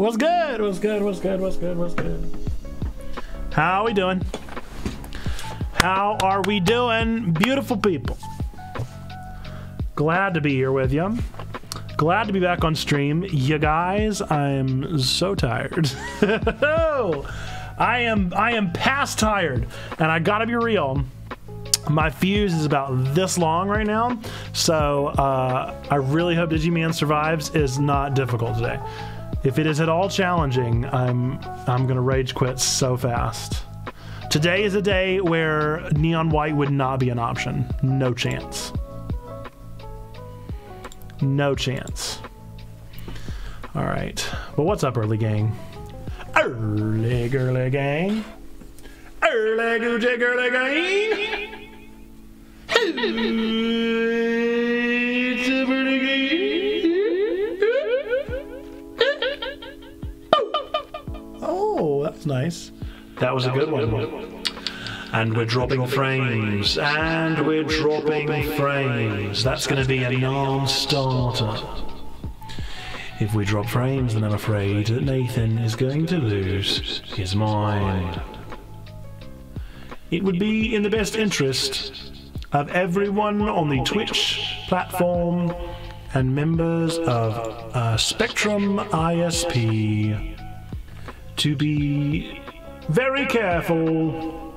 What's good? What's good? What's good? What's good? What's good? How are we doing? How are we doing, beautiful people? Glad to be here with you. Glad to be back on stream. You guys, I'm so tired. I am I am past tired, and I gotta be real. My fuse is about this long right now, so uh, I really hope Digiman survives. is not difficult today. If it is at all challenging, I'm I'm gonna rage quit so fast. Today is a day where neon white would not be an option. No chance. No chance. All right. Well, what's up, early gang? Early girly gang. Early goochie girly gang. That's nice. That was a good one. And we're dropping frames. And we're dropping frames. That's going to be a non-starter. If we drop frames, then I'm afraid that Nathan is going to lose his mind. It would be in the best interest of everyone on the Twitch platform and members of uh, Spectrum ISP to be very careful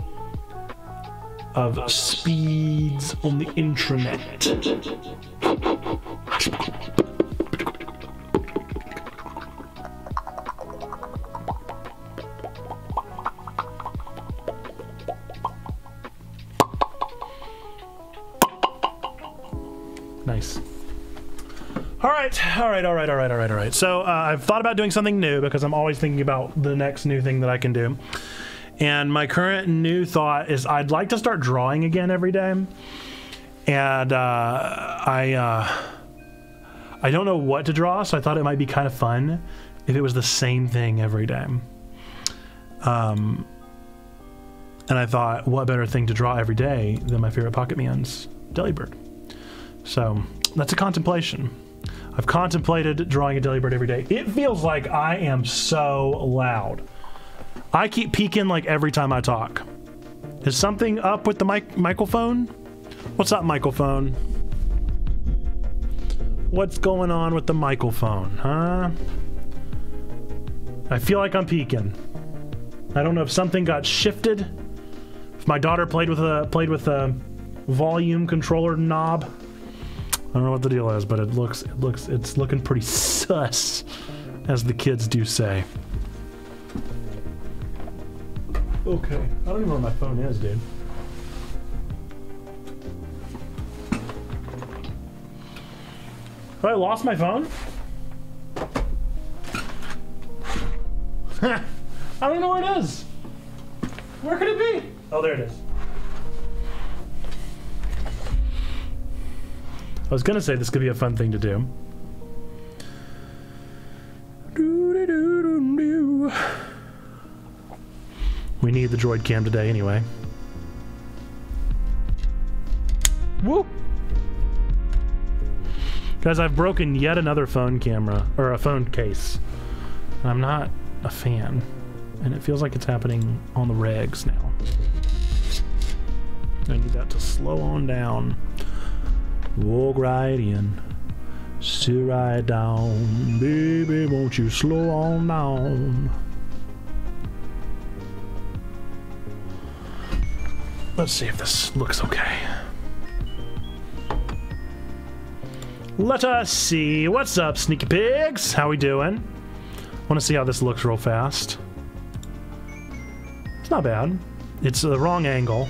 of speeds on the intranet. All right, all right, all right, all right, all right, all right. So uh, I've thought about doing something new because I'm always thinking about the next new thing that I can do. And my current new thought is I'd like to start drawing again every day. And uh, I uh, I don't know what to draw, so I thought it might be kind of fun if it was the same thing every day. Um, and I thought, what better thing to draw every day than my favorite Pocket Man's Delibird? So that's a contemplation. I've contemplated drawing a Delibird every day. It feels like I am so loud. I keep peeking like every time I talk. Is something up with the mic microphone? What's up, microphone? What's going on with the microphone, huh? I feel like I'm peeking. I don't know if something got shifted. If my daughter played with a played with a volume controller knob. I don't know what the deal is, but it looks it looks it's looking pretty sus, as the kids do say. Okay. I don't even know where my phone is, dude. Have I lost my phone? I don't know where it is. Where could it be? Oh, there it is. Was gonna say this could be a fun thing to do. We need the droid cam today anyway. Whoop! Guys, I've broken yet another phone camera, or a phone case. I'm not a fan. And it feels like it's happening on the regs now. I need that to slow on down. Walk right in. Sit right down. Baby, won't you slow on down? Let's see if this looks okay. Let us see. What's up, sneaky pigs? How we doing? Want to see how this looks real fast. It's not bad. It's the wrong angle.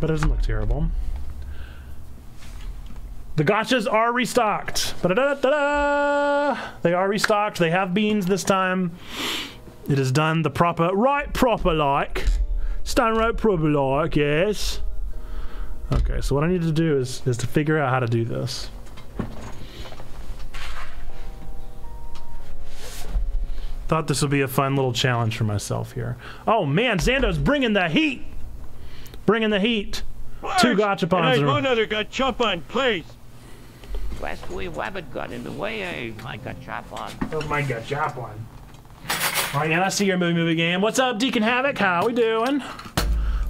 But it doesn't look terrible. The gotchas are restocked. -da -da -da they are restocked. They have beans this time. It is done the proper, right proper like. Stand rope proper like, yes. Okay, so what I need to do is, is to figure out how to do this. Thought this would be a fun little challenge for myself here. Oh man, Zando's bringing the heat! Bringing the heat. Two gotcha I know another got chump on, please. Request we haven't got in the way. I might got chop on. Oh my god, chop on. All right, now I see your movie movie game. What's up, Deacon Havoc? How we doing?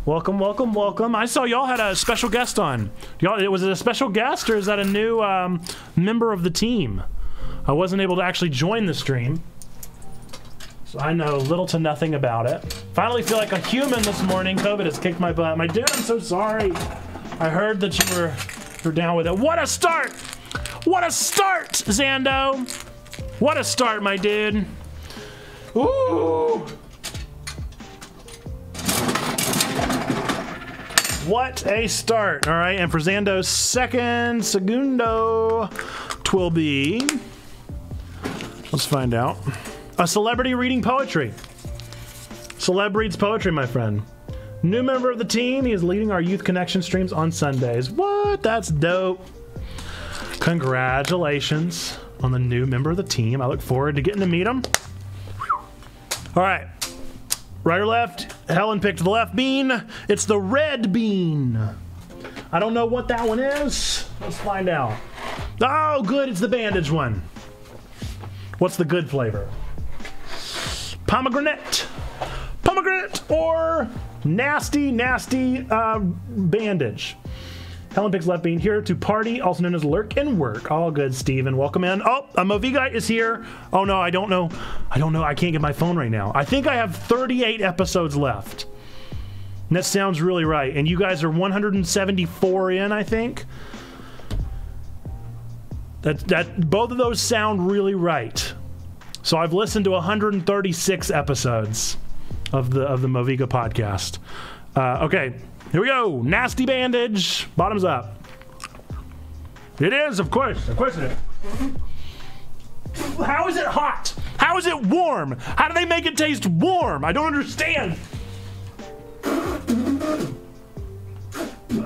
Welcome, welcome, welcome. I saw y'all had a special guest on. Y'all, was it a special guest or is that a new um, member of the team? I wasn't able to actually join the stream, so I know little to nothing about it. Finally, feel like a human this morning. COVID has kicked my butt. My dude, I'm so sorry. I heard that you were you're down with it. What a start! What a start, Zando! What a start, my dude. Ooh! What a start. All right, and for Zando's second segundo twill be. Let's find out. A celebrity reading poetry. Celeb reads poetry, my friend. New member of the team. He is leading our Youth Connection streams on Sundays. What? That's dope. Congratulations on the new member of the team. I look forward to getting to meet him. All right. Right or left? Helen picked the left bean. It's the red bean. I don't know what that one is. Let's find out. Oh, good. It's the bandage one. What's the good flavor? Pomegranate. Pomegranate or nasty, nasty uh, bandage. Helen picks left bean here to party, also known as lurk and work. All good, Steven. Welcome in. Oh, a Moviga is here. Oh no, I don't know. I don't know. I can't get my phone right now. I think I have 38 episodes left. And that sounds really right. And you guys are 174 in, I think. That that both of those sound really right. So I've listened to 136 episodes of the of the Moviga podcast. Uh, okay, here we go. Nasty bandage. Bottoms up. It is, of course. Of course it is. How is it hot? How is it warm? How do they make it taste warm? I don't understand. I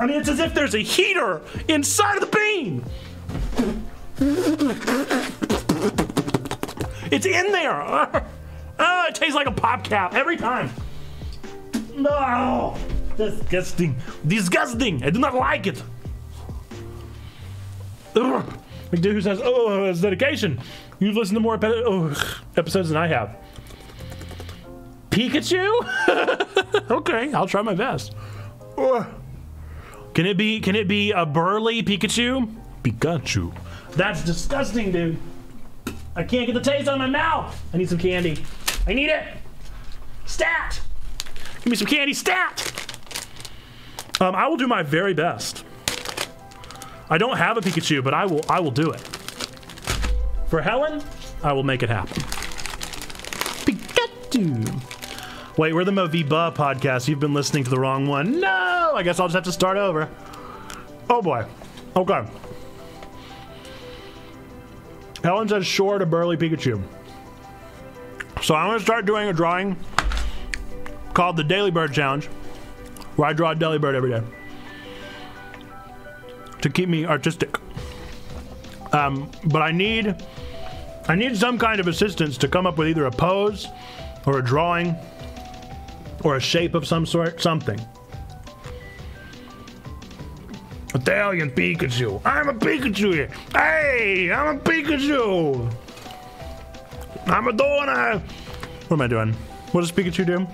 mean, it's as if there's a heater inside of the bean. It's in there. Oh, it tastes like a pop cap every time. No, disgusting, disgusting. I do not like it. Ugh. Dude who says, oh, "Oh, it's dedication." You've listened to more epi- oh, episodes than I have. Pikachu? okay, I'll try my best. Ugh. Can it be? Can it be a burly Pikachu? Pikachu. That's disgusting, dude. I can't get the taste out of my mouth. I need some candy. I need it. Stat. Give me some candy. Stat. Um, I will do my very best. I don't have a Pikachu, but I will. I will do it. For Helen, I will make it happen. Pikachu. Wait, we're the Moviba podcast. You've been listening to the wrong one. No, I guess I'll just have to start over. Oh boy. Okay. Helen says short a burly Pikachu. So I'm gonna start doing a drawing called the Daily Bird Challenge, where I draw a daily bird every day to keep me artistic. Um, but I need I need some kind of assistance to come up with either a pose or a drawing or a shape of some sort, something. Italian Pikachu. I'm a Pikachu here. Hey, I'm a Pikachu. I'm a doing a. What am I doing? What does Pikachu do?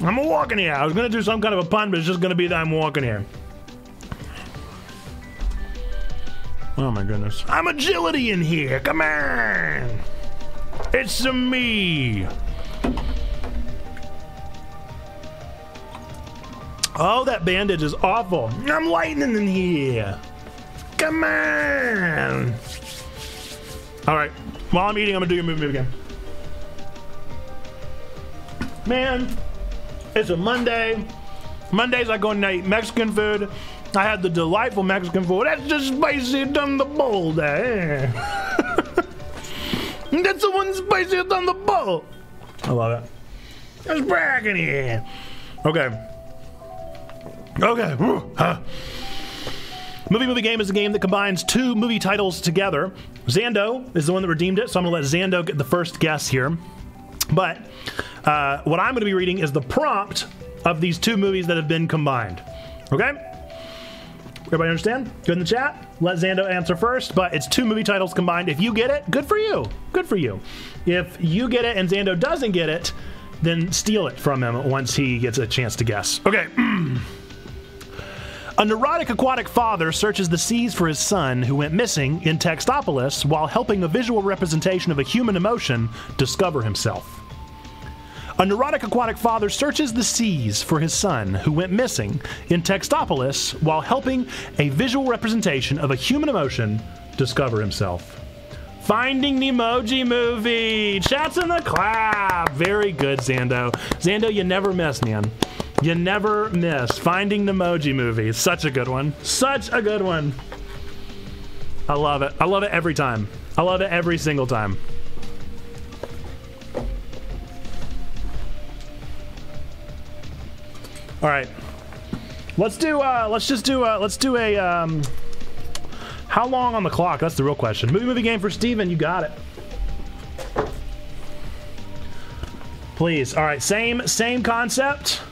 I'm walking here. I was gonna do some kind of a pun, but it's just gonna be that I'm walking here. Oh my goodness. I'm agility in here. Come on. It's me. Oh, that bandage is awful. I'm lightning in here. Come on. All right. While I'm eating, I'm gonna do your movie again. Man, it's a Monday. Mondays I go and eat Mexican food. I had the delightful Mexican food. That's just spicy than the bowl there. That's the one spicier than the bowl. I love it. There's bragging here. Okay. Okay. Movie Movie Game is a game that combines two movie titles together. Zando is the one that redeemed it, so I'm to let Zando get the first guess here. But uh, what I'm going to be reading is the prompt of these two movies that have been combined. Okay? Everybody understand? Good in the chat? Let Zando answer first, but it's two movie titles combined. If you get it, good for you. Good for you. If you get it and Zando doesn't get it, then steal it from him once he gets a chance to guess. Okay. A neurotic aquatic father searches the seas for his son who went missing in Textopolis while helping a visual representation of a human emotion discover himself. A neurotic aquatic father searches the seas for his son who went missing in Textopolis while helping a visual representation of a human emotion discover himself. Finding Nemoji movie. Chats in the clap. Very good, Zando. Zando, you never miss, man. You never miss. Finding Nemoji movie. Such a good one. Such a good one. I love it. I love it every time. I love it every single time. All right. Let's do uh let's just do uh let's do a um how long on the clock? That's the real question. Movie movie game for Steven, you got it. Please. All right, same same concept.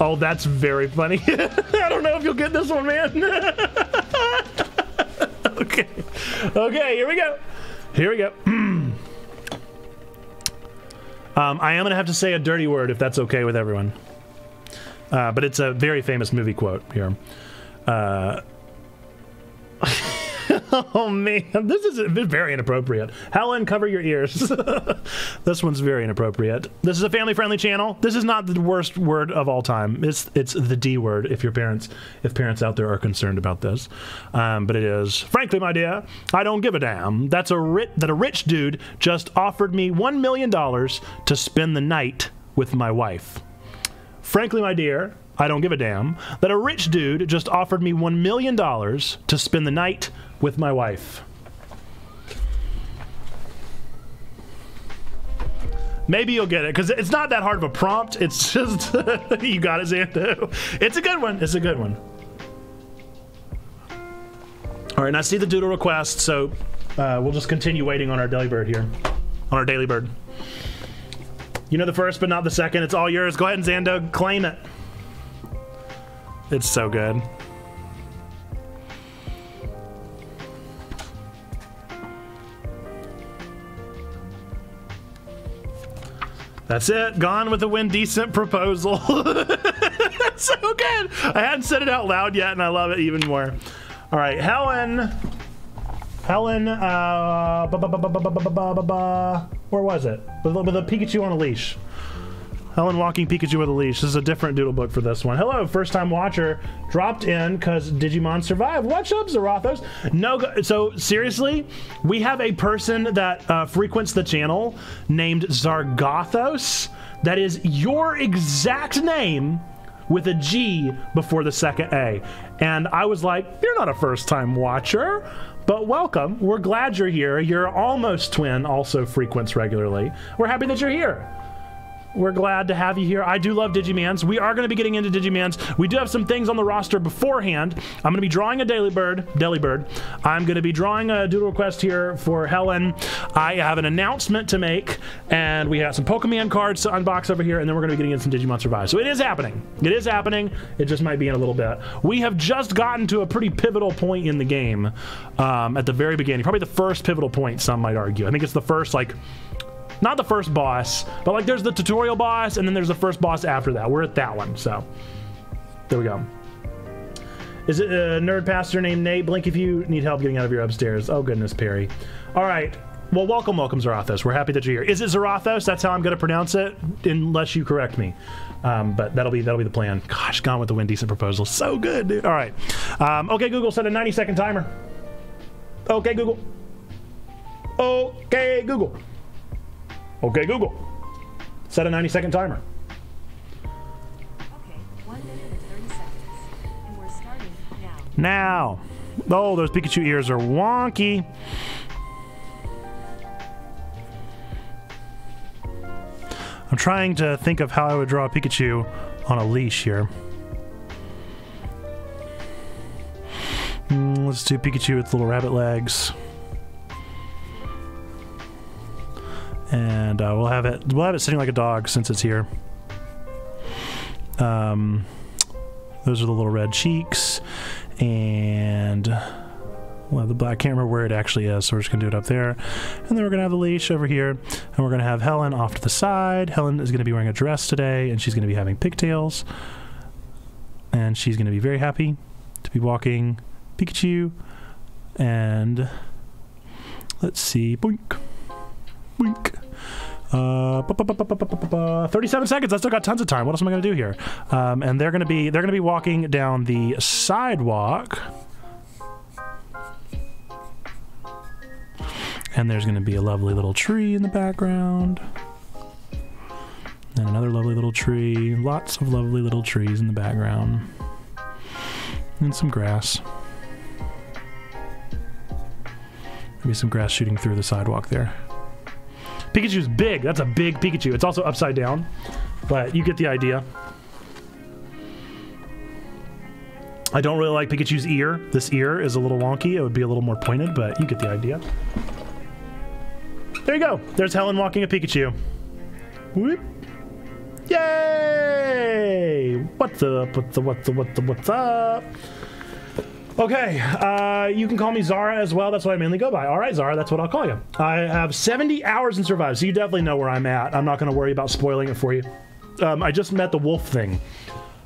Oh, that's very funny. I don't know if you'll get this one, man. okay. Okay, here we go. Here we go. Um, I am going to have to say a dirty word if that's okay with everyone. Uh, but it's a very famous movie quote here. Uh, oh man, this is very inappropriate. Helen, cover your ears. this one's very inappropriate. This is a family-friendly channel. This is not the worst word of all time. It's it's the D word. If your parents, if parents out there are concerned about this, um, but it is. Frankly, my dear, I don't give a damn. That's a ri- that a rich dude just offered me one million dollars to spend the night with my wife. Frankly, my dear, I don't give a damn that a rich dude just offered me $1 million to spend the night with my wife. Maybe you'll get it because it's not that hard of a prompt. It's just you got it, Zando. It's a good one. It's a good one. All right, and I see the doodle request, so uh, we'll just continue waiting on our daily bird here, on our daily bird. You know the first, but not the second. It's all yours. Go ahead and Zando, claim it. It's so good. That's it. Gone with a wind decent proposal. That's so good. I hadn't said it out loud yet, and I love it even more. All right, Helen. Helen, uh, where was it? With, with a Pikachu on a leash. Helen walking Pikachu with a leash. This is a different doodle book for this one. Hello, first time watcher. Dropped in because Digimon survived. What's up, Zarathos? No, so seriously, we have a person that uh, frequents the channel named Zargothos. That is your exact name with a G before the second A. And I was like, you're not a first time watcher. But welcome. We're glad you're here. Your almost twin also frequents regularly. We're happy that you're here. We're glad to have you here. I do love Digimans. We are going to be getting into Digimans. We do have some things on the roster beforehand. I'm going to be drawing a Daily Bird. Daily Bird. I'm going to be drawing a doodle request here for Helen. I have an announcement to make, and we have some Pokemon cards to unbox over here, and then we're going to be getting into some Digimon Survive. So it is happening. It is happening. It just might be in a little bit. We have just gotten to a pretty pivotal point in the game um, at the very beginning. Probably the first pivotal point, some might argue. I think it's the first, like, not the first boss, but like there's the tutorial boss, and then there's the first boss after that. We're at that one, so there we go. Is it a nerd pastor named Nate? Blink if you need help getting out of your upstairs. Oh goodness, Perry. All right. Well, welcome, welcome, Zarathos. We're happy that you're here. Is it Zarathos? That's how I'm going to pronounce it, unless you correct me. Um, but that'll be that'll be the plan. Gosh, gone with the win decent proposal. So good, dude. All right. Um, okay, Google, set a 90 second timer. Okay, Google. Okay, Google. Okay, Google. Set a 90 second timer. Okay, 1 minute and 30 seconds. And we're starting Now. now. Oh, those Pikachu ears are wonky. I'm trying to think of how I would draw a Pikachu on a leash here. Mm, let's do Pikachu with little rabbit legs. And uh, we'll have it we'll have it sitting like a dog since it's here. Um Those are the little red cheeks. And well, the black, remember where it actually is, so we're just gonna do it up there. And then we're gonna have the leash over here, and we're gonna have Helen off to the side. Helen is gonna be wearing a dress today, and she's gonna be having pigtails. And she's gonna be very happy to be walking Pikachu. And let's see, boink, Wink. Uh, 37 seconds. I still got tons of time. What else am I gonna do here? Um, and they're gonna be they're gonna be walking down the sidewalk. And there's gonna be a lovely little tree in the background. And another lovely little tree. Lots of lovely little trees in the background. And some grass. Maybe some grass shooting through the sidewalk there. Pikachu's big. That's a big Pikachu. It's also upside down, but you get the idea. I don't really like Pikachu's ear. This ear is a little wonky. It would be a little more pointed, but you get the idea. There you go. There's Helen walking a Pikachu. Whoop. Yay! What's up? What's up? What's up? What's up? What's up? Okay, uh, you can call me Zara as well. That's what I mainly go by. All right, Zara, that's what I'll call you. I have 70 hours in Survive, so you definitely know where I'm at. I'm not going to worry about spoiling it for you. Um, I just met the wolf thing.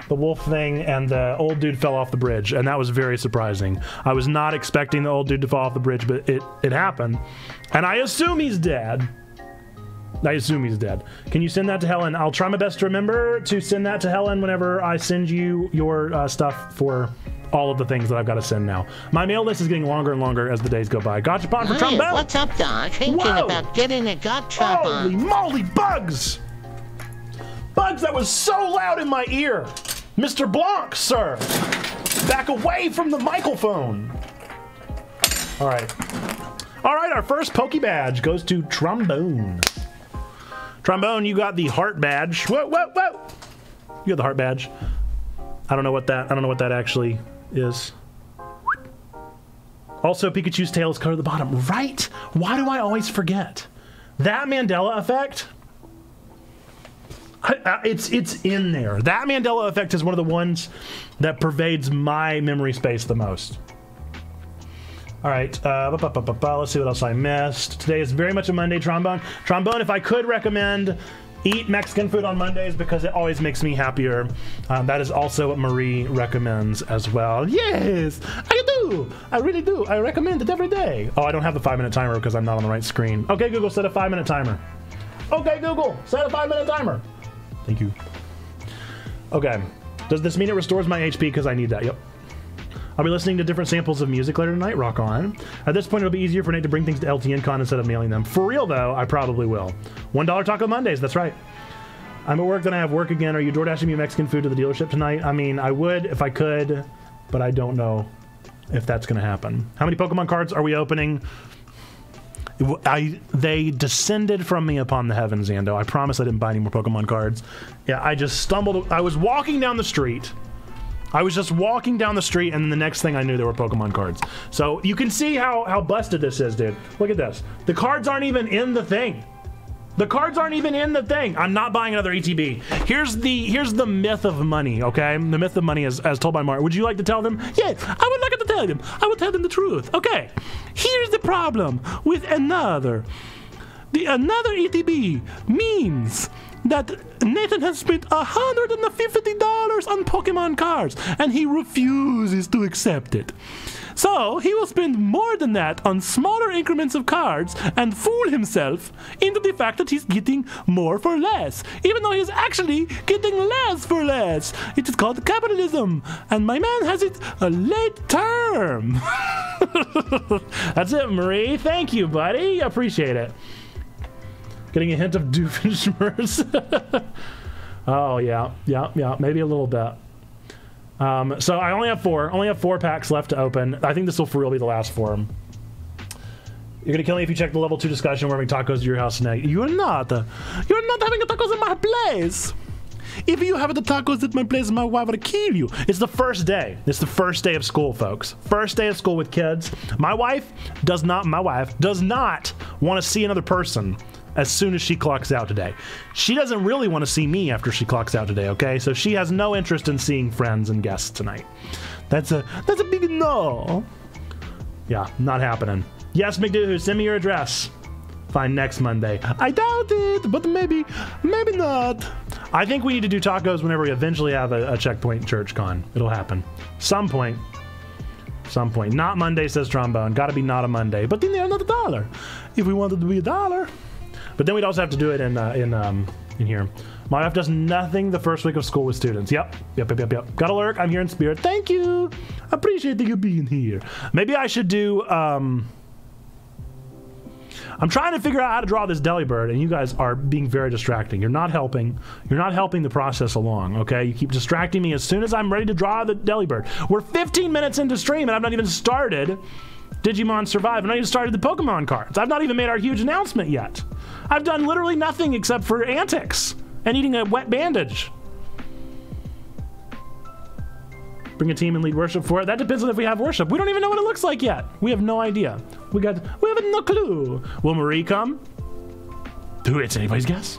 The wolf thing, and the old dude fell off the bridge, and that was very surprising. I was not expecting the old dude to fall off the bridge, but it, it happened. And I assume he's dead. I assume he's dead. Can you send that to Helen? I'll try my best to remember to send that to Helen whenever I send you your uh, stuff for all of the things that I've got to send now. My mail list is getting longer and longer as the days go by. Gotcha pond for Hey, trombone. what's up, Doc? Thinking Whoa. about getting a gotcha Holy moly, bugs! Bugs, that was so loud in my ear. Mr. Blanc, sir. Back away from the microphone. All right. All right, our first Poke badge goes to Trombone. Trombone, you got the heart badge. Whoa, whoa, whoa. You got the heart badge. I don't know what that I don't know what that actually is. Also, Pikachu's tail is cut at the bottom. Right? Why do I always forget? That Mandela effect. I, I, it's it's in there. That Mandela effect is one of the ones that pervades my memory space the most. All right, uh, ba- ba- ba- let's see what else I missed. Today is very much a Monday trombone. Trombone, if I could recommend, eat Mexican food on Mondays because it always makes me happier. Um, that is also what Marie recommends as well. Yes, I do. I really do. I recommend it every day. Oh, I don't have the five minute timer because I'm not on the right screen. Okay, Google, set a five minute timer. Okay, Google, set a five minute timer. Thank you. Okay. Does this mean it restores my HP because I need that? Yep. I'll be listening to different samples of music later tonight. Rock on. At this point, it'll be easier for Nate to bring things to LTN Con instead of mailing them. For real, though, I probably will. $1 Taco Mondays, that's right. I'm at work, then I have work again. Are you DoorDashing me Mexican food to the dealership tonight? I mean, I would if I could, but I don't know if that's going to happen. How many Pokemon cards are we opening? I they descended from me upon the heavens, Zando. I promise I didn't buy any more Pokemon cards. Yeah, I just stumbled. I was walking down the street. I was just walking down the street, and the next thing I knew, there were Pokemon cards. So you can see how how busted this is, dude. Look at this. The cards aren't even in the thing. The cards aren't even in the thing. I'm not buying another ETB. Here's the here's the myth of money. Okay, the myth of money is as told by Mark. Would you like to tell them? Yeah, I would like to tell them. I will tell them the truth. Okay, here's the problem with another. The another ETB means that Nathan has spent hundred and fifty dollars on Pokemon cards, and he refuses to accept it. So he will spend more than that on smaller increments of cards and fool himself into the fact that he's getting more for less, even though he's actually getting less for less. It is called capitalism, and my man has it a late term. That's it, Marie. Thank you, buddy. Appreciate it. Getting a hint of Doofenshmirtz. oh yeah, yeah, yeah. Maybe a little bit. Um, so I only have four. Only have four packs left to open. I think this will for real be the last for them. You're gonna kill me if you check the level two discussion where we tacos to your house tonight. You're not. You're not having tacos in my place. If you have the tacos at my place, my wife would kill you. It's the first day. It's the first day of school, folks. First day of school with kids. My wife does not. My wife does not want to see another person as soon as she clocks out today. She doesn't really want to see me after she clocks out today, okay? So she has no interest in seeing friends and guests tonight. That's a that's a big no. Yeah, not happening. Yes, McDoo, send me your address. Fine, next Monday. I doubt it, but maybe, maybe not. I think we need to do tacos whenever we eventually have a, a checkpoint church con. It'll happen. Some point. Some point. Not Monday, says Trombone. Gotta be not a Monday. But then they're another dollar. If we wanted to be a dollar. But then we'd also have to do it in uh, in um, in here. My wife does nothing the first week of school with students. Yep, yep, yep, yep, yep. Gotta lurk. I'm here in spirit. Thank you. I appreciate you being here. Maybe I should do. Um, I'm trying to figure out how to draw this Delibird, and you guys are being very distracting. You're not helping. You're not helping the process along. Okay, you keep distracting me. As soon as I'm ready to draw the Delibird, we're 15 minutes into stream, and I've not even started Digimon Survive. And I've even started the Pokemon cards. I've not even made our huge announcement yet. I've done literally nothing except for antics and eating a wet bandage. Bring a team and lead worship for it. That depends on if we have worship. We don't even know what it looks like yet. We have no idea. We got we have no clue. Will Marie come? Who it's anybody's guess.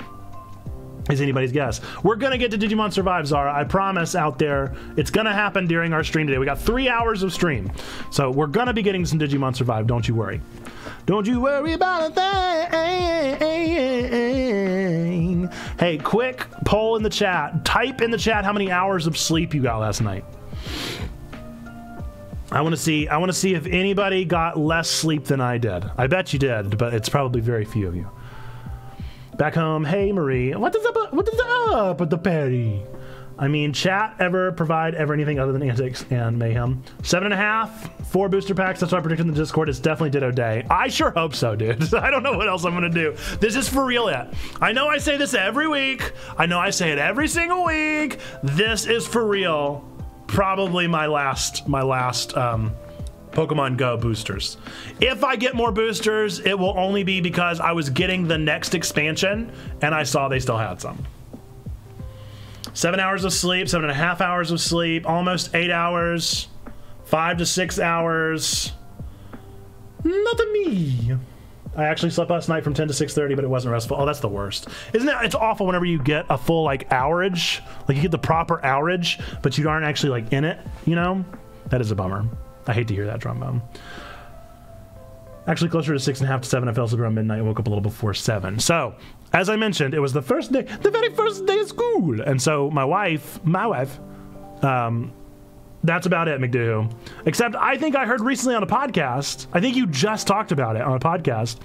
Is anybody's guess. We're gonna get to Digimon Survive, Zara. I promise out there. It's gonna happen during our stream today. We got three hours of stream. So we're gonna be getting some Digimon Survive, don't you worry. Don't you worry about a thing. Hey, quick poll in the chat. Type in the chat how many hours of sleep you got last night. I want to see. I want to see if anybody got less sleep than I did. I bet you did, but it's probably very few of you. Back home, hey Marie, what is up? What is up with the Perry? I mean, chat ever provide ever anything other than antics and mayhem? Seven and a half, four booster packs. That's what I predicted in the Discord. It's definitely Ditto Day. I sure hope so, dude. I don't know what else I'm gonna do. This is for real yet. I know I say this every week. I know I say it every single week. This is for real. Probably my last, my last um, Pokemon Go boosters. If I get more boosters, it will only be because I was getting the next expansion and I saw they still had some. Seven hours of sleep, seven and a half hours of sleep, almost eight hours, five to six hours. Not a me. I actually slept last night from 10 to 6:30, but it wasn't restful. Oh, that's the worst. Isn't it? It's awful whenever you get a full like hourage, like you get the proper hourage, but you aren't actually like in it. You know, that is a bummer. I hate to hear that trombone. Actually, closer to six and a half to seven. I fell asleep around midnight and woke up a little before seven. So, as I mentioned, it was the first day, the very first day of school, and so my wife, my wife, um, that's about it, McDoo. Except I think I heard recently on a podcast, I think you just talked about it on a podcast,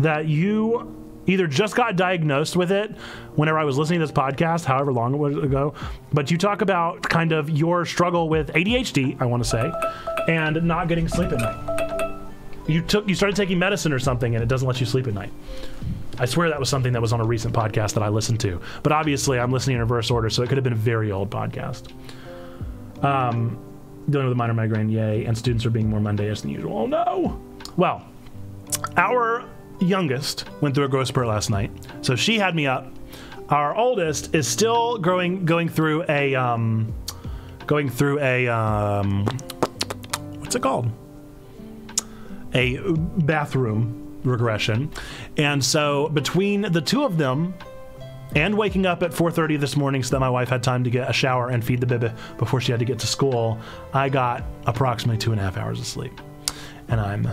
that you either just got diagnosed with it whenever I was listening to this podcast, however long it was ago, but you talk about kind of your struggle with ADHD, I want to say, and not getting sleep at night. You took you started taking medicine or something and it doesn't let you sleep at night. I swear that was something that was on a recent podcast that I listened to. But obviously I'm listening in reverse order, so it could have been a very old podcast. Um, dealing with a minor migraine, yay, and students are being more Mondayish than usual. Oh no! Well, our youngest went through a growth spurt last night, so she had me up. Our oldest is still growing, going through a, um, going through a, um, what's it called? A bathroom regression, and so between the two of them, and waking up at 4.30 this morning so that my wife had time to get a shower and feed the baby before she had to get to school i got approximately two and a half hours of sleep and i'm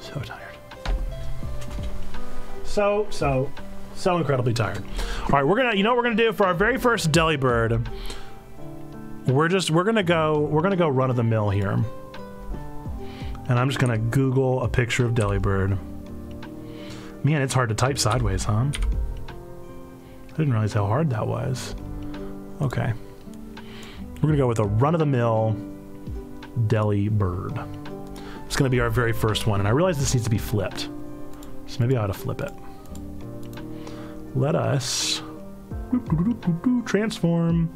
so tired so so so incredibly tired all right we're gonna you know what we're gonna do for our very first Delibird we're just we're gonna go we're gonna go run of the mill here and i'm just gonna google a picture of Delibird man it's hard to type sideways huh I didn't realize how hard that was. Okay. We're to go with a run-of-the-mill Delibird. It's to be our very first one, and I realize this needs to be flipped. So maybe I ought to flip it. Let us transform.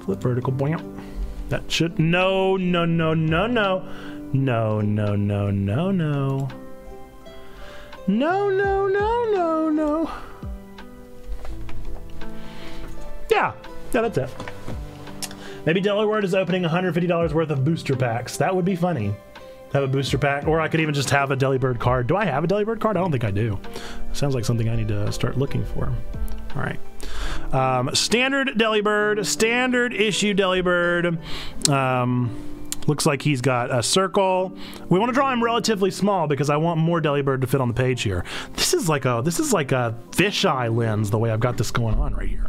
Flip vertical. Bam. That should... No, no, no, no, no. No, no, no, no, no. No, no, no, no, no. Yeah, yeah, that's it. Maybe Delaware is opening $150 worth of booster packs. That would be funny. Have a booster pack, or I could even just have a Delibird card. Do I have a Delibird card? I don't think I do. Sounds like something I need to start looking for. All right. Um, standard Delibird, standard issue Delibird. Um, looks like he's got a circle. We want to draw him relatively small because I want more Delibird to fit on the page here. This is like a this is like a fisheye lens the way I've got this going on right here.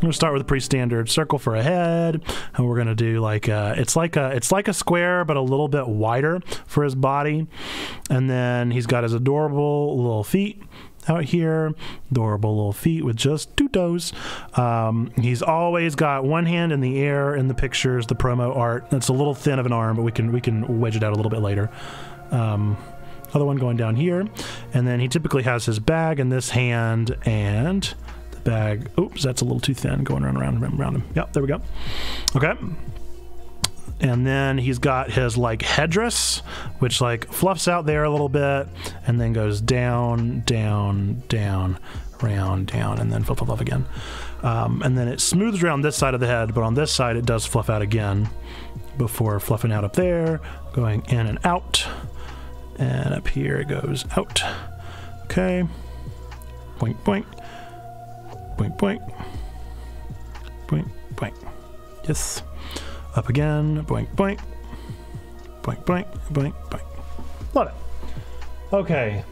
I'm gonna start with a pretty standard circle for a head, and we're gonna do like a, it's like a it's like a square but a little bit wider for his body, and then he's got his adorable little feet out here, adorable little feet with just two toes. Um, he's always got one hand in the air in the pictures, the promo art. It's a little thin of an arm, but we can we can wedge it out a little bit later. Um, other one going down here, and then he typically has his bag in this hand and bag. Oops, that's a little too thin. Going around around around him. Yep, there we go. Okay. And then he's got his like headdress, which like fluffs out there a little bit, and then goes down, down, down, round, down, and then fluff, fluff, fluff again. Um, and then it smooths around this side of the head, but on this side it does fluff out again before fluffing out up there, going in and out. And up here it goes out. Okay. Boink, boink. Boink, boink. Boink, boink. Yes. Up again. Boink, boink. Boink, boink, boink, boink. Love it. Okay.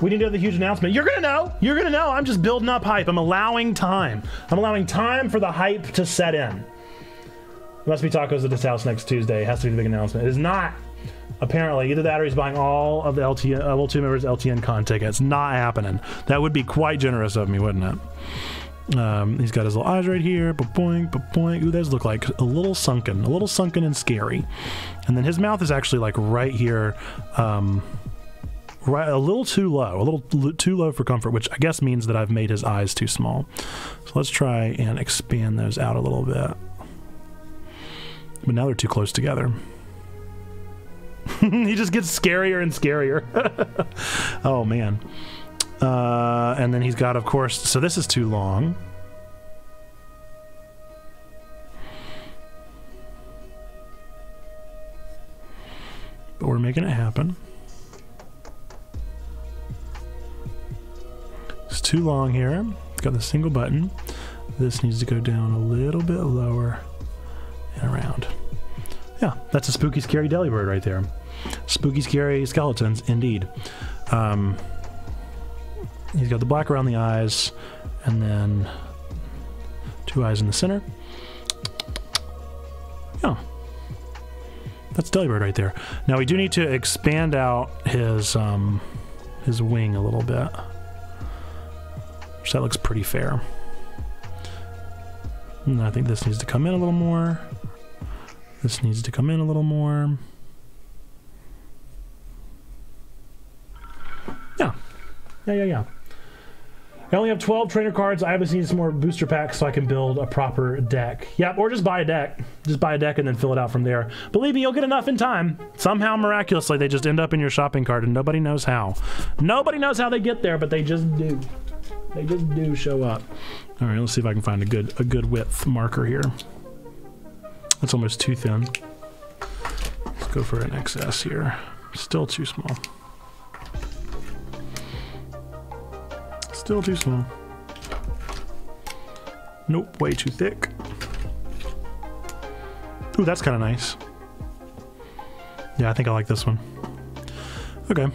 We need to have the huge announcement. You're gonna know. You're gonna know. I'm just building up hype. I'm allowing time. I'm allowing time for the hype to set in. Must be tacos at this house next Tuesday. It has to be the big announcement. It is not. Apparently, either that or he's buying all of the uh, Level 2 members' LTN con tickets. Not happening. That would be quite generous of me, wouldn't it? Um, he's got his little eyes right here. Boink, boink. Ooh, those look like a little sunken, a little sunken and scary. And then his mouth is actually like right here, um, right a little too low, a little too low for comfort, which I guess means that I've made his eyes too small. So let's try and expand those out a little bit. But now they're too close together. he just gets scarier and scarier. oh man. Uh, and then he's got, of course, so this is too long. But we're making it happen. It's too long here. It's got the single button. This needs to go down a little bit lower and around. Yeah, that's a spooky, scary Delibird right there. Spooky, scary skeletons, indeed. Um, he's got the black around the eyes, and then two eyes in the center. Yeah, that's Delibird right there. Now we do need to expand out his um, his wing a little bit. So that looks pretty fair. And I think this needs to come in a little more. This needs to come in a little more. Yeah. Yeah, yeah, yeah. I only have 12 trainer cards. I obviously need some more booster packs so I can build a proper deck. Yep, or just buy a deck. Just buy a deck and then fill it out from there. Believe me, you'll get enough in time. Somehow, miraculously, they just end up in your shopping cart and nobody knows how. Nobody knows how they get there, but they just do. They just do show up. All right, let's see if I can find a good a good width marker here. That's almost too thin. Let's go for an XS here. Still too small. Still too small. Nope, way too thick. Ooh, that's kind of nice. Yeah, I think I like this one. Okay.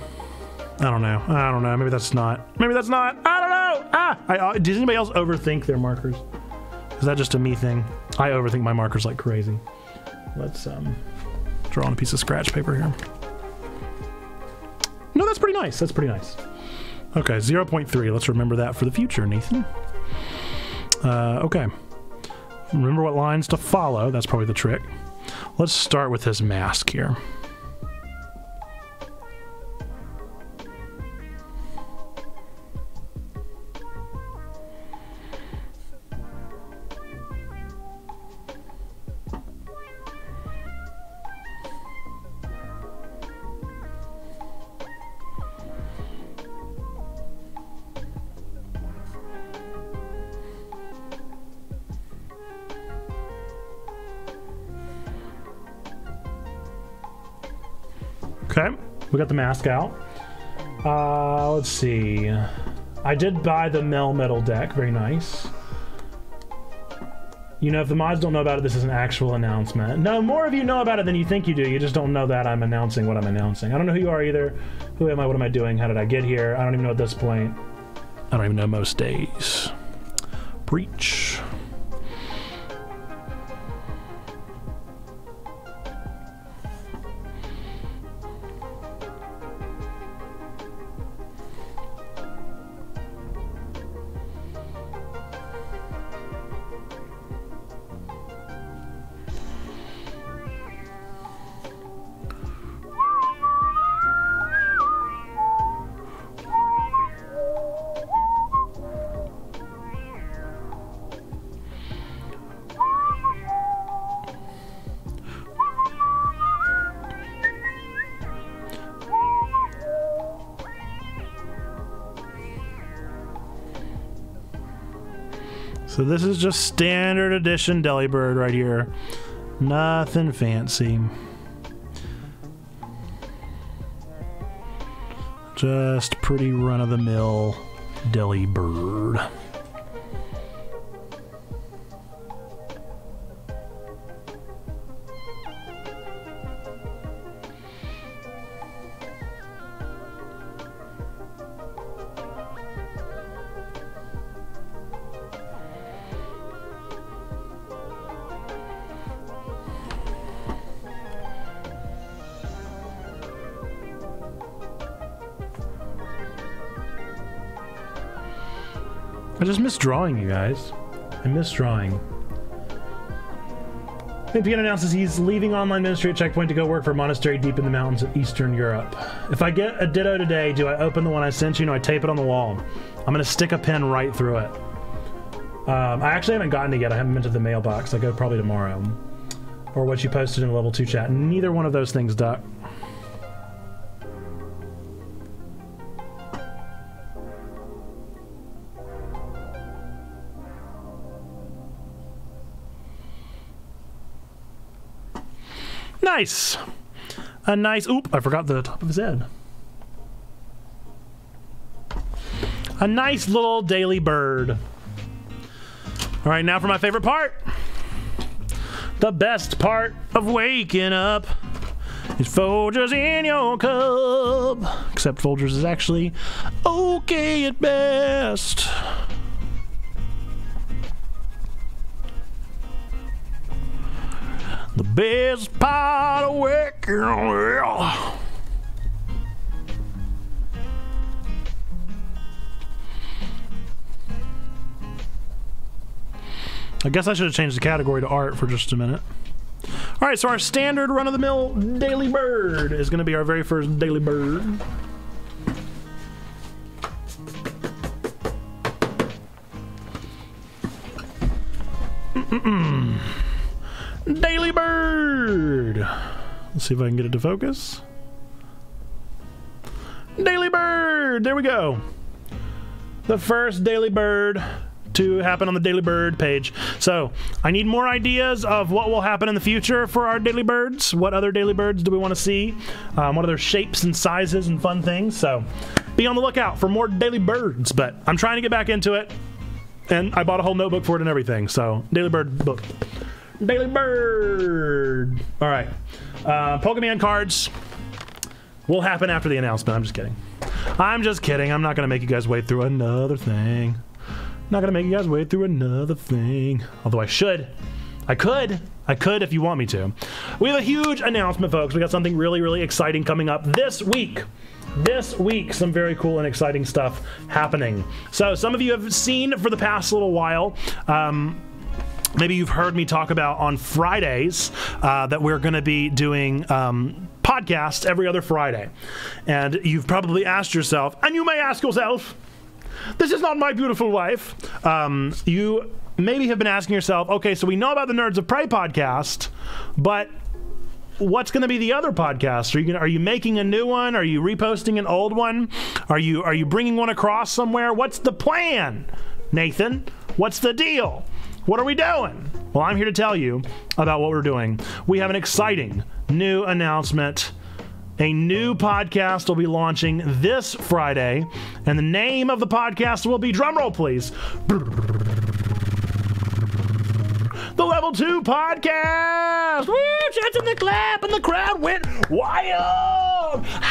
I don't know. I don't know. Maybe that's not. Maybe that's not. I don't know. Ah! I, uh, does anybody else overthink their markers? Is that just a me thing? I overthink my markers like crazy. Let's um, draw on a piece of scratch paper here. No, that's pretty nice. That's pretty nice. Okay, 0.3. Let's remember that for the future, Nathan. Uh, okay. Remember what lines to follow. That's probably the trick. Let's start with his mask here. The mask out. Uh, let's see. I did buy the Melmetal deck. Very nice. You know, if the mods don't know about it, this is an actual announcement. No, more of you know about it than you think you do. You just don't know that I'm announcing what I'm announcing. I don't know who you are either. Who am I? What am I doing? How did I get here? I don't even know at this point. I don't even know most days. Breach. This is just standard edition Delibird right here. Nothing fancy. Just pretty run-of-the-mill Delibird. Drawing, you guys. I miss drawing. Impian announces he's leaving online ministry at Checkpoint to go work for a monastery deep in the mountains of Eastern Europe. If I get a ditto today, do I open the one I sent you? No, I tape it on the wall. I'm going to stick a pin right through it. Um, I actually haven't gotten it yet. I haven't been to the mailbox. I go probably tomorrow. Or what you posted in level 2 chat. Neither one of those things, Duck. Nice. A nice. Oop! I forgot the top of his head. A nice little daily bird. All right, now for my favorite part. The best part of waking up is Folgers in your cup. Except Folgers is actually okay at best. Best part of waking up. I guess I should have changed the category to art for just a minute. All right, so our standard run-of-the-mill daily bird is going to be our very first daily bird. Bird. Let's see if I can get it to focus. Daily bird. There we go. The first daily bird to happen on the Daily Bird page. So I need more ideas of what will happen in the future for our Daily Birds. What other Daily Birds do we want to see? Um, what other shapes and sizes and fun things? So be on the lookout for more Daily Birds. But I'm trying to get back into it, and I bought a whole notebook for it and everything. So Daily Bird book. Daily Bird. All right. Uh, Pokemon cards will happen after the announcement. I'm just kidding. I'm just kidding. I'm not going to make you guys wait through another thing. Not gonna make you guys wait through another thing. Although I should. I could. I could if you want me to. We have a huge announcement, folks. We got something really, really exciting coming up this week. This week, some very cool and exciting stuff happening. So, some of you have seen for the past little while. Um, maybe you've heard me talk about on Fridays uh, that we're going to be doing um, podcasts every other Friday. And you've probably asked yourself, and you may ask yourself, this is not my beautiful wife. Um, you maybe have been asking yourself, okay, so we know about the Nerds of Prey podcast, but what's going to be the other podcast? Are you gonna, are you making a new one? Are you reposting an old one? Are you are you bringing one across somewhere? What's the plan, Nathan? What's the deal? What are we doing? Well, I'm here to tell you about what we're doing. We have an exciting new announcement A new podcast will be launching this Friday, and the name of the podcast will be drumroll, please. The Level 2 Podcast! Woo! Chance in the clap, and the crowd went wild! Ah!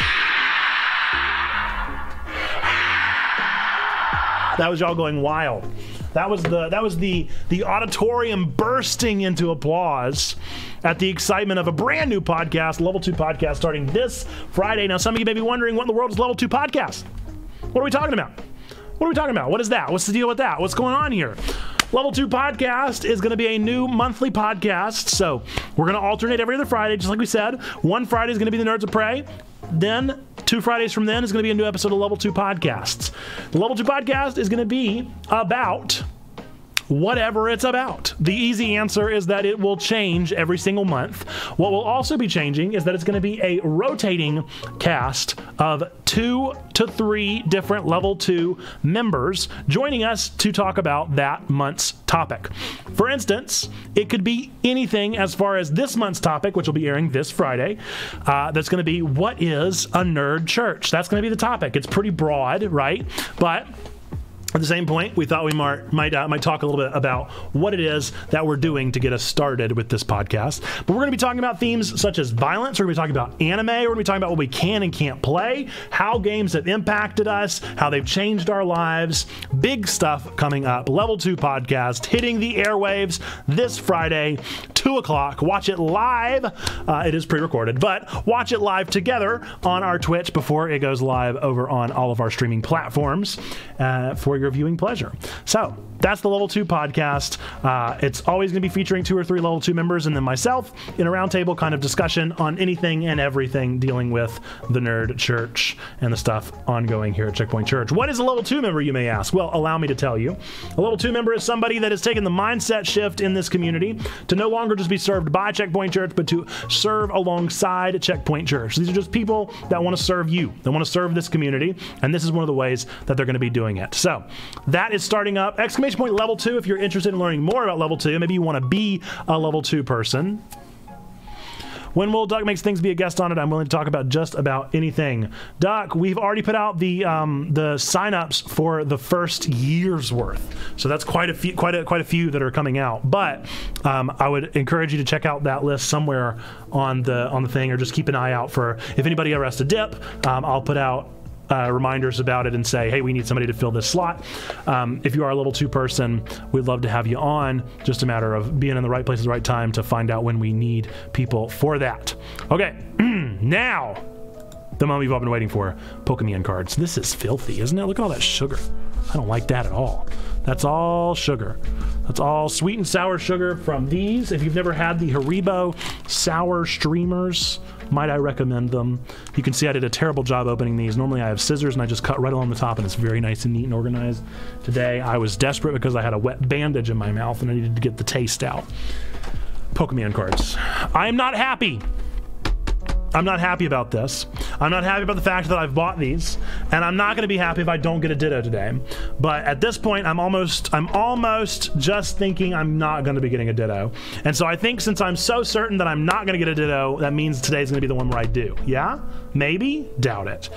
Ah! That was y'all going wild. That was the that was the the auditorium bursting into applause at the excitement of a brand new podcast, Level 2 Podcast, starting this Friday. Now, some of you may be wondering what in the world is Level 2 Podcast? What are we talking about? What are we talking about? What is that? What's the deal with that? What's going on here? Level 2 Podcast is going to be a new monthly podcast. So we're going to alternate every other Friday, just like we said. One Friday is going to be the Nerds of Prey. Then, two Fridays from then, is going to be a new episode of Level 2 Podcasts. The Level 2 Podcast is going to be about whatever it's about. The easy answer is that it will change every single month. What will also be changing is that it's going to be a rotating cast of two to three different level two members joining us to talk about that month's topic. For instance, it could be anything as far as this month's topic, which will be airing this Friday. Uh, that's going to be what is a nerd church? That's going to be the topic. It's pretty broad, right? But at the same point, we thought we might might, uh, might talk a little bit about what it is that we're doing to get us started with this podcast. But we're going to be talking about themes such as violence. We're going to be talking about anime. We're going to be talking about what we can and can't play, how games have impacted us, how they've changed our lives. Big stuff coming up. Level two podcast hitting the airwaves this Friday, two o'clock. Watch it live. Uh, it is pre-recorded, but watch it live together on our Twitch before it goes live over on all of our streaming platforms uh, for your viewing pleasure. So that's the Level 2 podcast. Uh, it's always going to be featuring two or three Level 2 members and then myself in a roundtable kind of discussion on anything and everything dealing with the Nerd Church and the stuff ongoing here at Checkpoint Church. What is a Level 2 member, you may ask? Well, allow me to tell you. A Level 2 member is somebody that has taken the mindset shift in this community to no longer just be served by Checkpoint Church, but to serve alongside Checkpoint Church. These are just people that want to serve you, that want to serve this community, and this is one of the ways that they're going to be doing it. So that is starting up. Exclamation point level two if you're interested in learning more about level two. Maybe you want to be a level two person. When will Duck Makes Things be a guest on it? I'm willing to talk about just about anything. Duck, we've already put out the um, the signups for the first year's worth, so that's quite a few, quite a quite a few that are coming out. But um, I would encourage you to check out that list somewhere on the on the thing, or just keep an eye out for if anybody ever has to dip. Um, I'll put out uh, reminders about it and say, hey, we need somebody to fill this slot. Um, if you are a level two person, we'd love to have you on. Just a matter of being in the right place at the right time to find out when we need people for that. Okay, now the moment you've all been waiting for Pokemon cards. This is filthy, isn't it? Look at all that sugar. I don't like that at all. That's all sugar. That's all sweet and sour sugar from these. If you've never had the Haribo sour streamers, might I recommend them? You can see I did a terrible job opening these. Normally I have scissors and I just cut right along the top and it's very nice and neat and organized. Today I was desperate because I had a wet bandage in my mouth and I needed to get the taste out. Pokemon cards. I am not happy. I'm not happy about this. I'm not happy about the fact that I've bought these, and I'm not going to be happy if I don't get a Ditto today. But at this point, I'm almost, I'm almost just thinking I'm not going to be getting a Ditto. And so I think since I'm so certain that I'm not going to get a Ditto, that means today's going to be the one where I do. Yeah? Maybe? Doubt it.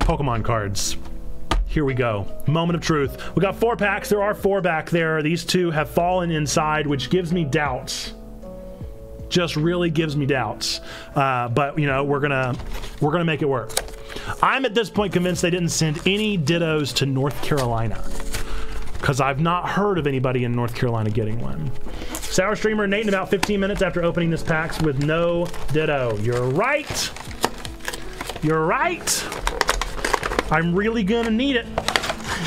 Pokemon cards. Here we go. Moment of truth. We got four packs. There are four back there. These two have fallen inside, which gives me doubts just really gives me doubts. Uh, but you know, we're gonna we're gonna make it work. I'm at this point convinced they didn't send any dittos to North Carolina because I've not heard of anybody in North Carolina getting one. Sour Streamer Nate in about 15 minutes after opening this packs with no ditto. You're right. You're right. I'm really gonna need it.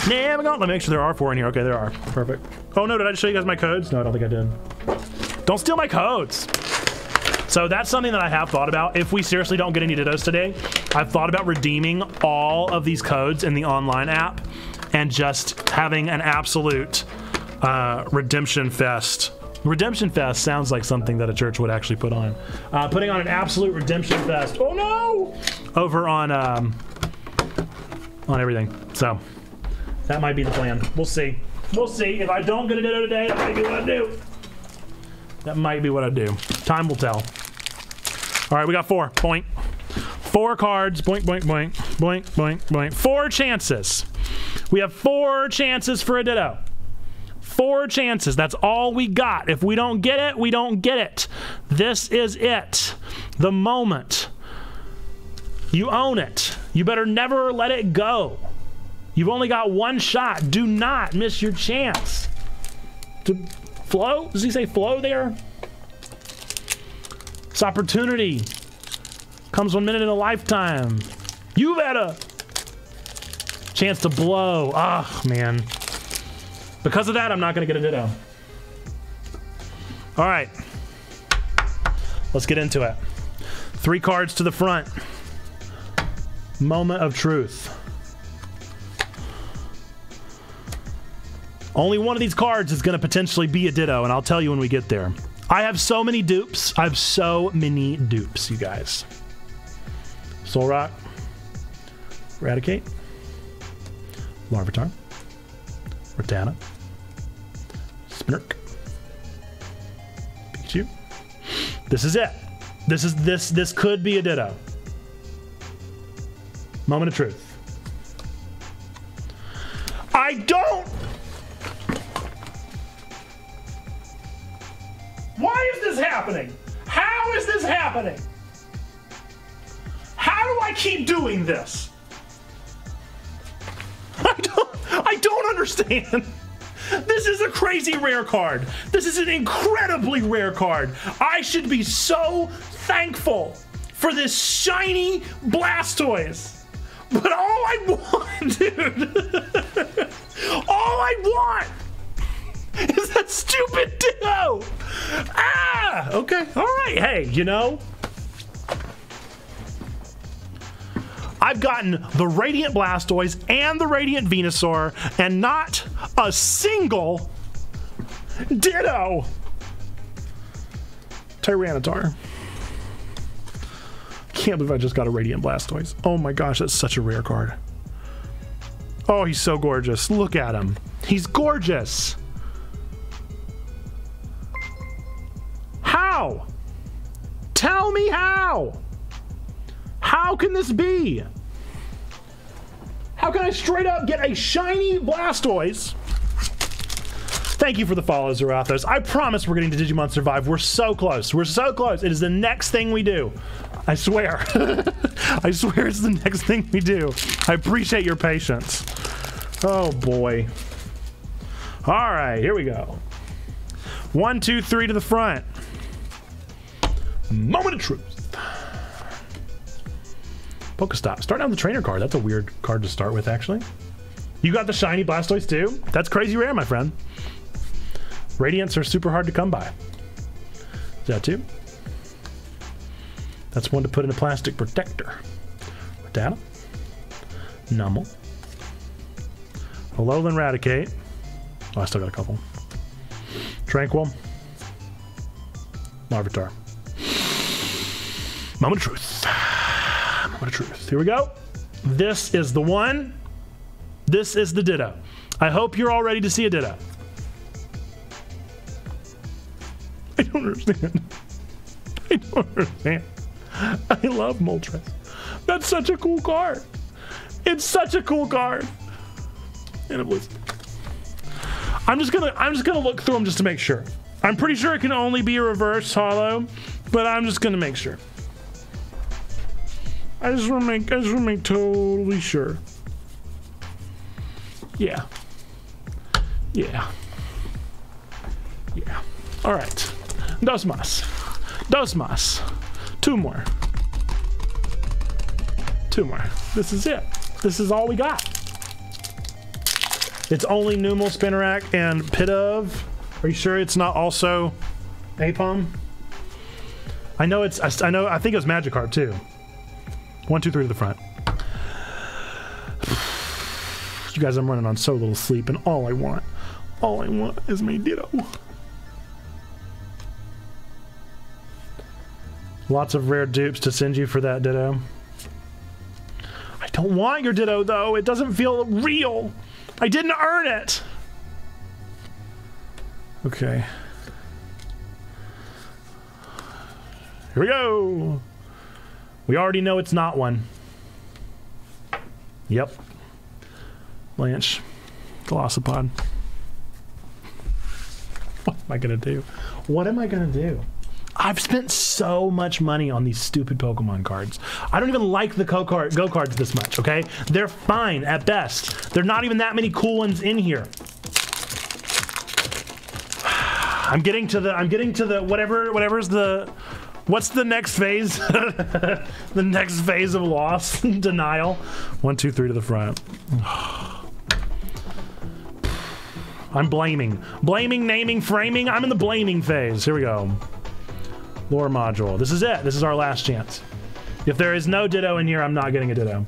Never gonna. Let me make sure there are four in here. Okay, there are. Perfect. Oh no, did I just show you guys my codes? No, I don't think I did. Don't steal my codes. So that's something that I have thought about. If we seriously don't get any Dittos today, I've thought about redeeming all of these codes in the online app and just having an absolute uh, redemption fest. Redemption Fest sounds like something that a church would actually put on. Uh, putting on an absolute redemption fest. Oh no! Over on um, on everything. So that might be the plan. We'll see. We'll see. If I don't get a Ditto today, that might be what I do. That might be what I do. Time will tell. All right, we got four. Point. Four cards. Boink, boink, boink. Boink, boink, boink. Four chances. We have four chances for a ditto. Four chances. That's all we got. If we don't get it, we don't get it. This is it. The moment. You own it. You better never let it go. You've only got one shot. Do not miss your chance. To flow? Does he say flow there? This opportunity comes one minute in a lifetime. You've had a chance to blow. Ah, man. Because of that, I'm not going to get a ditto. All right. Let's get into it. Three cards to the front. Moment of truth. Only one of these cards is going to potentially be a ditto, and I'll tell you when we get there. I have so many dupes. I have so many dupes, you guys. Solrock, Eradicate, Larvitar, Rattata, Spinarak, Pikachu. This is it. This is this this could be a ditto. Moment of truth. I don't happening? How do I keep doing this? I don't I don't understand. This is a crazy rare card. This is an incredibly rare card. I should be so thankful for this shiny Blastoise. But all I want, dude, all I want stupid Ditto. Ah, okay, all right. Hey, you know, I've gotten the Radiant Blastoise and the Radiant Venusaur, and not a single Ditto. Tyranitar. Can't believe I just got a Radiant Blastoise. Oh my gosh, that's such a rare card. Oh, he's so gorgeous. Look at him. He's gorgeous. How? Tell me how. How can this be? How can I straight up get a shiny Blastoise? Thank you for the follow, Zerathos. I promise we're getting to Digimon Survive. We're so close. We're so close. It is the next thing we do. I swear. I swear it's the next thing we do. I appreciate your patience. Oh boy. All right, here we go. One, two, three to the front. Moment of truth. Pokestop. Starting out with the trainer card. That's a weird card to start with, actually. You got the shiny Blastoise too? That's crazy rare, my friend. Radiants are super hard to come by. Is that two? That's one to put in a plastic protector. Rattata. Numel. Alolan Raticate. Oh, I still got a couple. Tranquill. Larvitar. Moment of truth. Moment of truth. Here we go. This is the one. This is the Ditto. I hope you're all ready to see a Ditto. I don't understand. I don't understand. I love Moltres. That's such a cool card. It's such a cool card. And it was. I'm just gonna I'm just gonna look through them just to make sure. I'm pretty sure it can only be a reverse hollow, but I'm just gonna make sure. I just wanna make I just wanna make totally sure. Yeah. Yeah. Yeah. Alright. Dos más. Dos más. Two more. Two more. This is it. This is all we got. It's only Numel, Spinarak, and Pidove. Are you sure it's not also Apom? I know it's. I, I know. I think it was Magikarp too. One, two, three to the front. You guys, I'm running on so little sleep, and all I want, all I want is my Ditto. Lots of rare dupes to send you for that Ditto. I don't want your Ditto though. It doesn't feel real. I didn't earn it. Okay. Here we go. We already know it's not one. Yep. Blanche. Glossopod. What am I gonna do? What am I gonna do? I've spent so much money on these stupid Pokemon cards. I don't even like the Go, card, Go cards this much, okay? They're fine at best. There are not even that many cool ones in here. I'm getting to the I'm getting to the whatever whatever's the what's the next phase? the next phase of loss denial. One, two, three to the front. I'm blaming. Blaming, naming, framing. I'm in the blaming phase. Here we go. Lure Module. This is it. This is our last chance. If there is no Ditto in here, I'm not getting a Ditto.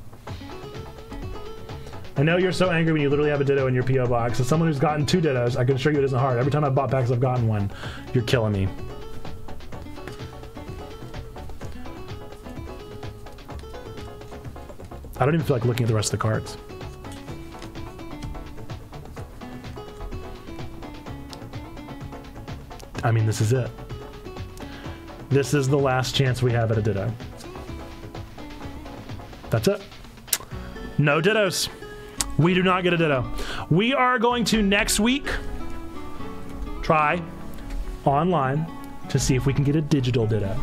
I know you're so angry when you literally have a Ditto in your P.O. box. As someone who's gotten two Dittos, I can assure you it isn't hard. Every time I've bought packs, I've gotten one. You're killing me. I don't even feel like looking at the rest of the cards. I mean, this is it. This is the last chance we have at a Ditto. That's it. No Dittos. We do not get a Ditto. We are going to next week try online to see if we can get a digital Ditto.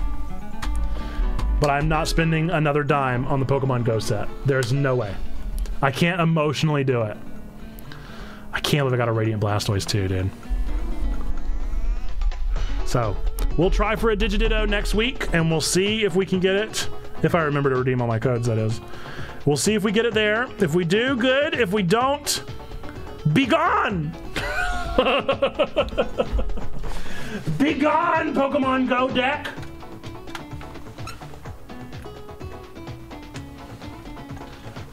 But I'm not spending another dime on the Pokemon Go set. There's no way. I can't emotionally do it. I can't believe I got a Radiant Blastoise too, dude. So, we'll try for a Digiditto next week, and we'll see if we can get it. If I remember to redeem all my codes, that is. We'll see if we get it there. If we do, good. If we don't, be gone! be gone, Pokemon Go deck!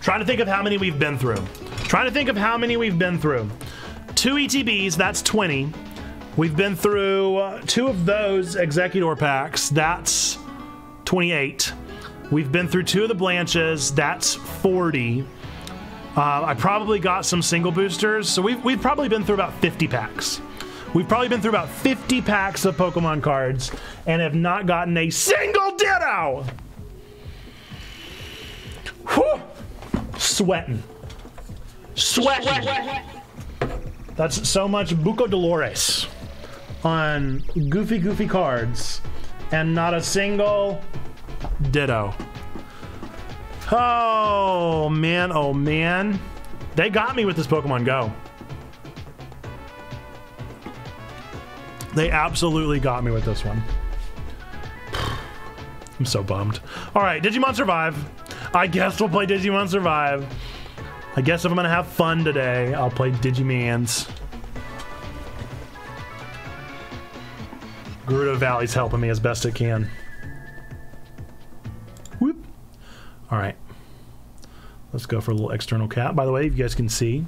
Trying to think of how many we've been through. Trying to think of how many we've been through. Two ETBs, that's 20. We've been through uh, two of those Executor packs, that's 28. We've been through two of the Blanches, that's 40. Uh, I probably got some single boosters, so we've, we've probably been through about 50 packs. We've probably been through about 50 packs of Pokemon cards and have not gotten a single Ditto! Whew! Sweating. Sweating. That's so much Buco Dolores on goofy, goofy cards and not a single Ditto. Oh man, oh man. They got me with this Pokemon Go. They absolutely got me with this one. I'm so bummed. All right, Digimon Survive. I guess we'll play Digimon Survive. I guess if I'm gonna have fun today, I'll play Digimans. Gerudo Valley's helping me as best it can. Whoop. All right. Let's go for a little external cap. By the way, if you guys can see,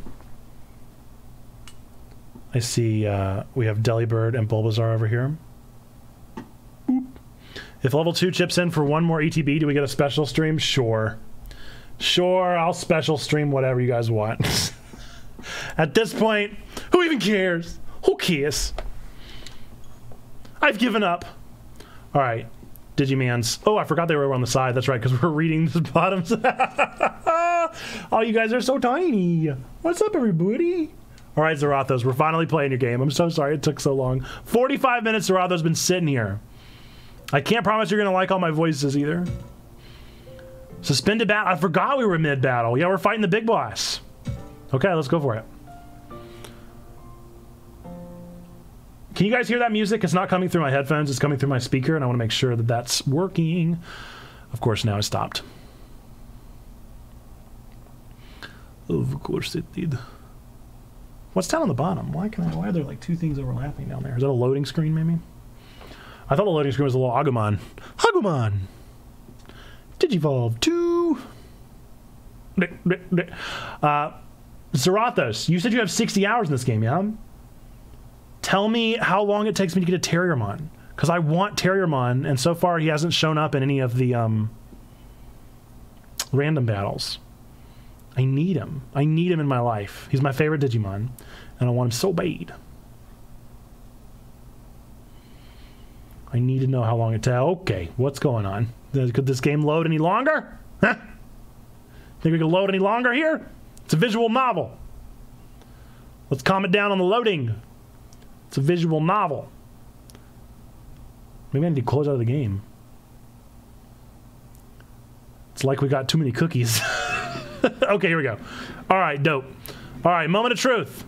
I see uh, we have Delibird and Bulbasaur over here. If level 2 chips in for one more ETB, do we get a special stream? Sure. Sure, I'll special stream whatever you guys want. At this point, who even cares? Who cares? I've given up. All right, Digimans. Oh, I forgot they were on the side. That's right, because we're reading the bottoms. oh, you guys are so tiny. What's up, everybody? All right, Zarathos, we're finally playing your game. I'm so sorry it took so long. 45 minutes, Zarathos been sitting here. I can't promise you're going to like all my voices either. Suspended battle. I forgot we were mid battle. Yeah, we're fighting the big boss. Okay, let's go for it. Can you guys hear that music? It's not coming through my headphones, it's coming through my speaker, and I want to make sure that that's working. Of course, now it stopped. Of course it did. What's down on the bottom? Why can I, why are there like two things overlapping down there? Is that a loading screen maybe? I thought the loading screen was a little Agumon. Agumon! Digivolve 2! Uh, Zarathos, you said you have 60 hours in this game, yeah? Tell me how long it takes me to get a Terriermon. Because I want Terriermon, and so far he hasn't shown up in any of the um, random battles. I need him. I need him in my life. He's my favorite Digimon, and I want him so bad. I need to know how long it takes. Okay, what's going on? Could this game load any longer? Huh? Think we can load any longer here? It's a visual novel. Let's calm it down on the loading. It's a visual novel. Maybe I need to close out of the game. It's like we got too many cookies. okay, here we go. All right, dope. All right, moment of truth.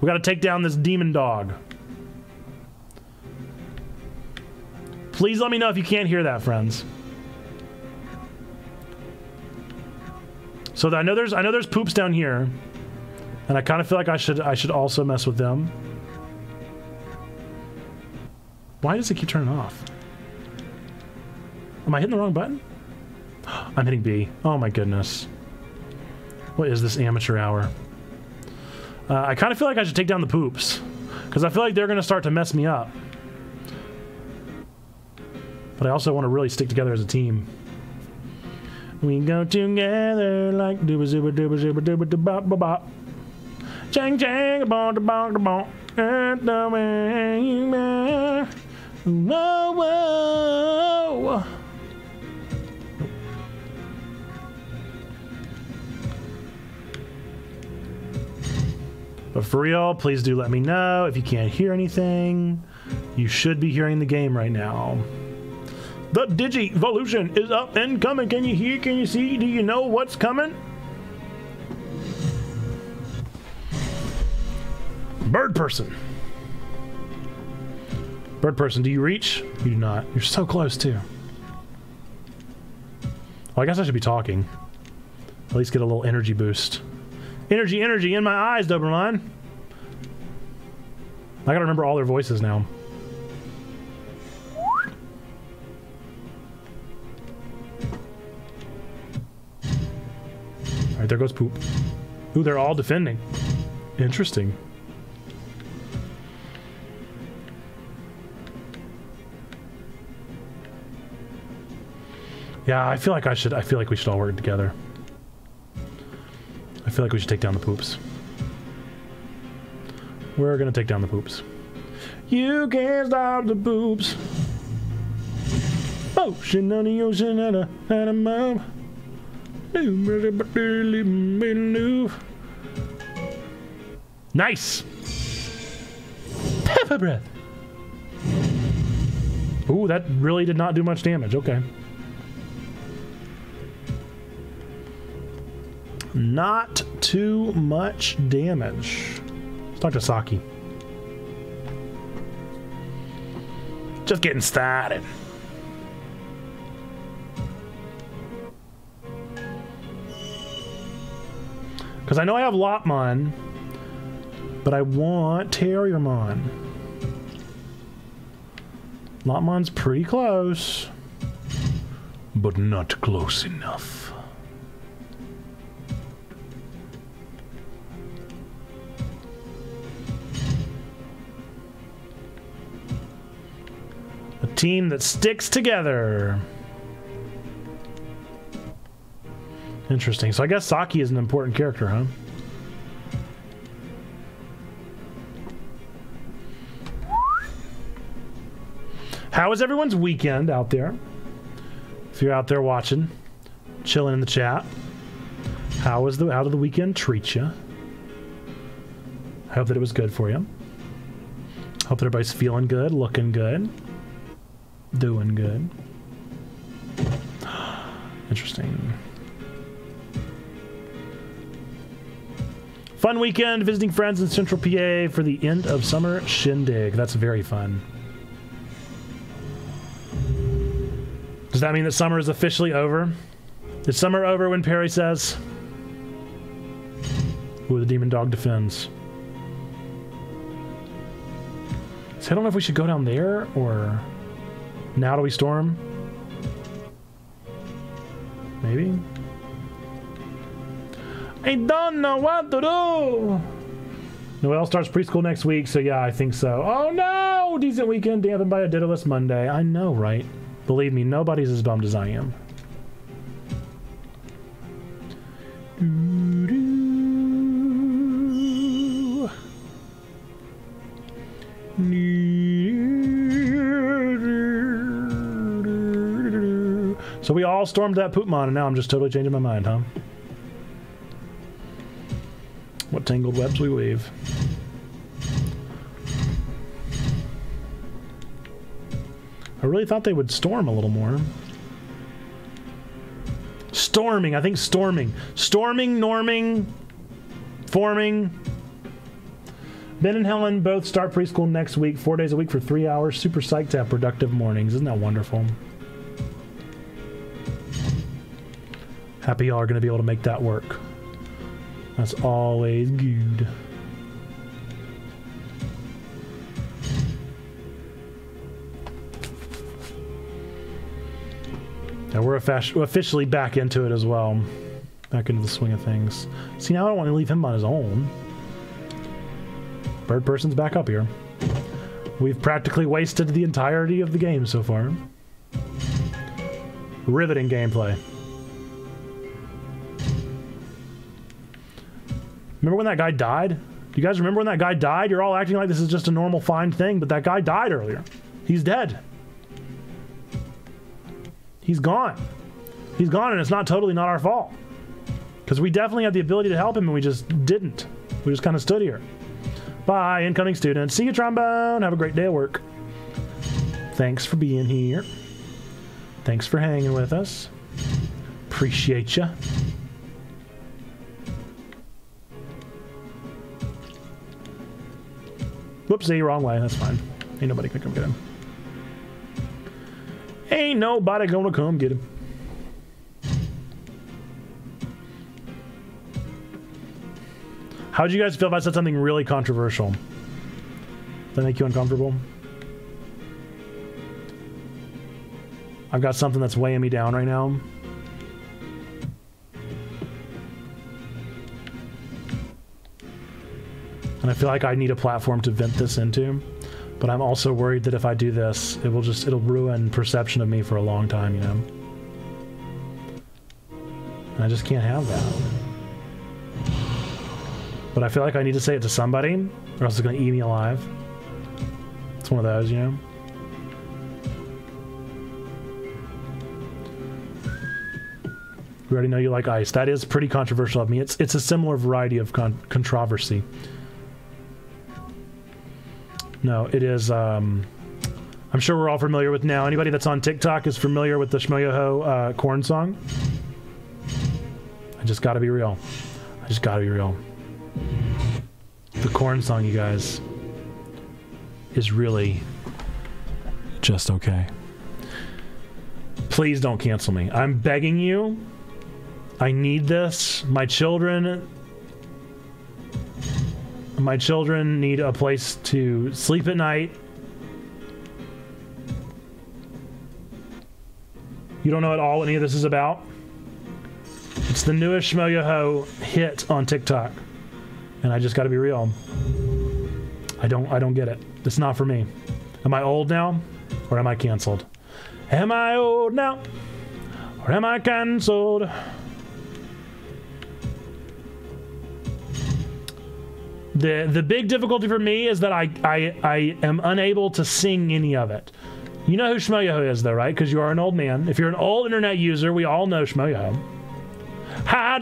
We got to take down this demon dog. Please let me know if you can't hear that, friends. So I know there's I know there's poops down here, and I kind of feel like I should I should also mess with them. Why does it keep turning off? Am I hitting the wrong button? I'm hitting B. Oh my goodness. What is this amateur hour? Uh, I kind of feel like I should take down the poops. Because I feel like they're going to start to mess me up. But I also want to really stick together as a team. We go together like dooba zooba dooba zooba dooba dooba bop bop. Chang chang bong da bong da bong. And the way you are. Whoa, whoa. But for real, please do let me know if you can't hear anything. You should be hearing the game right now. The Digivolution is up and coming. Can you hear? Can you see? Do you know what's coming? Bird person. Bird person, do you reach? You do not. You're so close, too. Well, I guess I should be talking. At least get a little energy boost. Energy, energy in my eyes, Doberman. I gotta remember all their voices now. Alright, there goes poop. Ooh, they're all defending. Interesting. Yeah, I feel like I should I feel like we should all work together. I feel like we should take down the poops. We're gonna take down the poops. You can't stop the poops. Oh, ocean on the ocean and a and a mom. Nice. Pepper breath. Ooh, that really did not do much damage. Okay. Not too much damage. Let's talk to Saki. Just getting started. Because I know I have Lopmon, but I want Terriermon. Lopmon's pretty close, but not close enough. A team that sticks together. Interesting. So I guess Saki is an important character, huh? How was everyone's weekend out there? If you're out there watching, chilling in the chat, how was the how did the weekend treat you? I hope that it was good for you. Hope that everybody's feeling good, looking good, doing good. Interesting. Fun weekend visiting friends in Central PA for the end of summer shindig. That's very fun. Does that mean that summer is officially over? Is summer over when Perry says? Ooh, the demon dog defends. So I don't know if we should go down there or now do we storm? Maybe? I don't know what to do. Noel starts preschool next week, so yeah, I think so. Oh no! Decent weekend dampened by a diddleless Monday. I know, right? Believe me, nobody's as bummed as I am. So we all stormed that Pootmon, and now I'm just totally changing my mind, huh? What tangled webs we weave. I really thought they would storm a little more. Storming, I think storming. Storming, norming, forming. Ben and Helen both start preschool next week, four days a week for three hours. Super psyched to have productive mornings. Isn't that wonderful? Happy y'all are going to be able to make that work. That's always good. Now we're officially back into it as well. Back into the swing of things. See, now I don't want to leave him on his own. Bird person's back up here. We've practically wasted the entirety of the game so far. Riveting gameplay. Remember when that guy died? You guys remember when that guy died? You're all acting like this is just a normal, fine thing, but that guy died earlier. He's dead. He's gone. He's gone, and it's not totally not our fault. Because we definitely had the ability to help him, and we just didn't. We just kind of stood here. Bye, incoming students. See you, trombone. Have a great day at work. Thanks for being here. Thanks for hanging with us. Appreciate you. Whoopsie, wrong way. That's fine. Ain't nobody gonna come get him. Ain't nobody gonna come get him. How would you guys feel if I said something really controversial? Does that make you uncomfortable? I've got something that's weighing me down right now. And I feel like I need a platform to vent this into. But I'm also worried that if I do this, it will just it'll ruin perception of me for a long time, you know. And I just can't have that. But I feel like I need to say it to somebody, or else it's gonna eat me alive. It's one of those, you know. We already know you like ice. That is pretty controversial of me. It's it's a similar variety of con- controversy. No, it is. Um, I'm sure we're all familiar with now. Anybody that's on TikTok is familiar with the Schmoyoho uh, corn song. I just got to be real. I just got to be real. The corn song, you guys, is really just okay. Please don't cancel me. I'm begging you. I need this. My children my children need a place to sleep at night. You don't know at all what any of this is about? It's the newest Schmoyoho hit on TikTok. And I just gotta be real. I don't I don't get it. It's not for me. Am I old now? Or am I cancelled? Am I old now? Or am I cancelled? The the big difficulty for me is that I I, I am unable to sing any of it. You know who Schmoyoho is though, right? Because you are an old man. If you're an old internet user, we all know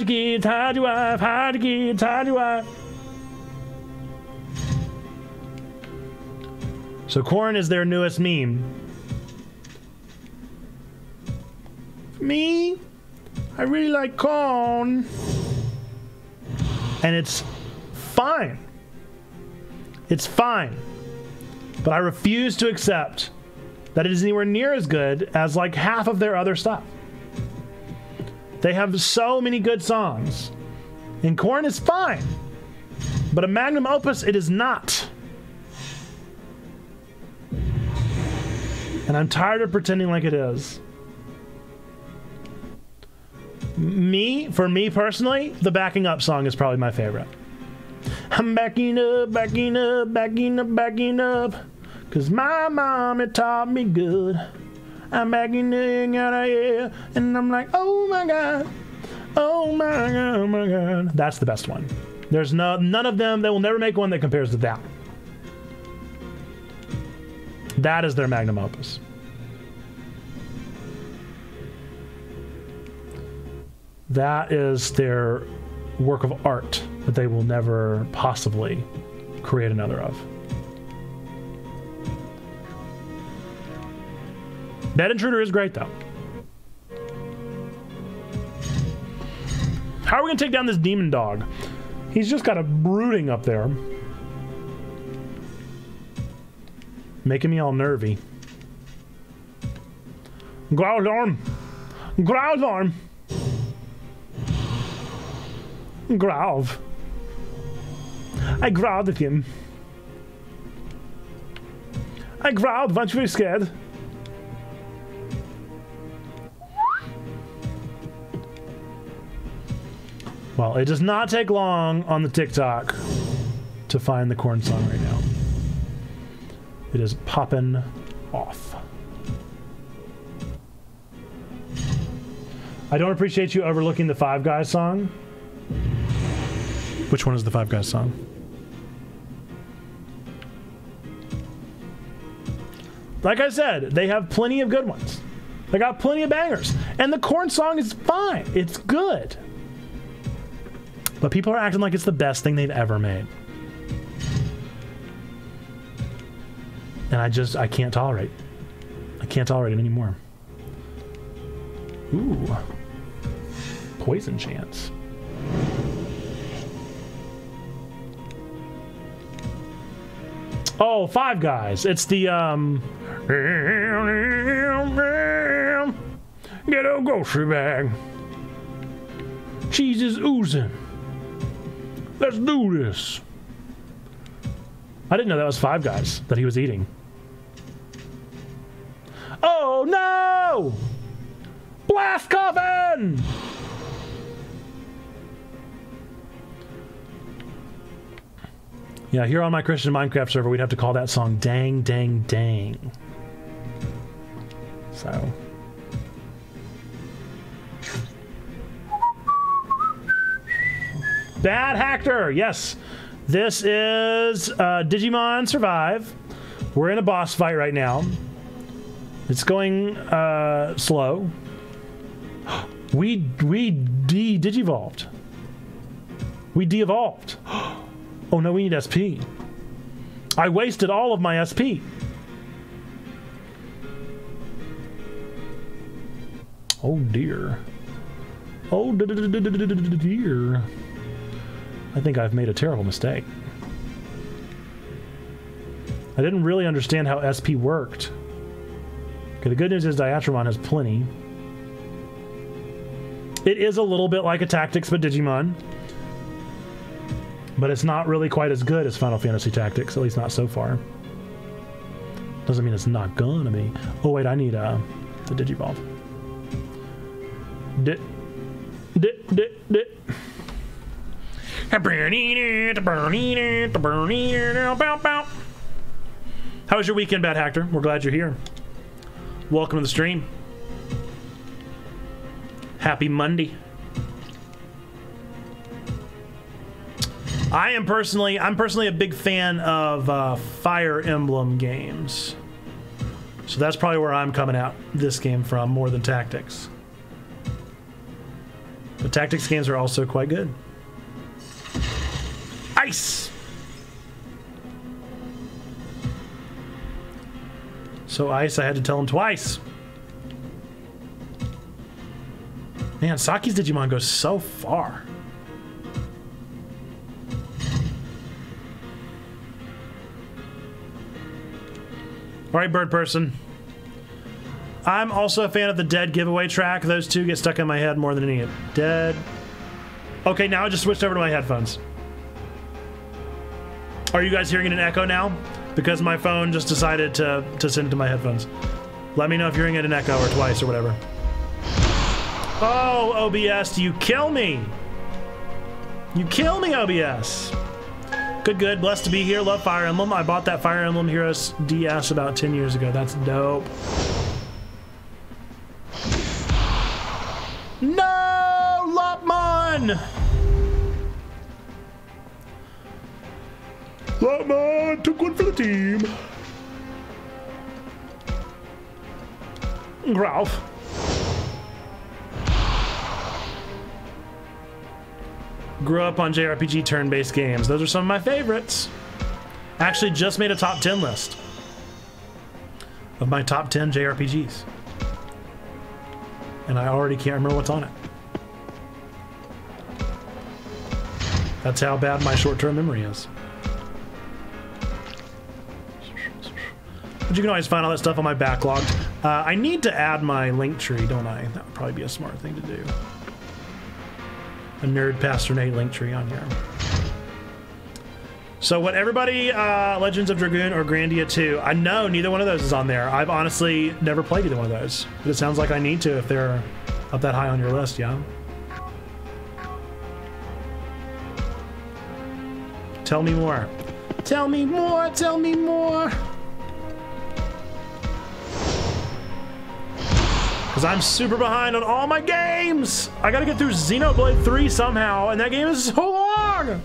your kids, hide your wife, hide kids, hide your wife. So corn is their newest meme. Me, I really like corn. And it's fine. It's fine. But I refuse to accept that it is anywhere near as good as like half of their other stuff. They have so many good songs. And Corn is fine. But a magnum opus, it is not. And I'm tired of pretending like it is. Me, for me personally, the backing up song is probably my favorite. I'm backing up, backing up, backing up, backing up. Cause my mom had taught me good. I'm backing up out of here. And I'm like, oh my god. Oh my god, oh my god. That's the best one. There's no none of them, they will never make one that compares to that. That is their magnum opus. That is their work of art that they will never possibly create another of. That Intruder is great, though. How are we to take down this demon dog? He's just got a brooding up there. Making me all nervy. Growl arm. Growl arm. Growl. I growled at him. I growled, weren't you scared? Well, it does not take long on the TikTok to find the corn song right now. It is popping off. I don't appreciate you overlooking the Five Guys song. Which one is the Five Guys song? Like I said, they have plenty of good ones. They got plenty of bangers. And the corn song is fine. It's good. But people are acting like it's the best thing they've ever made. And I just, I can't tolerate. I can't tolerate it anymore. Ooh. Poison chance. Oh, Five Guys. It's the, um... Get a grocery bag. Cheese is oozing. Let's do this. I didn't know that was Five Guys that he was eating. Oh no! Blast coffin! Yeah, here on my Christian Minecraft server, we'd have to call that song Dang, Dang, Dang. So. Bad Hacker, yes. This is uh, Digimon Survive. We're in a boss fight right now. It's going uh, slow. We we de digivolved. We de-evolved. Oh no, we need SP. I wasted all of my SP. Oh dear. Oh dear. I think I've made a terrible mistake. I didn't really understand how SP worked. Okay, the good news is Diatrymon has plenty. It is a little bit like a Tactics but Digimon. But it's not really quite as good as Final Fantasy Tactics, at least not so far. Doesn't mean it's not gonna be. Oh wait, I need uh, the Digivolve. How was your weekend, Bad Hector? We're glad you're here. Welcome to the stream. Happy Monday. I am personally, I'm personally a big fan of uh, Fire Emblem games. So that's probably where I'm coming out this game from more than Tactics. But Tactics games are also quite good. Ice! So Ice, I had to tell him twice. Man, Saki's Digimon goes so far. All right, bird person. I'm also a fan of the Dead giveaway track. Those two get stuck in my head more than any. Dead. Okay, now I just switched over to my headphones. Are you guys hearing an echo now? Because my phone just decided to, to send it to my headphones. Let me know if you're hearing an echo or twice or whatever. Oh, OBS, you kill me! You kill me, OBS! Good, good. Blessed to be here. Love Fire Emblem. I bought that Fire Emblem Heroes DS about 10 years ago. That's dope. No! Lopmon! Lopmon took one for the team. Growlf. Grew up on JRPG turn-based games. Those are some of my favorites. Actually, just made a top 10 list of my top 10 JRPGs. And I already can't remember what's on it. That's how bad my short-term memory is. But you can always find all that stuff on my backlog. Uh, I need to add my link tree, don't I? That would probably be a smart thing to do. A nerd pastor Nate link tree on here. So what everybody, uh, Legends of Dragoon or Grandia 2, I know neither one of those is on there. I've honestly never played either one of those. But it sounds like I need to if they're up that high on your list, yeah? Tell me more. Tell me more, tell me more. Because I'm super behind on all my games. I gotta get through Xenoblade 3 somehow, and that game is so long.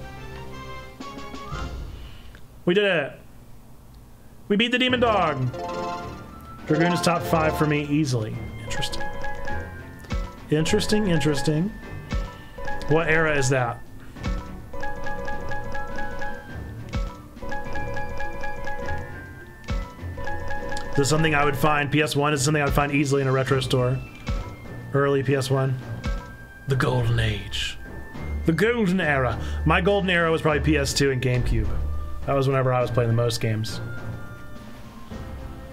We did it. We beat the Demon Dog. Dragoon is top five for me easily. Interesting. Interesting, interesting. What era is that? Is something I would find PS1? Is something I would find easily in a retro store? Early PS1? The Golden Age. The Golden Era. My Golden Era was probably PS2 and GameCube. That was whenever I was playing the most games.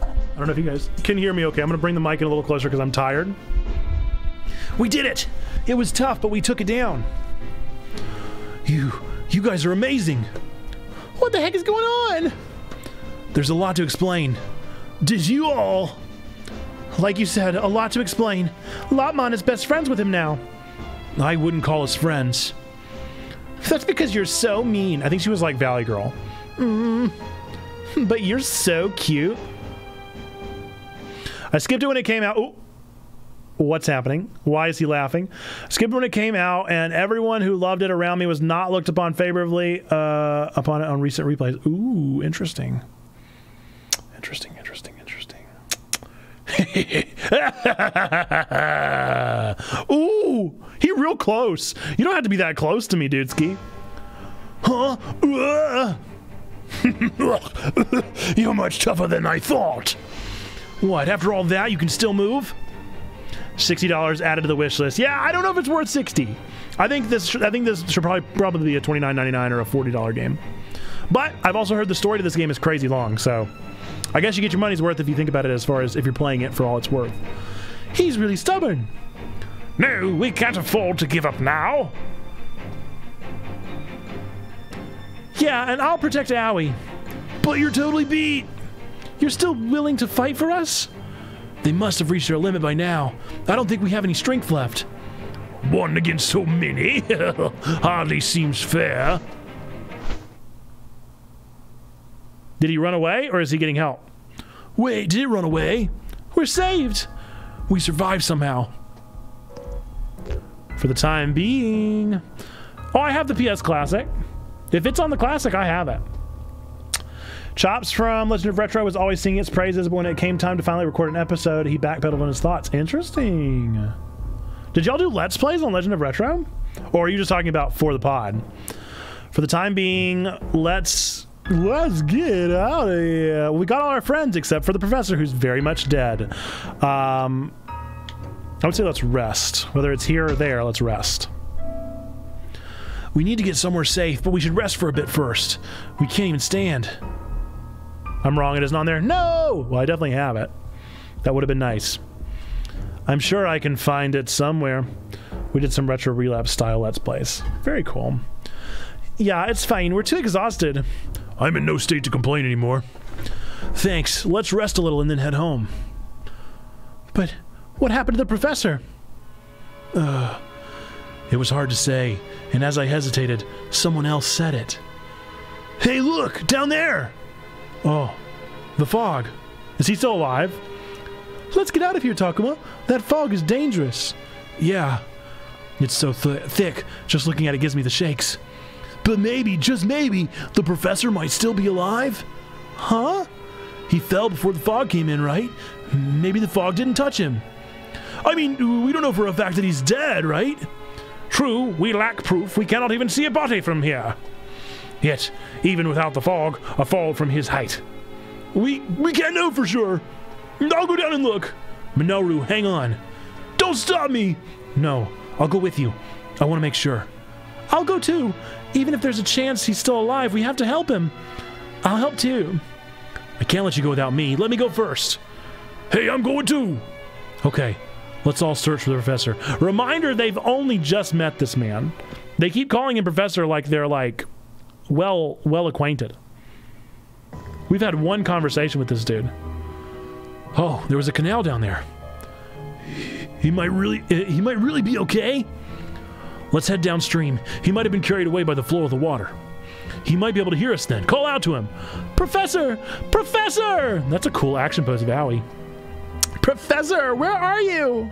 I don't know if you guys can hear me okay. I'm going to bring the mic in a little closer because I'm tired. We did it! It was tough, but we took it down. You, you guys are amazing. What the heck is going on? There's a lot to explain. Did you all? Like you said, a lot to explain. Lopmon is best friends with him now. I wouldn't call us friends. That's because you're so mean. I think she was like Valley Girl. Mm, but you're so cute. I skipped it when it came out. Ooh. What's happening? Why is he laughing? Skipped when it came out, and everyone who loved it around me was not looked upon favorably uh, upon it on recent replays. Ooh, interesting. Interesting, interesting, interesting. Ooh, he real close. You don't have to be that close to me, Dudesky. Huh? You're much tougher than I thought. What, after all that, you can still move? $60 added to the wish list. Yeah, I don't know if it's worth 60. I think this I think this should probably probably be a $29.99 or a $40 game. But I've also heard the story to this game is crazy long, so I guess you get your money's worth if you think about it as far as if you're playing it for all it's worth. He's really stubborn. No, we can't afford to give up now. Yeah, and I'll protect Owie. But you're totally beat. You're still willing to fight for us? They must have reached their limit by now. I don't think we have any strength left. One against so many? Hardly seems fair. Did he run away or is he getting help? Wait, did he run away? We're saved. We survived somehow. For the time being. Oh, I have the PS Classic. If it's on the Classic, I have it. Chops from Legend of Retro was always singing its praises, but when it came time to finally record an episode, he backpedaled on his thoughts. Interesting. Did y'all do Let's Plays on Legend of Retro? Or are you just talking about for the pod? For the time being, let's let's get out of here. We got all our friends except for the professor, who's very much dead. Um, I would say let's rest. Whether it's here or there, let's rest. We need to get somewhere safe, but we should rest for a bit first. We can't even stand. I'm wrong, it isn't on there? No! Well, I definitely have it. That would have been nice. I'm sure I can find it somewhere. We did some retro relapse style Let's Plays. Very cool. Yeah, it's fine. We're too exhausted. I'm in no state to complain anymore. Thanks. Let's rest a little and then head home. But what happened to the professor? Uh, it was hard to say, and as I hesitated, someone else said it. Hey, look! Down there! Oh, the fog. Is he still alive? Let's get out of here, Takuma. That fog is dangerous. Yeah. It's so th- thick, just looking at it gives me the shakes. But maybe, just maybe, the professor might still be alive? Huh? He fell before the fog came in, right? Maybe the fog didn't touch him. I mean, we don't know for a fact that he's dead, right? True, we lack proof. We cannot even see a body from here. Yet, even without the fog, a fall from his height. We we can't know for sure. I'll go down and look. Minoru, hang on. Don't stop me. No, I'll go with you. I want to make sure. I'll go too. Even if there's a chance he's still alive, we have to help him. I'll help too. I can't let you go without me. Let me go first. Hey, I'm going too. Okay, let's all search for the professor. Reminder they've only just met this man. They keep calling him professor like they're like well well acquainted. We've had one conversation with this dude. Oh, there was a canal down there. He might really he might really be okay. Let's head downstream. He might have been carried away by the flow of the water. He might be able to hear us then. Call out to him. Professor! Professor! That's a cool action pose of Owie. Professor, where are you?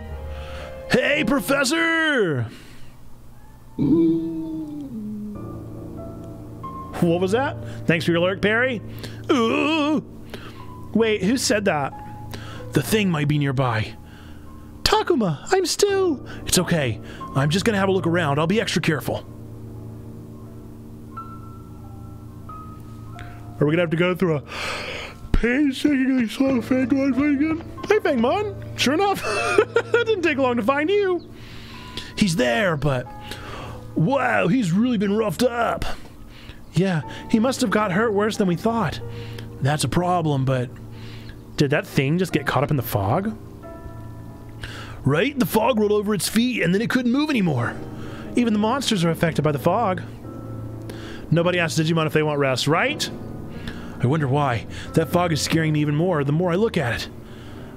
Hey, Professor! What was that? Thanks for your alert, Perry. Ooh. Wait, who said that? The thing might be nearby. Takuma, I'm still. It's okay. I'm just gonna have a look around. I'll be extra careful. Are we gonna have to go through a painstakingly slow Fangmon fight again? Hey, Fangmon! Sure enough, that didn't take long to find you. He's there, but wow, he's really been roughed up. Yeah, he must have got hurt worse than we thought. That's a problem, but did that thing just get caught up in the fog? Right? The fog rolled over its feet and then it couldn't move anymore. Even the monsters are affected by the fog. Nobody asked Digimon if they want rest, right? I wonder why. That fog is scaring me even more the more I look at it.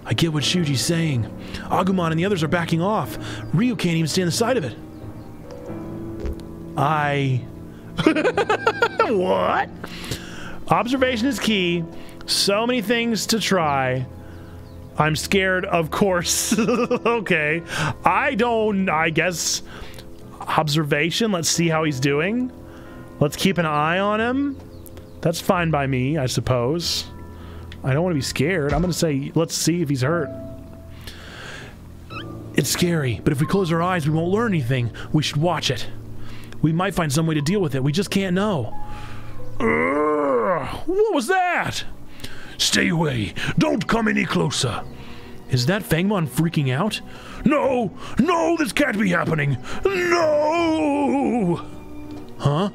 I get what Shuji's saying. Agumon and the others are backing off. Ryu can't even stand the sight of it. I. what? Observation is key. So many things to try. I'm scared, of course. okay. I don't, I guess, observation. Let's see how he's doing. Let's keep an eye on him. That's fine by me, I suppose. I don't want to be scared. I'm going to say, let's see if he's hurt. It's scary, but if we close our eyes, we won't learn anything. We should watch it. We might find some way to deal with it. We just can't know. Urgh, what was that? Stay away. Don't come any closer. Is that Fangmon freaking out? No! No, this can't be happening! No! Huh?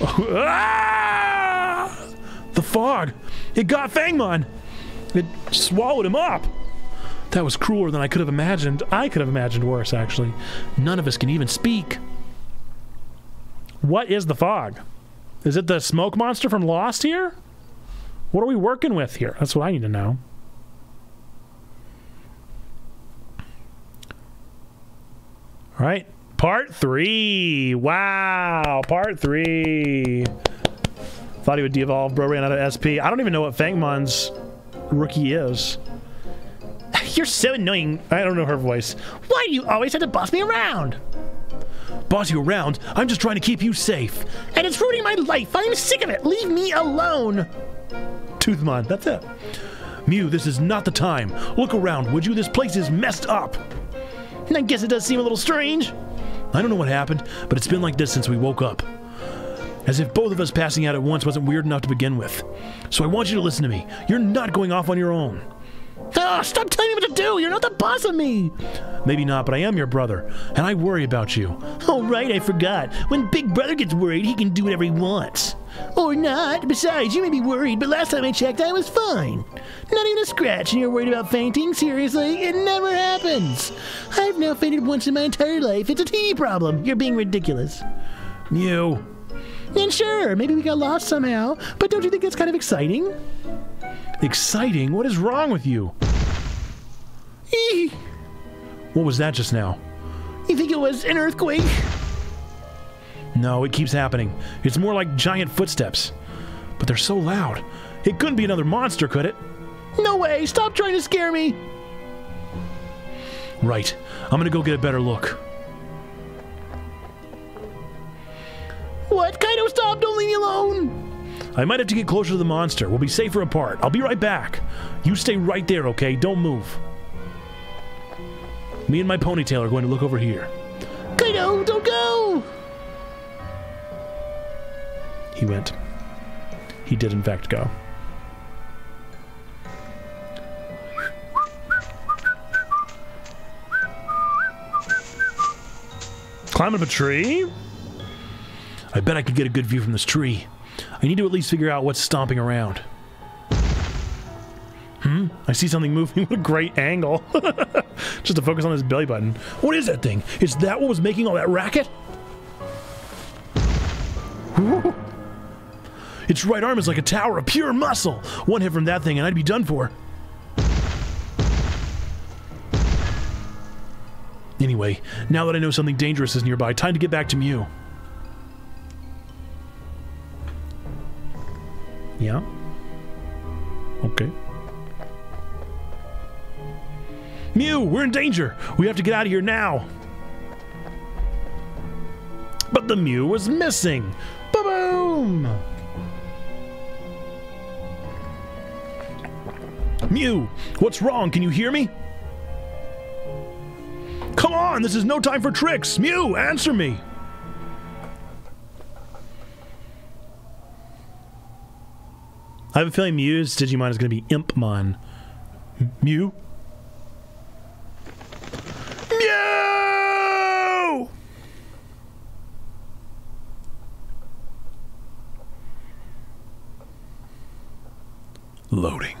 ah! The fog! It got Fangmon! It swallowed him up! That was crueler than I could have imagined. I could have imagined worse, actually. None of us can even speak. What is the fog? Is it the smoke monster from Lost here? What are we working with here? That's what I need to know. All right, part three. Wow, part three. Thought he would devolve. Bro ran out of SP. I don't even know what Fangmon's rookie is. You're so annoying. I don't know her voice. Why do you always have to boss me around? Boss you around? I'm just trying to keep you safe. And it's ruining my life. I'm sick of it. Leave me alone. Toothmon, that's it. Miu, this is not the time. Look around, would you? This place is messed up. And I guess it does seem a little strange. I don't know what happened, but it's been like this since we woke up. As if both of us passing out at once wasn't weird enough to begin with. So I want you to listen to me. You're not going off on your own. Oh, stop telling me what to do! You're not the boss of me! Maybe not, but I am your brother, and I worry about you. Oh, right, I forgot. When Big Brother gets worried, he can do whatever he wants. Or not. Besides, you may be worried, but last time I checked, I was fine. Not even a scratch, and you're worried about fainting? Seriously? It never happens. I've now fainted once in my entire life. It's a teeny problem. You're being ridiculous. You. And sure, maybe we got lost somehow, but don't you think that's kind of exciting? Exciting? What is wrong with you? Eee. What was that just now? You think it was an earthquake? No, it keeps happening. It's more like giant footsteps. But they're so loud. It couldn't be another monster, could it? No way! Stop trying to scare me! Right. I'm gonna go get a better look. What? Kaito, stop! Don't leave me alone! I might have to get closer to the monster. We'll be safer apart. I'll be right back. You stay right there, okay? Don't move. Me and my ponytail are going to look over here. Kaito, don't go! He went. He did, in fact, go. Climb up a tree? I bet I could get a good view from this tree. I need to at least figure out what's stomping around. Hmm? I see something moving with a great angle. Just to focus on his belly button. What is that thing? Is that what was making all that racket? Whew. Its right arm is like a tower of pure muscle. One hit from that thing and I'd be done for. Anyway, now that I know something dangerous is nearby, time to get back to Miu. Yeah? Okay. Miu, we're in danger! We have to get out of here now! But the Miu was missing! Ba-boom! Miu, what's wrong? Can you hear me? Come on, this is no time for tricks! Miu, answer me! I have a feeling Miu's Digimon is going to be Impmon. Miu? Miu! Loading.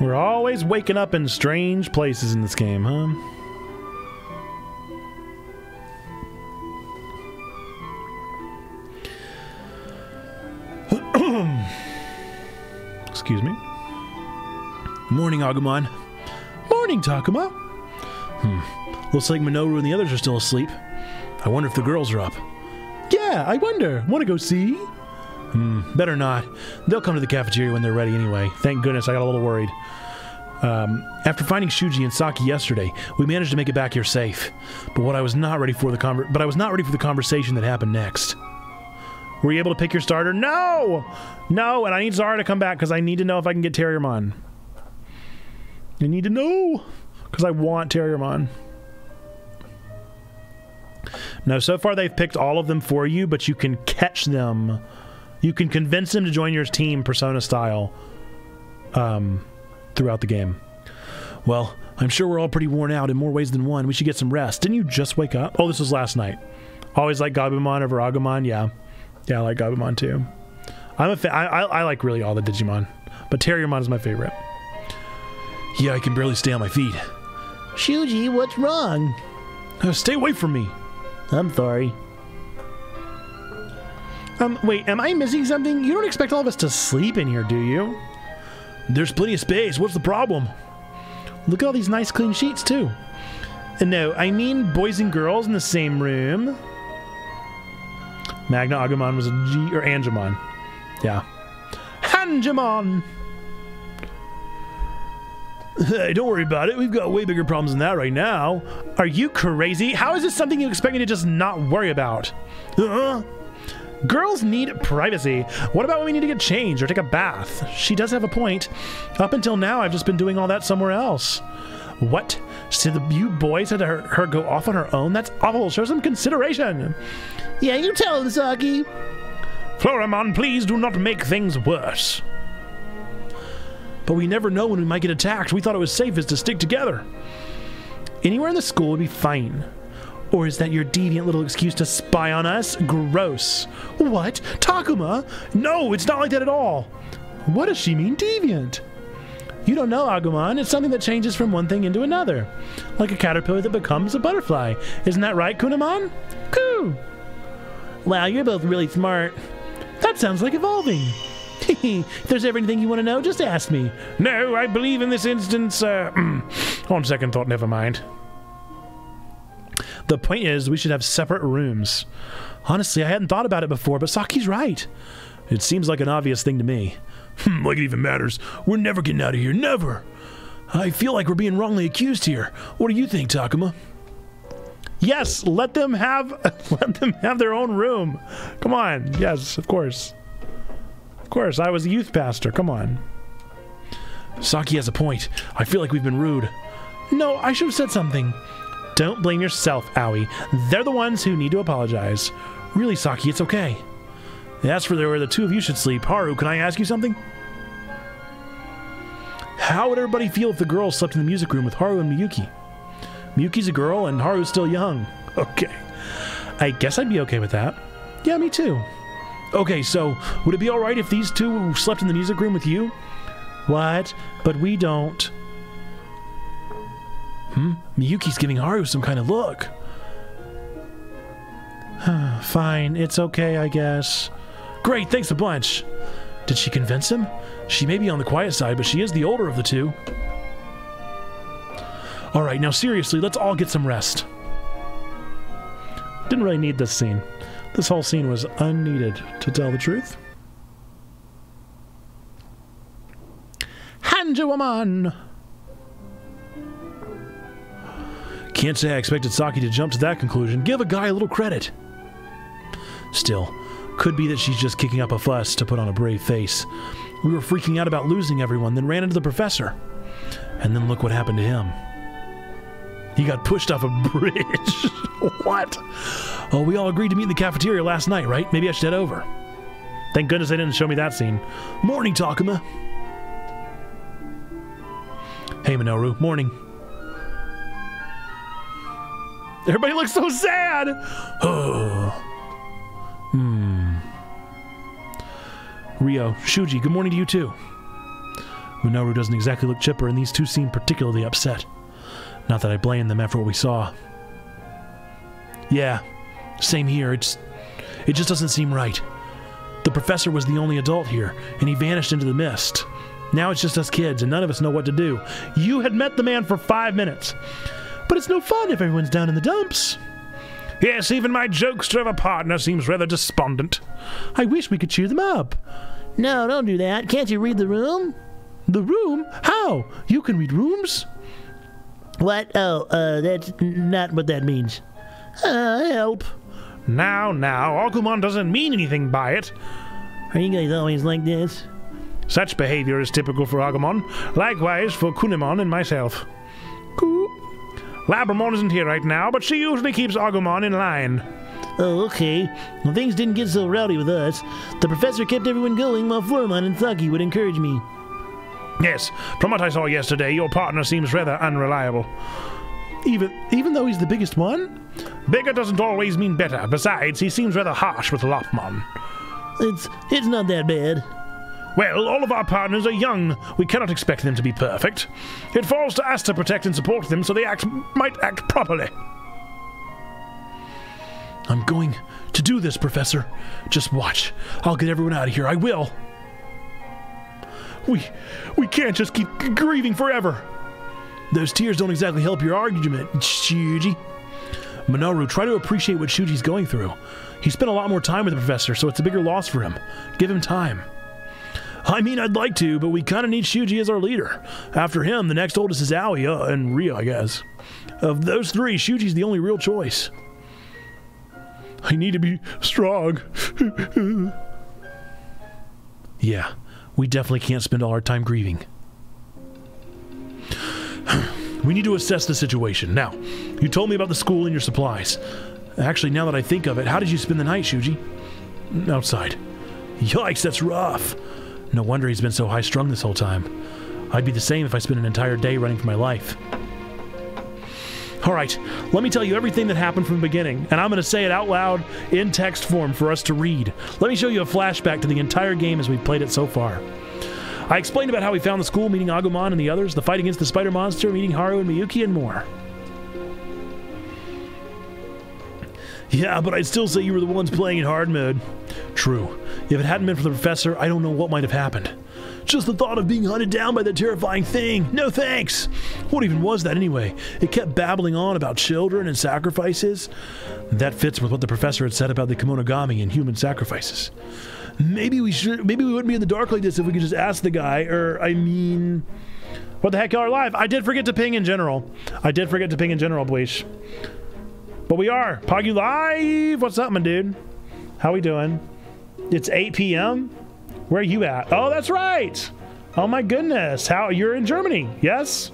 We're always waking up in strange places in this game, huh? Excuse me. Morning, Agumon. Morning, Takuma. Hmm. Looks like Minoru and the others are still asleep. I wonder if the girls are up. Yeah, I wonder. Want to go see? Hmm, better not. They'll come to the cafeteria when they're ready anyway. Thank goodness, I got a little worried. Um, after finding Shuji and Saki yesterday, we managed to make it back here safe. But what I was not ready for the conver- but I was not ready for the conversation that happened next. Were you able to pick your starter? No, no, and I need Zara to come back because I need to know if I can get Terriermon. I need to know because I want Terriermon. No, so far they've picked all of them for you, but you can catch them. You can convince them to join your team, Persona style, um, throughout the game. Well, I'm sure we're all pretty worn out in more ways than one. We should get some rest. Didn't you just wake up? Oh, this was last night. Always like Gabumon over Agumon. Yeah, yeah, I like Gabumon too. I'm a fa- I, I, I like really all the Digimon, but Terriermon is my favorite. Yeah, I can barely stay on my feet. Shuji, what's wrong? Uh, stay away from me. I'm sorry. Um, wait, am I missing something? You don't expect all of us to sleep in here, do you? There's plenty of space. What's the problem? Look at all these nice clean sheets, too. Uh, No, I mean boys and girls in the same room. Magna Agumon was a G, or Angemon. Yeah. Angemon! Hey, don't worry about it. We've got way bigger problems than that right now. Are you crazy? How is this something you expect me to just not worry about? Uh-huh. Girls need privacy. What about when we need to get changed or take a bath? She does have a point. Up until now, I've just been doing all that somewhere else. What? So the you boys had her, her go off on her own? That's awful. Show some consideration. Yeah, you tell him, Saki. Floramon, please do not make things worse. But we never know when we might get attacked. We thought it was safest to stick together. Anywhere in the school would be fine. Or is that your deviant little excuse to spy on us? Gross. What? Takuma? No, it's not like that at all. What does she mean, deviant? You don't know, Agumon. It's something that changes from one thing into another. Like a caterpillar that becomes a butterfly. Isn't that right, Kudamon? Coo! Wow, you're both really smart. That sounds like evolving. if there's ever anything you want to know, just ask me. No, I believe in this instance, uh, on second thought, never mind. The point is, we should have separate rooms. Honestly, I hadn't thought about it before, but Saki's right. It seems like an obvious thing to me. Hmm, like it even matters. We're never getting out of here, never. I feel like we're being wrongly accused here. What do you think, Takuma? Yes, let them have let them have their own room. Come on. Yes, of course. Of course, I was a youth pastor. Come on. Saki has a point. I feel like we've been rude. No, I should have said something. Don't blame yourself, Aoi. They're the ones who need to apologize. Really, Saki, it's okay. As for where the two of you should sleep, Haru, can I ask you something? How would everybody feel if the girls slept in the music room with Haru and Miyuki? Miyuki's a girl and Haru's still young. Okay. I guess I'd be okay with that. Yeah, me too. Okay, so would it be alright if these two slept in the music room with you? What? But we don't. Hmm? Miyuki's giving Haru some kind of look. Fine, it's okay, I guess. Great, thanks a bunch. Did she convince him? She may be on the quiet side, but she is the older of the two. Alright, now seriously, let's all get some rest. Didn't really need this scene. This whole scene was unneeded, to tell the truth. Hanjuaman! Can't say I expected Saki to jump to that conclusion. Give a guy a little credit. Still, could be that she's just kicking up a fuss to put on a brave face. We were freaking out about losing everyone, then ran into the professor. And then look what happened to him. He got pushed off a bridge. what? Oh, we all agreed to meet in the cafeteria last night, right? Maybe I should head over. Thank goodness they didn't show me that scene. Morning, Takuma. Hey, Minoru. Morning. Everybody looks so sad. Oh. Hmm. Ryo, Shuji, good morning to you too. Minoru doesn't exactly look chipper, and these two seem particularly upset. Not that I blame them after what we saw. Yeah, same here. It's it just doesn't seem right. The professor was the only adult here, and he vanished into the mist. Now it's just us kids, and none of us know what to do. You had met the man for five minutes. But it's no fun if everyone's down in the dumps. Yes, even my jokester of a partner seems rather despondent. I wish we could cheer them up. No, don't do that. Can't you read the room? The room? How? You can read rooms? What? Oh, uh, that's not what that means. Uh, help. Now, now, Agumon doesn't mean anything by it. Are you guys always like this? Such behavior is typical for Agumon, likewise for Kudamon and myself. Coo. Labramon isn't here right now, but she usually keeps Agumon in line. Oh, okay. Well, things didn't get so rowdy with us. The professor kept everyone going while Floramon and Saki would encourage me. Yes, from what I saw yesterday, your partner seems rather unreliable. Even even though he's the biggest one? Bigger doesn't always mean better. Besides, he seems rather harsh with Lopmon. It's it's not that bad. Well, all of our partners are young. We cannot expect them to be perfect. It falls to us to protect and support them so they act might act properly. I'm going to do this, Professor. Just watch. I'll get everyone out of here. I will. We we can't just keep grieving forever. Those tears don't exactly help your argument, Shuji. Minoru, try to appreciate what Shuji's going through. He spent a lot more time with the professor, so it's a bigger loss for him. Give him time. I mean, I'd like to, but we kind of need Shuji as our leader. After him, the next oldest is Aoi, uh, and Ryo, I guess. Of those three, Shuji's the only real choice. I need to be strong. yeah, we definitely can't spend all our time grieving. we need to assess the situation. Now, you told me about the school and your supplies. Actually, now that I think of it, how did you spend the night, Shuji? Outside. Yikes, that's rough. No wonder he's been so high strung this whole time. I'd be the same if I spent an entire day running for my life. Alright, let me tell you everything that happened from the beginning, and I'm going to say it out loud in text form for us to read. Let me show you a flashback to the entire game as we've played it so far. I explained about how we found the school, meeting Agumon and the others, the fight against the spider monster, meeting Haru and Miyuki, and more. Yeah, but I'd still say you were the ones playing in hard mode. True. If it hadn't been for the professor, I don't know what might have happened. Just the thought of being hunted down by that terrifying thing. No thanks. What even was that anyway? It kept babbling on about children and sacrifices. That fits with what the professor had said about the Kemonogami and human sacrifices. Maybe we should. Maybe we wouldn't be in the dark like this if we could just ask the guy. Or I mean, what the heck, y'all are live? I did forget to ping in general. I did forget to ping in general, please. But we are. Poggy live. What's up, my dude? How we doing? It's 8 p.m. Where are you at? Oh, that's right. Oh my goodness. How you're in Germany? Yes?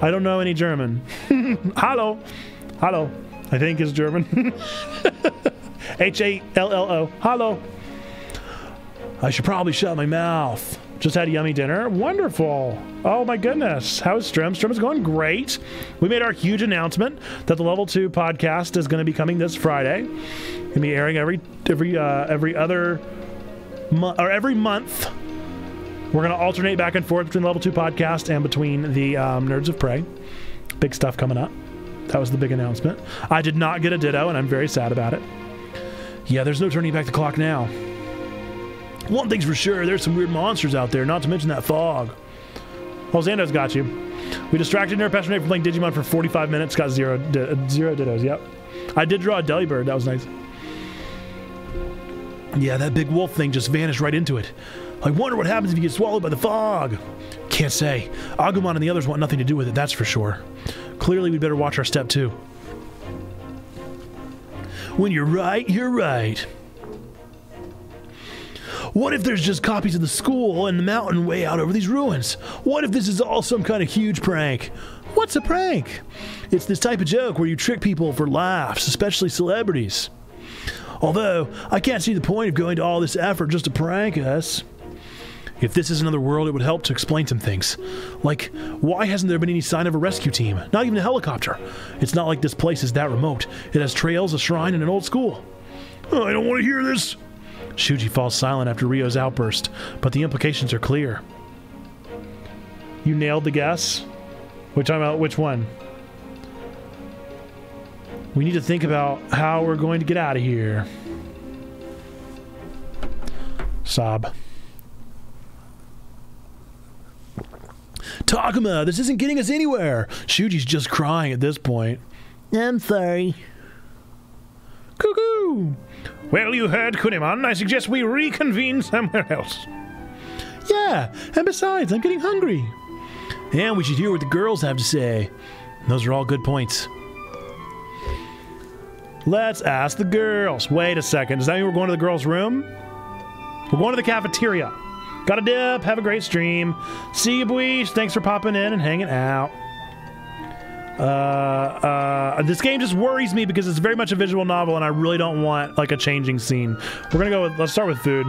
I don't know any German. Hallo. Hallo. I think is German. H A L L O. Hallo. I should probably shut my mouth. Just had a yummy dinner. Wonderful. Oh my goodness. How's Strim? Strim is going great. We made our huge announcement that the Level 2 podcast is going to be coming this Friday. Going to be airing every every uh, every other month or every month. We're going to alternate back and forth between Level 2 podcast and between the um, Nerds of Prey. Big stuff coming up. That was the big announcement. I did not get a ditto, and I'm very sad about it. Yeah, there's no turning back the clock now. One thing's for sure, there's some weird monsters out there, not to mention that fog. Zando's got you. We distracted Nerd Pastor Nate from playing Digimon for 45 minutes, got zero, di- zero dittos, yep. I did draw a Delibird, that was nice. Yeah, that big wolf thing just vanished right into it. I wonder what happens if you get swallowed by the fog. Can't say. Agumon and the others want nothing to do with it, that's for sure. Clearly, we'd better watch our step too. When you're right, you're right. What if there's just copies of the school and the mountain way out over these ruins? What if this is all some kind of huge prank? What's a prank? It's this type of joke where you trick people for laughs, especially celebrities. Although, I can't see the point of going to all this effort just to prank us. If this is another world, it would help to explain some things. Like, why hasn't there been any sign of a rescue team? Not even a helicopter. It's not like this place is that remote. It has trails, a shrine, and an old school. I don't want to hear this. Shuji falls silent after Ryo's outburst, but the implications are clear. You nailed the guess? Which I'm out which one? We need to think about how we're going to get out of here. Sob. Takuma, this isn't getting us anywhere. Shuji's just crying at this point. I'm sorry. Cuckoo! Well, you heard Kudamon. I suggest we reconvene somewhere else. Yeah, and besides, I'm getting hungry. And we should hear what the girls have to say. Those are all good points. Let's ask the girls. Wait a second. Does that mean we're going to the girls' room? We're going to the cafeteria. Got a dip. Have a great stream. See you, boys. Thanks for popping in and hanging out. Uh, uh, this game just worries me because it's very much a visual novel, and I really don't want like a changing scene. We're gonna go with. Let's start with food.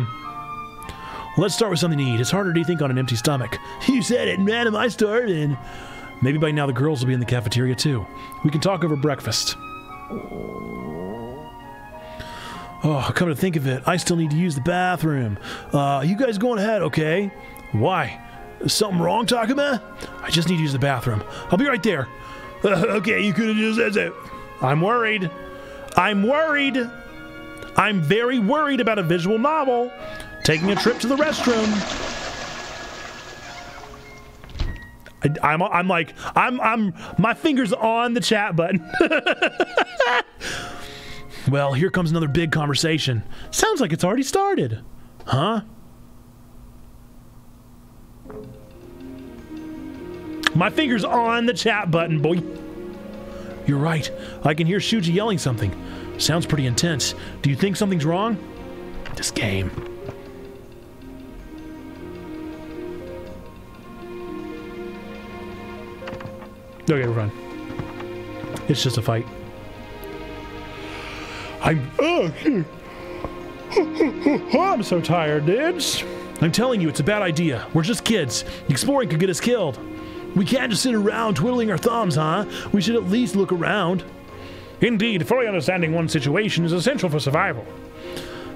Let's start with something to eat. It's harder to think on an empty stomach. You said it, man. Am I starving? Maybe by now the girls will be in the cafeteria too. We can talk over breakfast. Oh, come to think of it, I still need to use the bathroom. Uh, you guys going ahead, okay? Why? Something wrong, Takuma? I just need to use the bathroom. I'll be right there. okay, you could have just said that. I'm worried. I'm worried. I'm very worried about a visual novel taking a trip to the restroom. I, I'm, I'm like, I'm, I'm, my finger's on the chat button. well, here comes another big conversation. Sounds like it's already started. Huh? My finger's on the chat button, boy. You're right. I can hear Shuji yelling something. Sounds pretty intense. Do you think something's wrong? This game. Okay, we're fine. It's just a fight. I'm. Oh, I'm so tired, dudes. I'm telling you, it's a bad idea. We're just kids. Exploring could get us killed. We can't just sit around twiddling our thumbs, huh? We should at least look around. Indeed, fully understanding one's situation is essential for survival.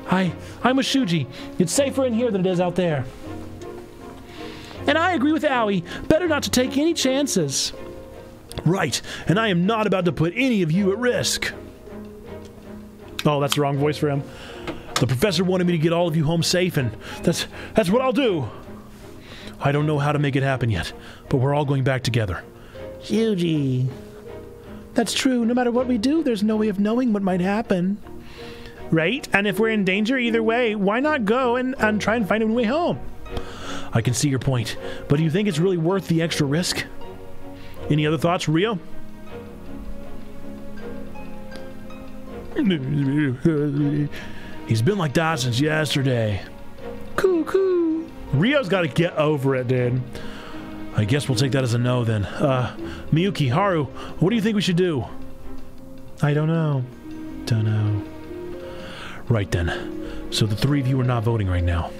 I, I'm with Shuji. It's safer in here than it is out there. And I agree with Aoi. Better not to take any chances. Right, and I am not about to put any of you at risk. Oh, that's the wrong voice for him. The professor wanted me to get all of you home safe, and that's that's what I'll do. I don't know how to make it happen yet, but we're all going back together. Shuji. That's true. No matter what we do, there's no way of knowing what might happen. Right? And if we're in danger either way, why not go and, and try and find a way home? I can see your point, but do you think it's really worth the extra risk? Any other thoughts, Ryo? He's been like that since yesterday. Coo. Ryo's got to get over it, dude. I guess we'll take that as a no then. Uh, Miyuki, Haru, what do you think we should do? I don't know. Don't know. Right then. So the three of you are not voting right now.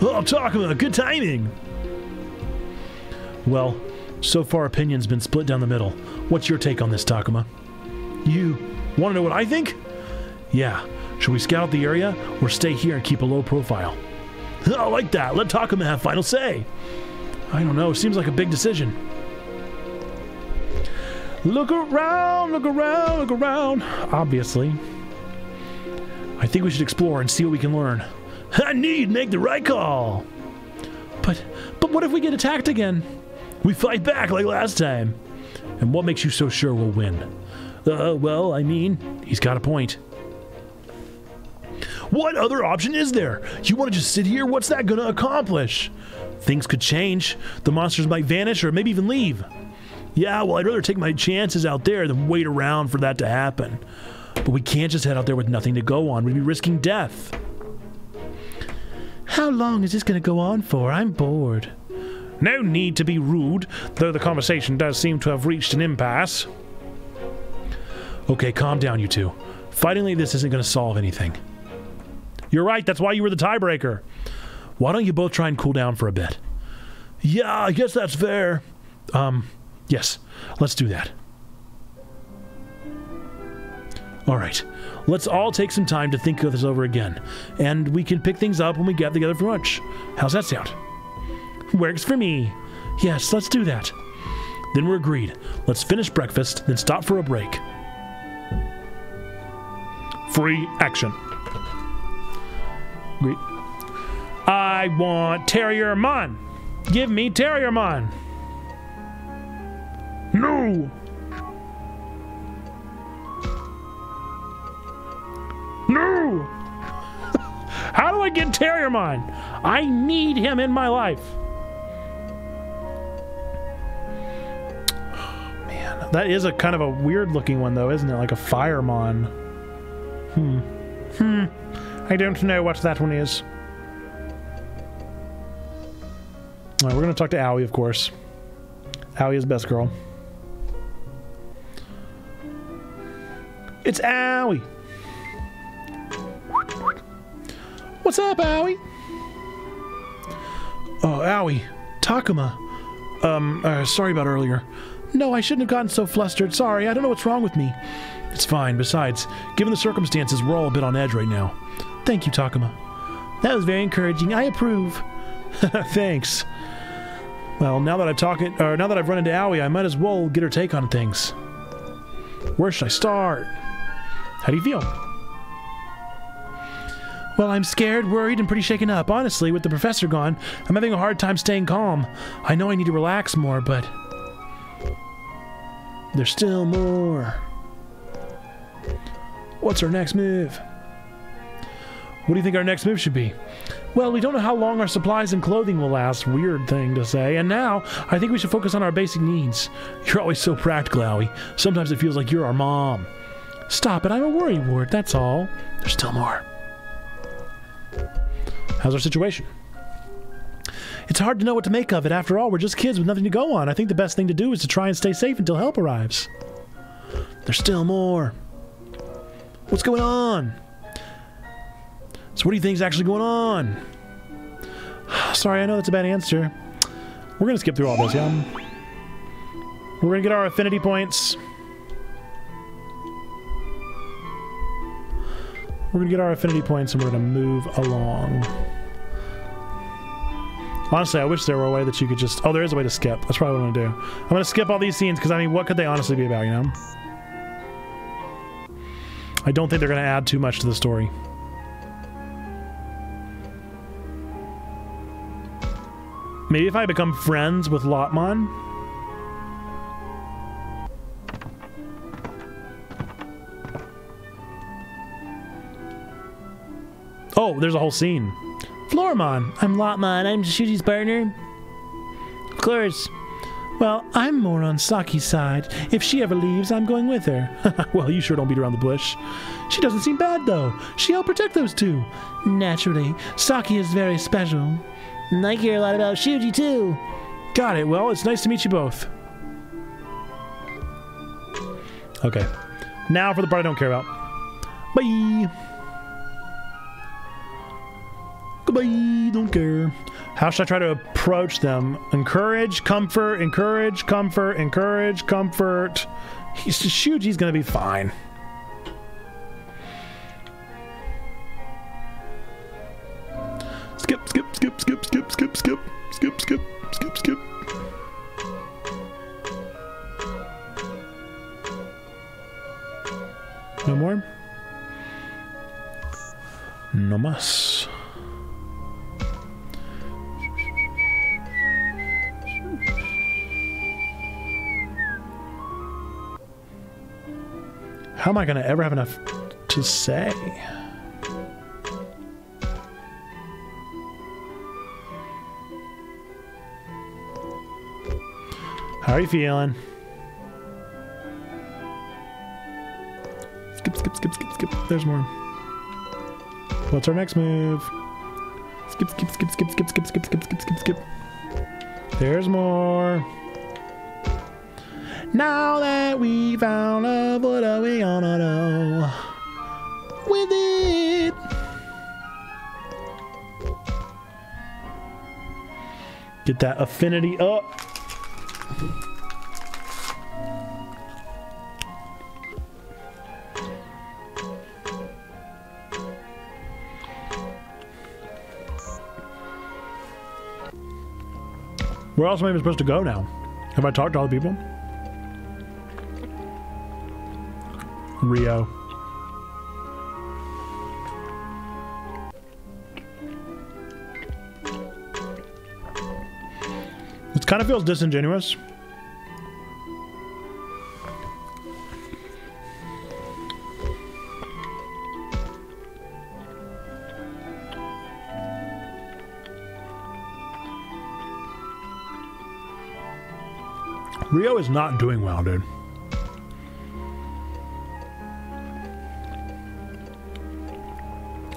Oh, Takuma, good timing! Well, so far opinion's been split down the middle. What's your take on this, Takuma? You want to know what I think? Yeah. Should we scout the area or stay here and keep a low profile? I like that. Let Takuma have final say. I don't know. Seems like a big decision. Look around, look around, look around. Obviously. I think we should explore and see what we can learn. I need to make the right call. But but what if we get attacked again? We fight back like last time. And what makes you so sure we'll win? Uh, well, I mean, he's got a point. What other option is there? You want to just sit here? What's that going to accomplish? Things could change. The monsters might vanish or maybe even leave. Yeah, well, I'd rather take my chances out there than wait around for that to happen. But we can't just head out there with nothing to go on. We'd be risking death. How long is this going to go on for? I'm bored. No need to be rude, though the conversation does seem to have reached an impasse. Okay, calm down, you two. Fighting like this isn't going to solve anything. You're right, that's why you were the tiebreaker. Why don't you both try and cool down for a bit? Yeah, I guess that's fair. Um, yes, let's do that. All right, let's all take some time to think of this over again, and we can pick things up when we get together for lunch. How's that sound? Works for me. Yes, let's do that. Then we're agreed. Let's finish breakfast, then stop for a break. Free action. Agreed. I want Terriermon. Give me Terriermon. No. No. How do I get Terriermon? I need him in my life. Man, that is a kind of a weird looking one though, isn't it? Like a Firemon. Hmm. Hmm. I don't know what that one is. We're going to talk to Aoi, of course. Aoi is best girl. It's Aoi! What's up, Aoi? Oh, Aoi. Takuma. Um, uh, sorry about earlier. No, I shouldn't have gotten so flustered. Sorry, I don't know what's wrong with me. It's fine. Besides, given the circumstances, we're all a bit on edge right now. Thank you, Takuma. That was very encouraging. I approve. Thanks. Well, now that I've talked, or now that I've run into Aoi, I might as well get her take on things. Where should I start? How do you feel? Well, I'm scared, worried, and pretty shaken up. Honestly, with the professor gone, I'm having a hard time staying calm. I know I need to relax more, but there's still more. What's our next move? What do you think our next move should be? Well, we don't know how long our supplies and clothing will last. Weird thing to say. And now, I think we should focus on our basic needs. You're always so practical, Aoi. Sometimes it feels like you're our mom. Stop it. I'm a worry ward, that's all. There's still more. How's our situation? It's hard to know what to make of it. After all, we're just kids with nothing to go on. I think the best thing to do is to try and stay safe until help arrives. There's still more. What's going on? So what do you think is actually going on? Sorry, I know that's a bad answer. We're going to skip through all this, yeah? We're going to get our affinity points. We're going to get our affinity points and we're going to move along. Honestly, I wish there were a way that you could just... Oh, there is a way to skip. That's probably what I'm going to do. I'm going to skip all these scenes because, I mean, what could they honestly be about, you know? I don't think they're going to add too much to the story. Maybe if I become friends with Lopmon? Oh, there's a whole scene. Floramon, I'm Lopmon. I'm Shuji's partner. Of course. Well, I'm more on Saki's side. If she ever leaves, I'm going with her. well, you sure don't beat around the bush. She doesn't seem bad, though. She helped protect those two. Naturally, Saki is very special. And I care a lot about Shuji, too. Got it. Well, it's nice to meet you both. Okay. Now for the part I don't care about. Bye. Goodbye. Don't care. How should I try to approach them? Encourage, comfort, encourage, comfort, encourage, comfort. He's Shuji's gonna be fine. Skip, skip, skip, skip, skip, skip, skip, skip, skip, skip, skip. No more? No más. How am I going to ever have enough to say? How are you feeling? Skip, skip, skip, skip, skip. There's more. What's our next move? Skip, skip, skip, skip, skip, skip, skip, skip, skip, skip, skip. There's more. Now that we found love, what are we gonna do with it? Get that affinity up. Where else am I even supposed to go now? Have I talked to all the people? Ryo. It kind of feels disingenuous. Ryo is not doing well, dude.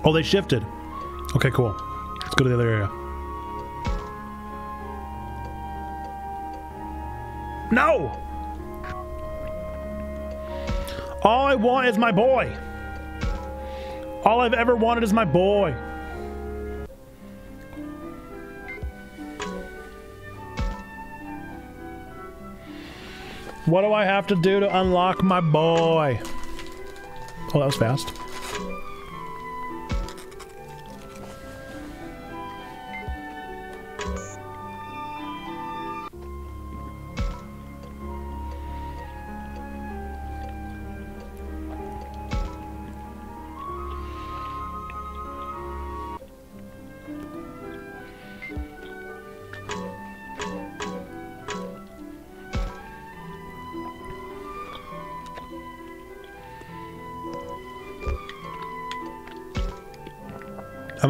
Oh, they shifted. Okay, cool. Let's go to the other area. No! All I want is my boy. All I've ever wanted is my boy. What do I have to do to unlock my boy? Oh, that was fast.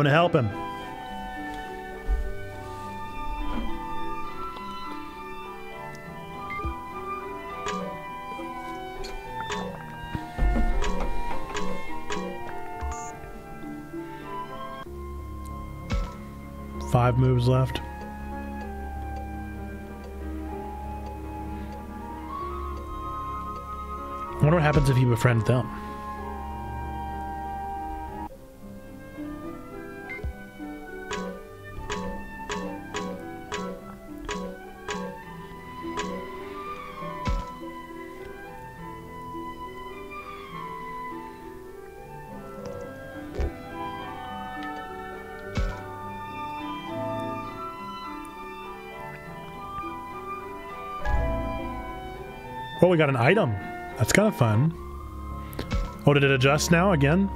I'm gonna help him. Five moves left. I wonder what happens if you befriend them. We got an item. That's kind of fun. Oh, did it adjust now again?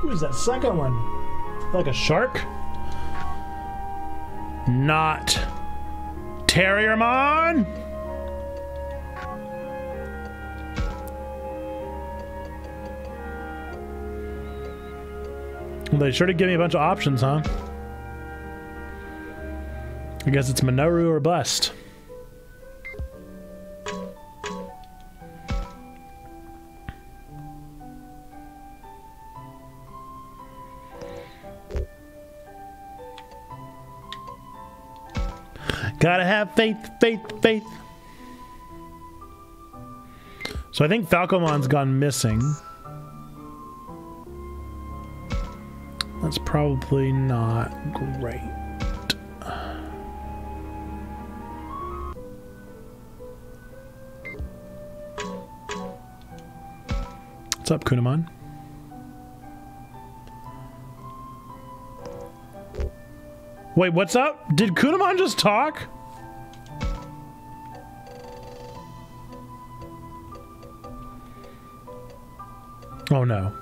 Who is that second one? Like a shark? Not Terriermon? They sure did give me a bunch of options, huh? I guess it's Minoru or Bust. Gotta have faith, faith, faith. So I think Falcomon's gone missing. That's probably not great. What's up, Kunemon? Wait, what's up? Did Kunemon just talk? Oh no.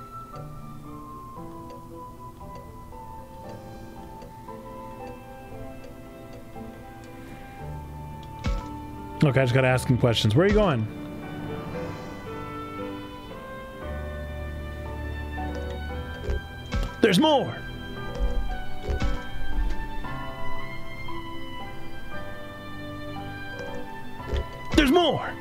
Okay, I just gotta ask him questions. Where are you going? There's more! There's more!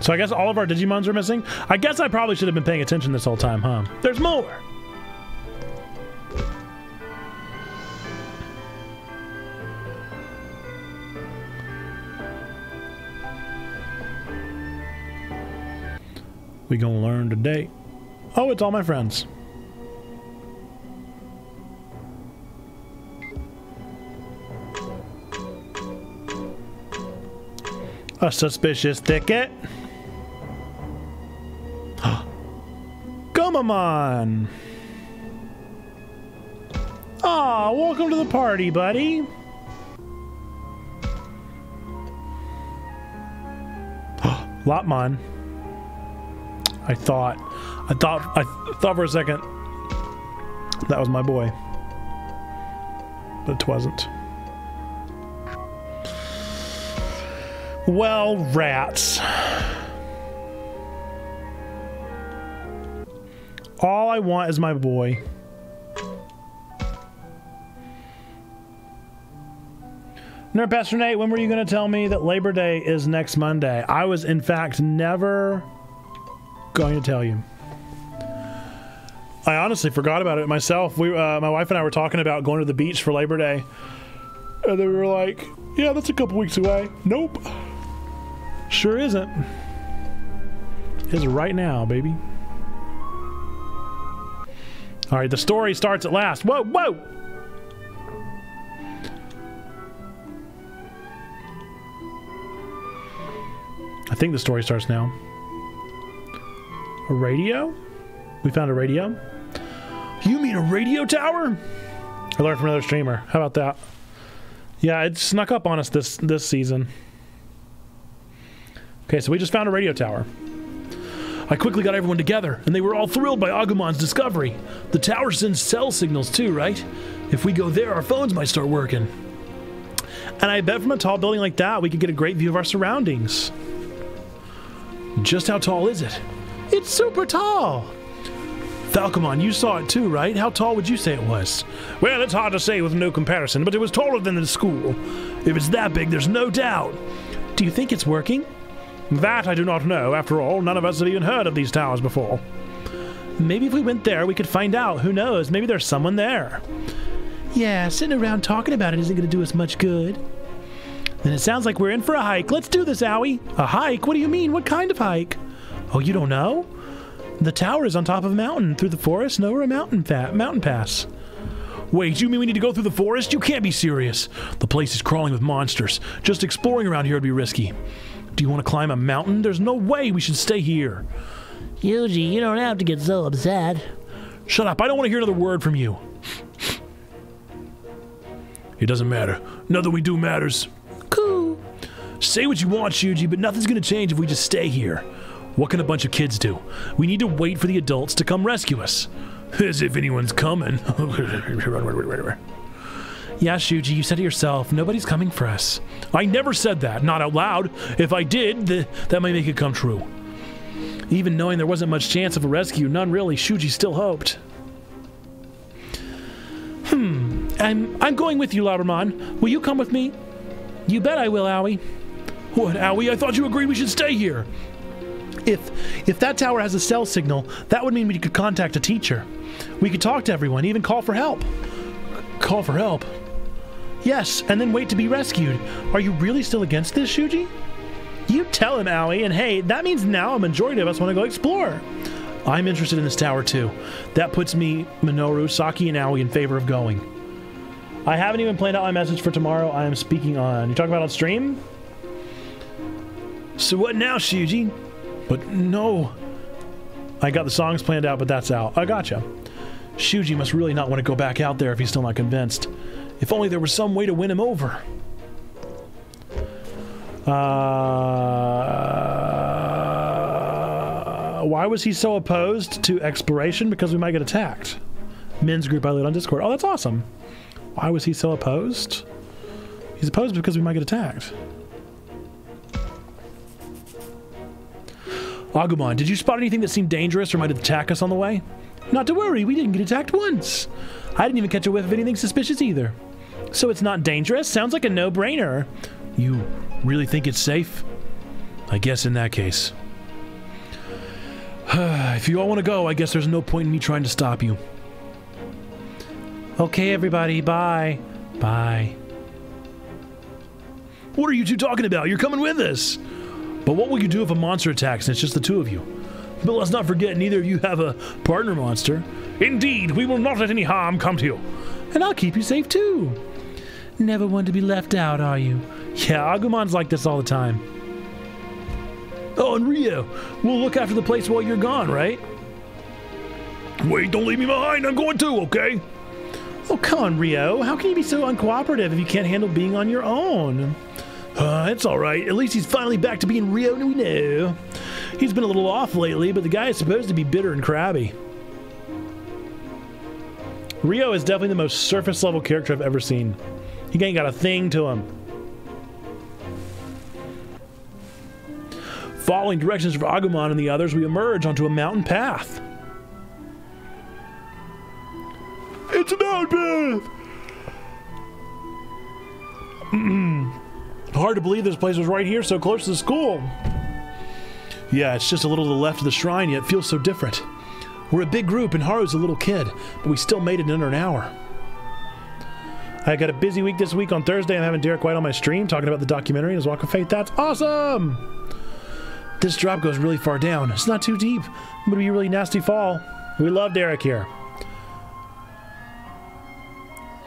So I guess all of our Digimons are missing? I guess I probably should have been paying attention this whole time, huh? There's more! We gonna learn today. Oh, it's all my friends. A suspicious ticket. Gomamon! Aw, ah, welcome to the party, buddy. Lopmon. I thought, I thought, I thought for a second that was my boy, but it wasn't. Well, rats. All I want is my boy. Nerd Pastor Nate, when were you going to tell me that Labor Day is next Monday? I was, in fact, never going to tell you. I honestly forgot about it myself. We, uh, my wife and I were talking about going to the beach for Labor Day, and then we were like, "Yeah, that's a couple weeks away." Nope, sure isn't. It's right now, baby. All right, the story starts at last. Whoa, whoa! I think the story starts now. A radio? We found a radio? You mean a radio tower? I learned from another streamer. How about that? Yeah, it snuck up on us this this season. Okay, so we just found a radio tower. I quickly got everyone together, and they were all thrilled by Agumon's discovery. The tower sends cell signals too, right? If we go there, our phones might start working. And I bet from a tall building like that, we could get a great view of our surroundings. Just how tall is it? It's super tall. Falcomon, you saw it too, right? How tall would you say it was? Well, it's hard to say with no comparison, but it was taller than the school. If it's that big, there's no doubt. Do you think it's working? That I do not know. After all, none of us have even heard of these towers before. Maybe if we went there, we could find out. Who knows? Maybe there's someone there. Yeah, sitting around talking about it isn't going to do us much good. Then it sounds like we're in for a hike. Let's do this, Aoi. A hike? What do you mean? What kind of hike? Oh, you don't know? The tower is on top of a mountain through the forest and over a mountain, fa- mountain pass. Wait, you mean we need to go through the forest? You can't be serious. The place is crawling with monsters. Just exploring around here would be risky. Do you want to climb a mountain? There's no way we should stay here. Yuji, you don't have to get so upset. Shut up. I don't want to hear another word from you. It doesn't matter. Nothing we do matters. Cool. Say what you want, Shuji, but nothing's going to change if we just stay here. What can a bunch of kids do? We need to wait for the adults to come rescue us. As if anyone's coming. yeah, Shuji, you said it yourself. Nobody's coming for us. I never said that, not out loud. If I did, th- that might make it come true. Even knowing there wasn't much chance of a rescue, none really, Shuji still hoped. Hmm, I'm, I'm going with you, Labramon. Will you come with me? You bet I will, Aoi. What, Aoi? I thought you agreed we should stay here. If, if that tower has a cell signal, that would mean we could contact a teacher. We could talk to everyone, even call for help. Call for help? Yes, and then wait to be rescued. Are you really still against this, Shuji? You tell him, Aoi, and hey, that means now a majority of us want to go explore. I'm interested in this tower too. That puts me, Minoru, Saki, and Aoi in favor of going. I haven't even planned out my message for tomorrow. I am speaking on. You talking about on stream? So what now, Shuji? But no. I got the songs planned out, but that's out. I gotcha. Shuji must really not want to go back out there if he's still not convinced. If only there was some way to win him over. Uh, why was he so opposed to exploration? Because we might get attacked. Men's group I lead on Discord. Oh, that's awesome. Why was he so opposed? He's opposed because we might get attacked. Agumon, did you spot anything that seemed dangerous or might attack us on the way? Not to worry, we didn't get attacked once. I didn't even catch a whiff of anything suspicious either. So it's not dangerous? Sounds like a no-brainer. You really think it's safe? I guess in that case. if you all want to go, I guess there's no point in me trying to stop you. Okay, everybody, bye. Bye. What are you two talking about? You're coming with us. But what will you do if a monster attacks and it's just the two of you? But let's not forget, neither of you have a partner monster. Indeed, we will not let any harm come to you. And I'll keep you safe too. Never one to be left out, are you? Yeah, Agumon's like this all the time. Oh, and Ryo, we'll look after the place while you're gone, right? Wait, don't leave me behind. I'm going too, okay? Oh, come on, Ryo. How can you be so uncooperative if you can't handle being on your own? Uh, it's all right. At least he's finally back to being Ryo Nuino. He's been a little off lately, but the guy is supposed to be bitter and crabby. Ryo is definitely the most surface level character I've ever seen. He ain't got a thing to him. Following directions from Agumon and the others, we emerge onto a mountain path. It's a mountain path! Hard to believe this place was right here, so close to the school. Yeah, it's just a little to the left of the shrine, yet feels so different. We're a big group, and Haru's a little kid, but we still made it in under an hour. I got a busy week this week. On Thursday, I'm having Derek White on my stream talking about the documentary and his Walk of Faith. That's awesome! This drop goes really far down. It's not too deep, but it'll be a really nasty fall. We love Derek here.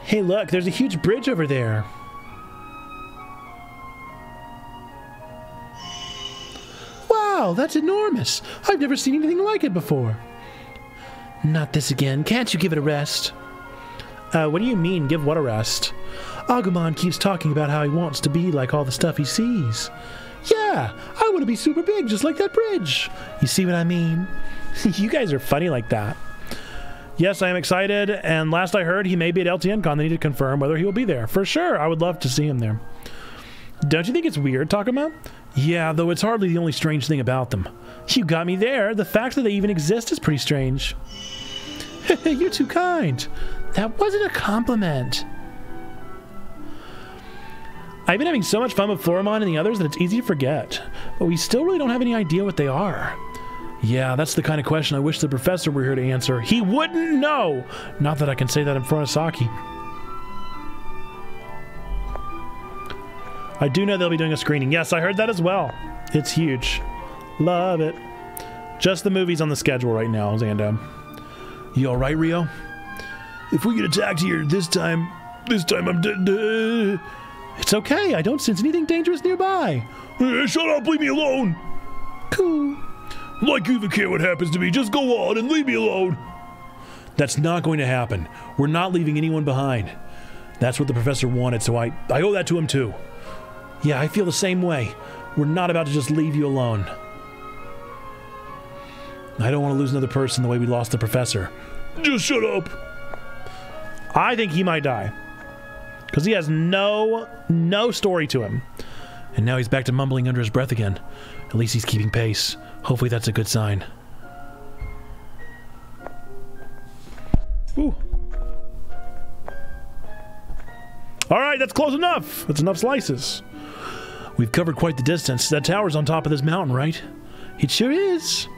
Hey, look, there's a huge bridge over there. Wow, that's enormous. I've never seen anything like it before. Not this again. Can't you give it a rest? Uh, what do you mean, give what a rest? Agumon keeps talking about how he wants to be like all the stuff he sees. Yeah, I want to be super big, just like that bridge. You see what I mean? you guys are funny like that. Yes, I am excited, and last I heard, he may be at LTNCon. They need to confirm whether he will be there. For sure, I would love to see him there. Don't you think it's weird, Takuma? Yeah, though it's hardly the only strange thing about them. You got me there. The fact that they even exist is pretty strange. You're too kind. That wasn't a compliment. I've been having so much fun with Floramon and the others that it's easy to forget. But we still really don't have any idea what they are. Yeah, that's the kind of question I wish the professor were here to answer. He wouldn't know! Not that I can say that in front of Saki. I do know they'll be doing a screening. Yes, I heard that as well. It's huge. Love it. Just the movies on the schedule right now, Zando. You alright, Ryo? If we get attacked here this time, this time I'm dead. It's okay. I don't sense anything dangerous nearby. Eh, shut up. Leave me alone. Cool. Like you even care what happens to me. Just go on and leave me alone. That's not going to happen. We're not leaving anyone behind. That's what the professor wanted, so I, I owe that to him too. Yeah, I feel the same way. We're not about to just leave you alone. I don't want to lose another person the way we lost the professor. Just shut up. I think he might die. Because he has no, no story to him. And now he's back to mumbling under his breath again. At least he's keeping pace. Hopefully that's a good sign. Ooh. All right, that's close enough. That's enough slices. We've covered quite the distance. That tower's on top of this mountain, right? It sure is.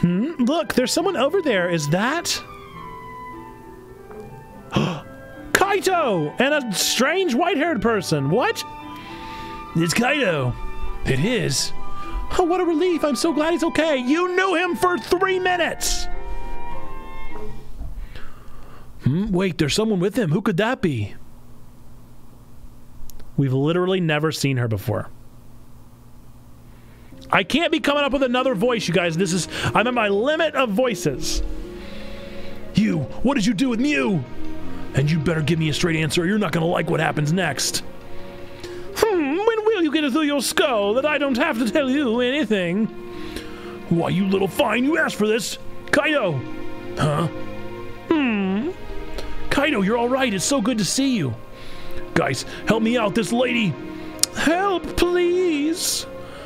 Hmm, look, there's someone over there. Is that? Kaito and a strange white-haired person. What? It's Kaito. It is. Oh, what a relief. I'm so glad he's okay. You knew him for three minutes. Hmm, wait, there's someone with him. Who could that be? We've literally never seen her before. I can't be coming up with another voice, you guys. This is, I'm at my limit of voices. You, what did you do with Miu? And you better give me a straight answer or you're not to like what happens next. Hmm, when will you get it through your skull that I don't have to tell you anything? Why, you little fine, you asked for this. Kaito! Huh? Hmm. Kaito, you're alright. It's so good to see you. Guys, help me out. This lady. Help, please.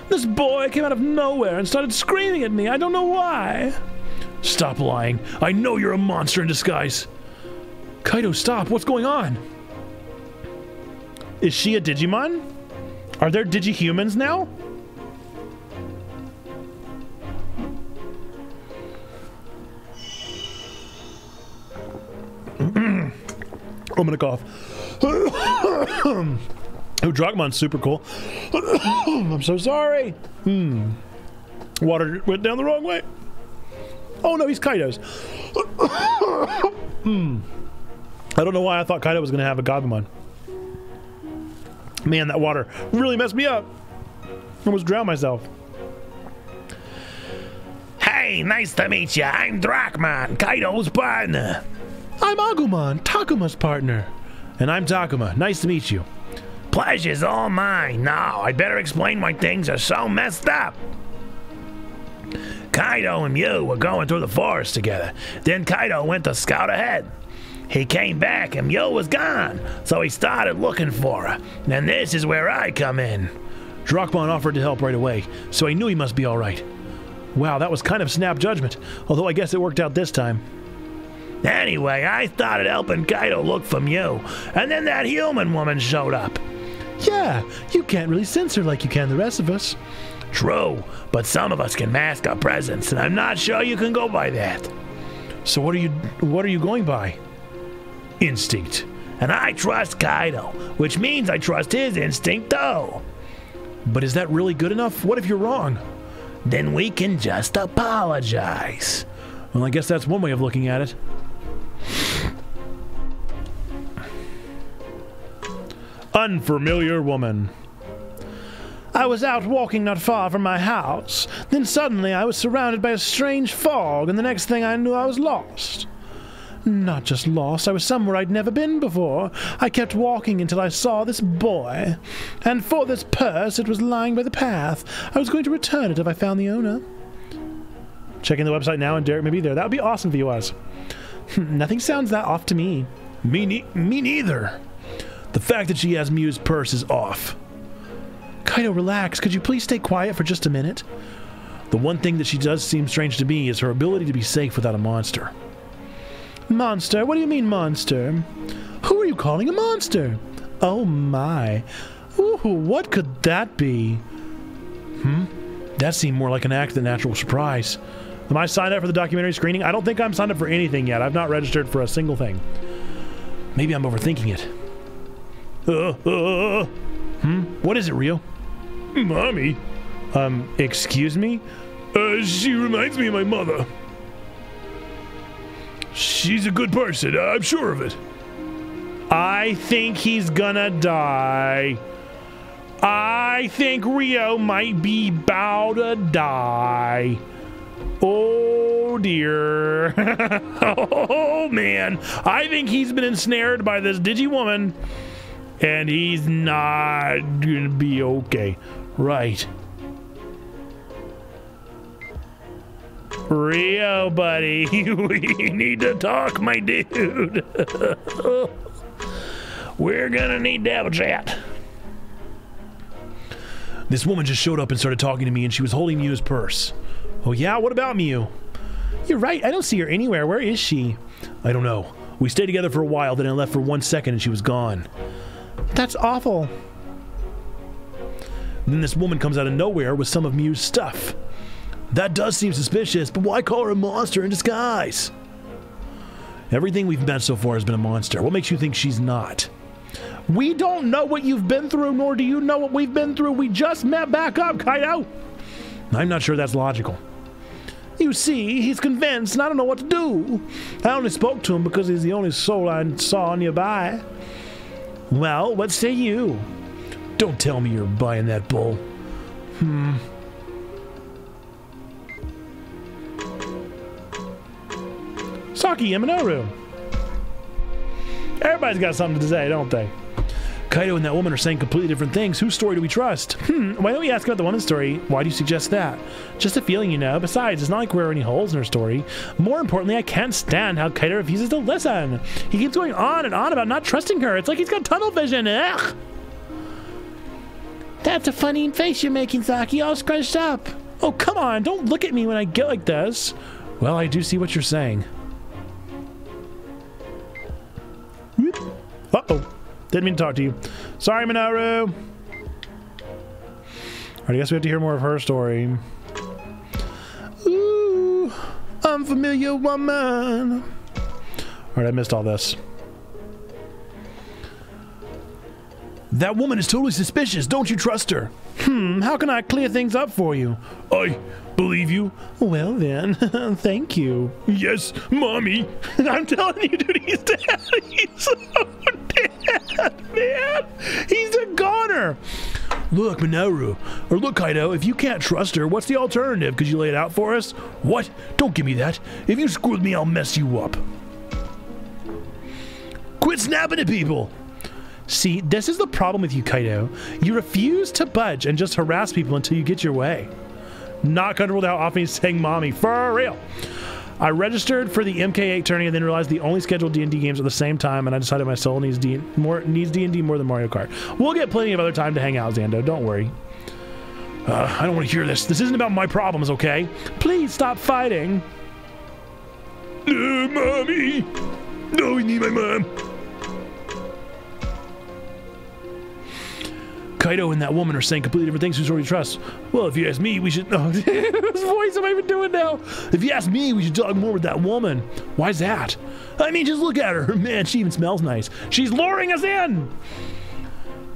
This boy came out of nowhere and started screaming at me. I don't know why. Stop lying. I know you're a monster in disguise. Kaito, stop. What's going on? Is she a Digimon? Are there Digihumans now? I'm gonna cough. Oh, Dracmon's super cool. I'm so sorry. Hmm. Water went down the wrong way. Oh no, he's Kaito's. hmm. I don't know why I thought Kaito was gonna have a Godmon. Man, that water really messed me up. I almost drowned myself. Hey, nice to meet you. I'm Dracmon, Kaito's partner. I'm Agumon, Takuma's partner. And I'm Takuma. Nice to meet you. Pleasure's all mine. Now, I'd better explain why things are so messed up. Kaito and Miu were going through the forest together. Then Kaito went to scout ahead. He came back and Miu was gone, so he started looking for her. And this is where I come in. Dracmon offered to help right away, so I knew he must be all right. Wow, that was kind of snap judgment, although I guess it worked out this time. Anyway, I started helping Kaito look for Miu, and then that human woman showed up. Yeah, you can't really sense her like you can the rest of us. True, but some of us can mask our presence, and I'm not sure you can go by that. So what are you what are you going by? Instinct. And I trust Kaito, which means I trust his instinct though. But is that really good enough? What if you're wrong? Then we can just apologize. Well, I guess that's one way of looking at it. Unfamiliar woman. I was out walking not far from my house. Then suddenly I was surrounded by a strange fog, and the next thing I knew I was lost. Not just lost, I was somewhere I'd never been before. I kept walking until I saw this boy. And for this purse, it was lying by the path. I was going to return it if I found the owner. Checking the website now, and Derek may be there. That would be awesome if he was. Nothing sounds that off to me. Me, ne me neither. The fact that she has Miu's purse is off. Kaito, relax. Could you please stay quiet for just a minute? The one thing that she does seem strange to me is her ability to be safe without a monster. Monster? What do you mean, monster? Who are you calling a monster? Oh my. Ooh, what could that be? Hmm? That seemed more like an act than natural surprise. Am I signed up for the documentary screening? I don't think I'm signed up for anything yet. I've not registered for a single thing. Maybe I'm overthinking it. Uh, uh, hmm? What is it, Ryo? Mommy. Um, excuse me? Uh, she reminds me of my mother. She's a good person, I'm sure of it. I think he's gonna die. I think Ryo might be about to die. Oh dear. oh man. I think he's been ensnared by this digi woman and he's not gonna be okay. Right. Ryo, buddy, we need to talk, my dude. We're gonna need to have a chat. This woman just showed up and started talking to me, and she was holding Miu's purse. Oh, yeah? What about Miu? You're right. I don't see her anywhere. Where is she? I don't know. We stayed together for a while, then I left for one second and she was gone. That's awful. Then this woman comes out of nowhere with some of Miu's stuff. That does seem suspicious, but why call her a monster in disguise? Everything we've met so far has been a monster. What makes you think she's not? We don't know what you've been through, nor do you know what we've been through. We just met back up, Kaito. I'm not sure that's logical. You see, he's convinced, and I don't know what to do. I only spoke to him because he's the only soul I saw nearby. Well, what say you? Don't tell me you're buying that bull. Hmm. Saki Yamanoru. Everybody's got something to say, don't they? Kaito and that woman are saying completely different things. Whose story do we trust? Hmm, why don't we ask about the woman's story? Why do you suggest that? Just a feeling, you know. Besides, it's not like there are any holes in her story. More importantly, I can't stand how Kaito refuses to listen. He keeps going on and on about not trusting her. It's like he's got tunnel vision. Ugh. That's a funny face you're making, Saki, all scrunched up. Oh, come on, don't look at me when I get like this. Well, I do see what you're saying. Uh-oh. Didn't mean to talk to you. Sorry, Minoru. Alright, I guess we have to hear more of her story. Ooh, unfamiliar woman. Alright, I missed all this. That woman is totally suspicious. Don't you trust her? Hmm, how can I clear things up for you? I believe you. Well then, thank you. Yes, mommy. I'm telling you, dude, he's dead. He's dead, man. He's a goner. Look, Minoru, or look, Kaito, if you can't trust her, what's the alternative? Could you lay it out for us? What? Don't give me that. If you screw with me, I'll mess you up. Quit snapping at people. See, this is the problem with you, Kaito. You refuse to budge and just harass people until you get your way. Not comfortable with how often saying mommy. For real. I registered for the MK8 tourney and then realized the only scheduled D&D games at the same time, and I decided my soul needs D more needs D&D more than Mario Kart. We'll get plenty of other time to hang out, Zando. Don't worry. Uh, I don't want to hear this. This isn't about my problems, okay? Please stop fighting. Uh, mommy! No, we need my mom. Kaito and that woman are saying completely different things. Who's already trust? Well, if you ask me, we should. Oh, Whose voice am I even doing now? If you ask me, we should talk more with that woman. Why's that? I mean, just look at her. Man, she even smells nice. She's luring us in.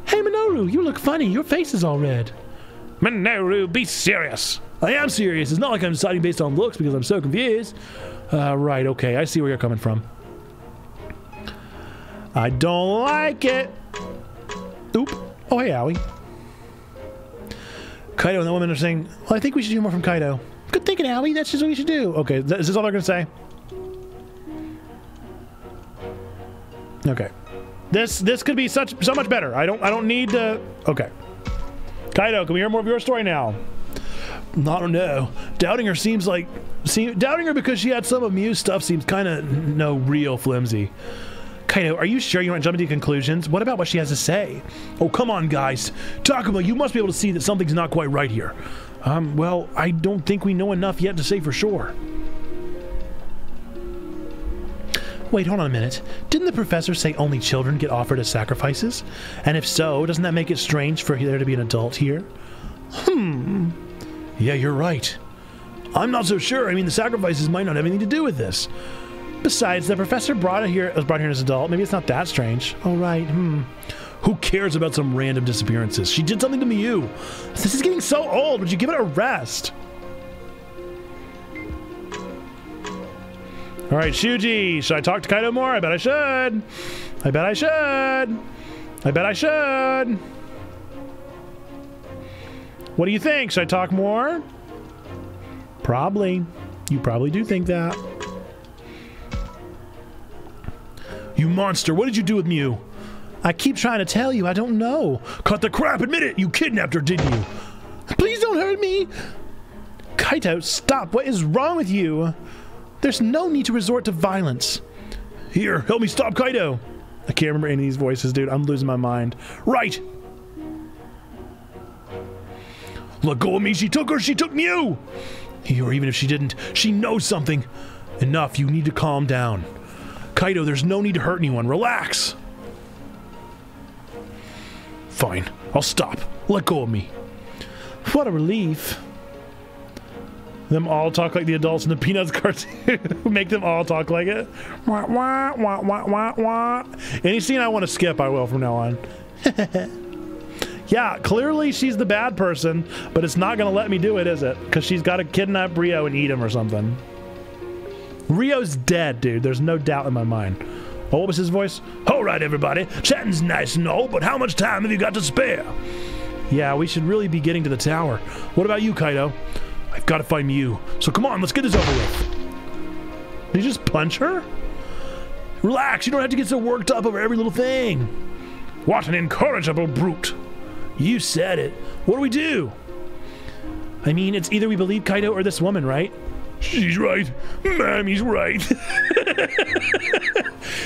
Hey, Minoru, you look funny. Your face is all red. Minoru, be serious. I am serious. It's not like I'm deciding based on looks because I'm so confused. Uh, right, okay. I see where you're coming from. I don't like it. Oop. Oh, hey, Aoi. Kaito and the woman are saying, well, I think we should hear more from Kaito. Good thinking, Aoi. That's just what we should do. Okay, th- is this all they're going to say? Okay. This this could be such so much better. I don't I don't need to. Okay. Kaito, can we hear more of your story now? I don't know. Doubting her seems like seem, doubting her because she had some amused stuff seems kind of no real flimsy. Kaito, are you sure you aren't jumping to conclusions? What about what she has to say? Oh, come on, guys. Takuma, you must be able to see that something's not quite right here. Um, well, I don't think we know enough yet to say for sure. Wait, hold on a minute. Didn't the professor say only children get offered as sacrifices? And if so, doesn't that make it strange for there to be an adult here? Hmm. Yeah, you're right. I'm not so sure. I mean, the sacrifices might not have anything to do with this. Besides, the professor brought here was brought here as an adult. Maybe it's not that strange. Oh right. Hmm. Who cares about some random disappearances? She did something to Miu. This is getting so old. Would you give it a rest? All right, Shuji. Should I talk to Kaito more? I bet I should. I bet I should. I bet I should. What do you think? Should I talk more? Probably. You probably do think that. You monster, what did you do with Miu? I keep trying to tell you, I don't know. Cut the crap, admit it! You kidnapped her, didn't you? Please don't hurt me! Kaito, stop! What is wrong with you? There's no need to resort to violence. Here, help me stop Kaito! I can't remember any of these voices, dude. I'm losing my mind. Right! Let go of me. She took her. She took Miu. Or even if she didn't, she knows something. Enough. You need to calm down. Kaito, there's no need to hurt anyone. Relax. Fine. I'll stop. Let go of me. What a relief. Them all talk like the adults in the Peanuts cartoon. Make them all talk like it. Wah, wah, wah, wah, wah, wah. Any scene I want to skip, I will from now on. yeah, clearly she's the bad person, but it's not going to let me do it, is it? Because she's got to kidnap Ryo and eat him or something. Ryo's dead, dude. There's no doubt in my mind. Oh, what was his voice? All right, everybody. Chatting's nice and all, but how much time have you got to spare? Yeah, we should really be getting to the tower. What about you, Kaito? I've got to find Miu. So come on, let's get this over with. Did you just punch her? Relax, you don't have to get so worked up over every little thing. What an incorrigible brute. You said it. What do we do? I mean, it's either we believe Kaito or this woman, right? She's right. Mammy's right.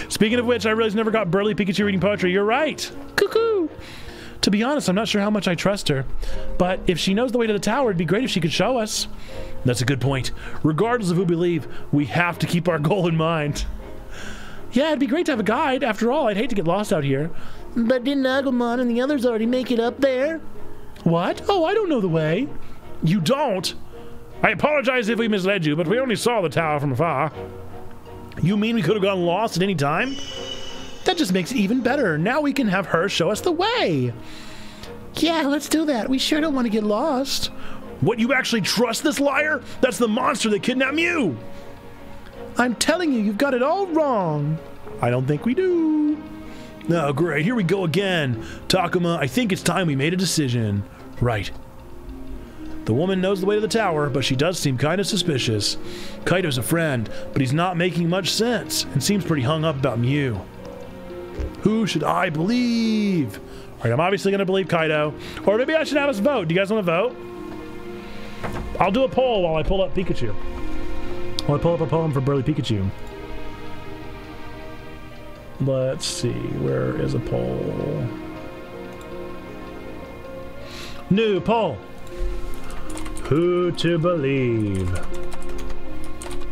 Speaking of which, I realized I never got Burly Pikachu reading poetry. You're right. Cuckoo. To be honest, I'm not sure how much I trust her. But if she knows the way to the tower, it'd be great if she could show us. That's a good point. Regardless of who we believe, we have to keep our goal in mind. Yeah, it'd be great to have a guide. After all, I'd hate to get lost out here. But didn't Agumon and the others already make it up there? What? Oh, I don't know the way. You don't? I apologize if we misled you, but we only saw the tower from afar. You mean we could have gotten lost at any time? That just makes it even better. Now we can have her show us the way. Yeah, let's do that. We sure don't want to get lost. What, you actually trust this liar? That's the monster that kidnapped you! I'm telling you, you've got it all wrong. I don't think we do. Oh, great. Here we go again. Takuma, I think it's time we made a decision. Right. The woman knows the way to the tower, but she does seem kind of suspicious. Kaito's a friend, but he's not making much sense and seems pretty hung up about Miu. Who should I believe? All right, I'm obviously going to believe Kaito. Or maybe I should have us vote. Do you guys want to vote? I'll do a poll while I pull up Pikachu. While I pull up a poem for Burly Pikachu. Let's see. Where is a poll? New poll. Who to believe?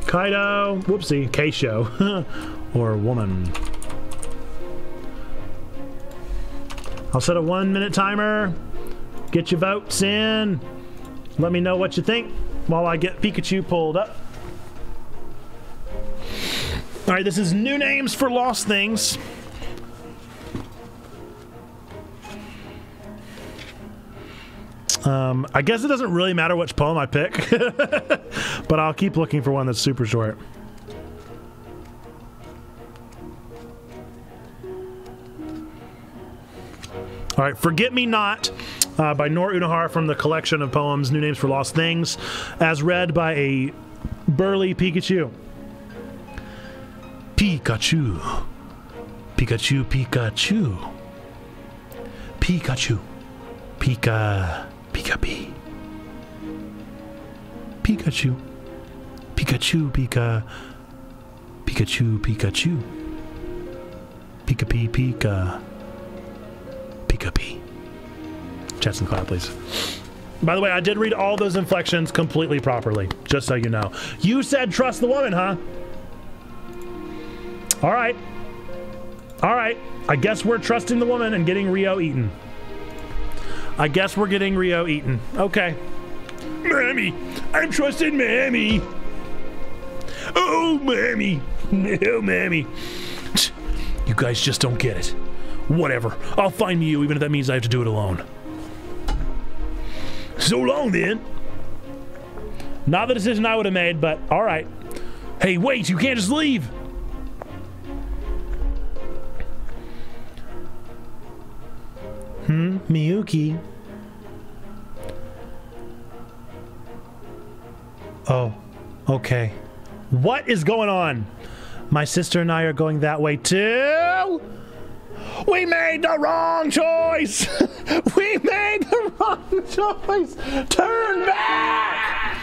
Kaito, whoopsie, Keisho, or woman. I'll set a one minute timer. Get your votes in. Let me know what you think while I get Pikachu pulled up. All right, this is new names for lost things. Um, I guess it doesn't really matter which poem I pick, but I'll keep looking for one that's super short. All right, Forget Me Not uh, by Nor Unahar from the collection of poems New Names for Lost Things, as read by a burly Pikachu. Pikachu. Pikachu, Pikachu. Pikachu. Pika. Pika. Pikachu. Pikachu, Pika. Pikachu, Pikachu. Pika P, Pika. Pika P. Chats in cloud, please. By the way, I did read all those inflections completely properly, just so you know. You said trust the woman, huh? All right. All right. I guess we're trusting the woman and getting Ryo eaten. I guess we're getting Ryo eaten. Okay. Mammy! I'm trusting Mammy! Oh, Mammy! Oh, Mammy! You guys just don't get it. Whatever. I'll find you, even if that means I have to do it alone. So long, then. Not the decision I would have made, but all right. Hey, wait! You can't just leave! Hmm, Miyuki. Oh, okay. What is going on? My sister and I are going that way too. We made the wrong choice. we made the wrong choice. Turn back.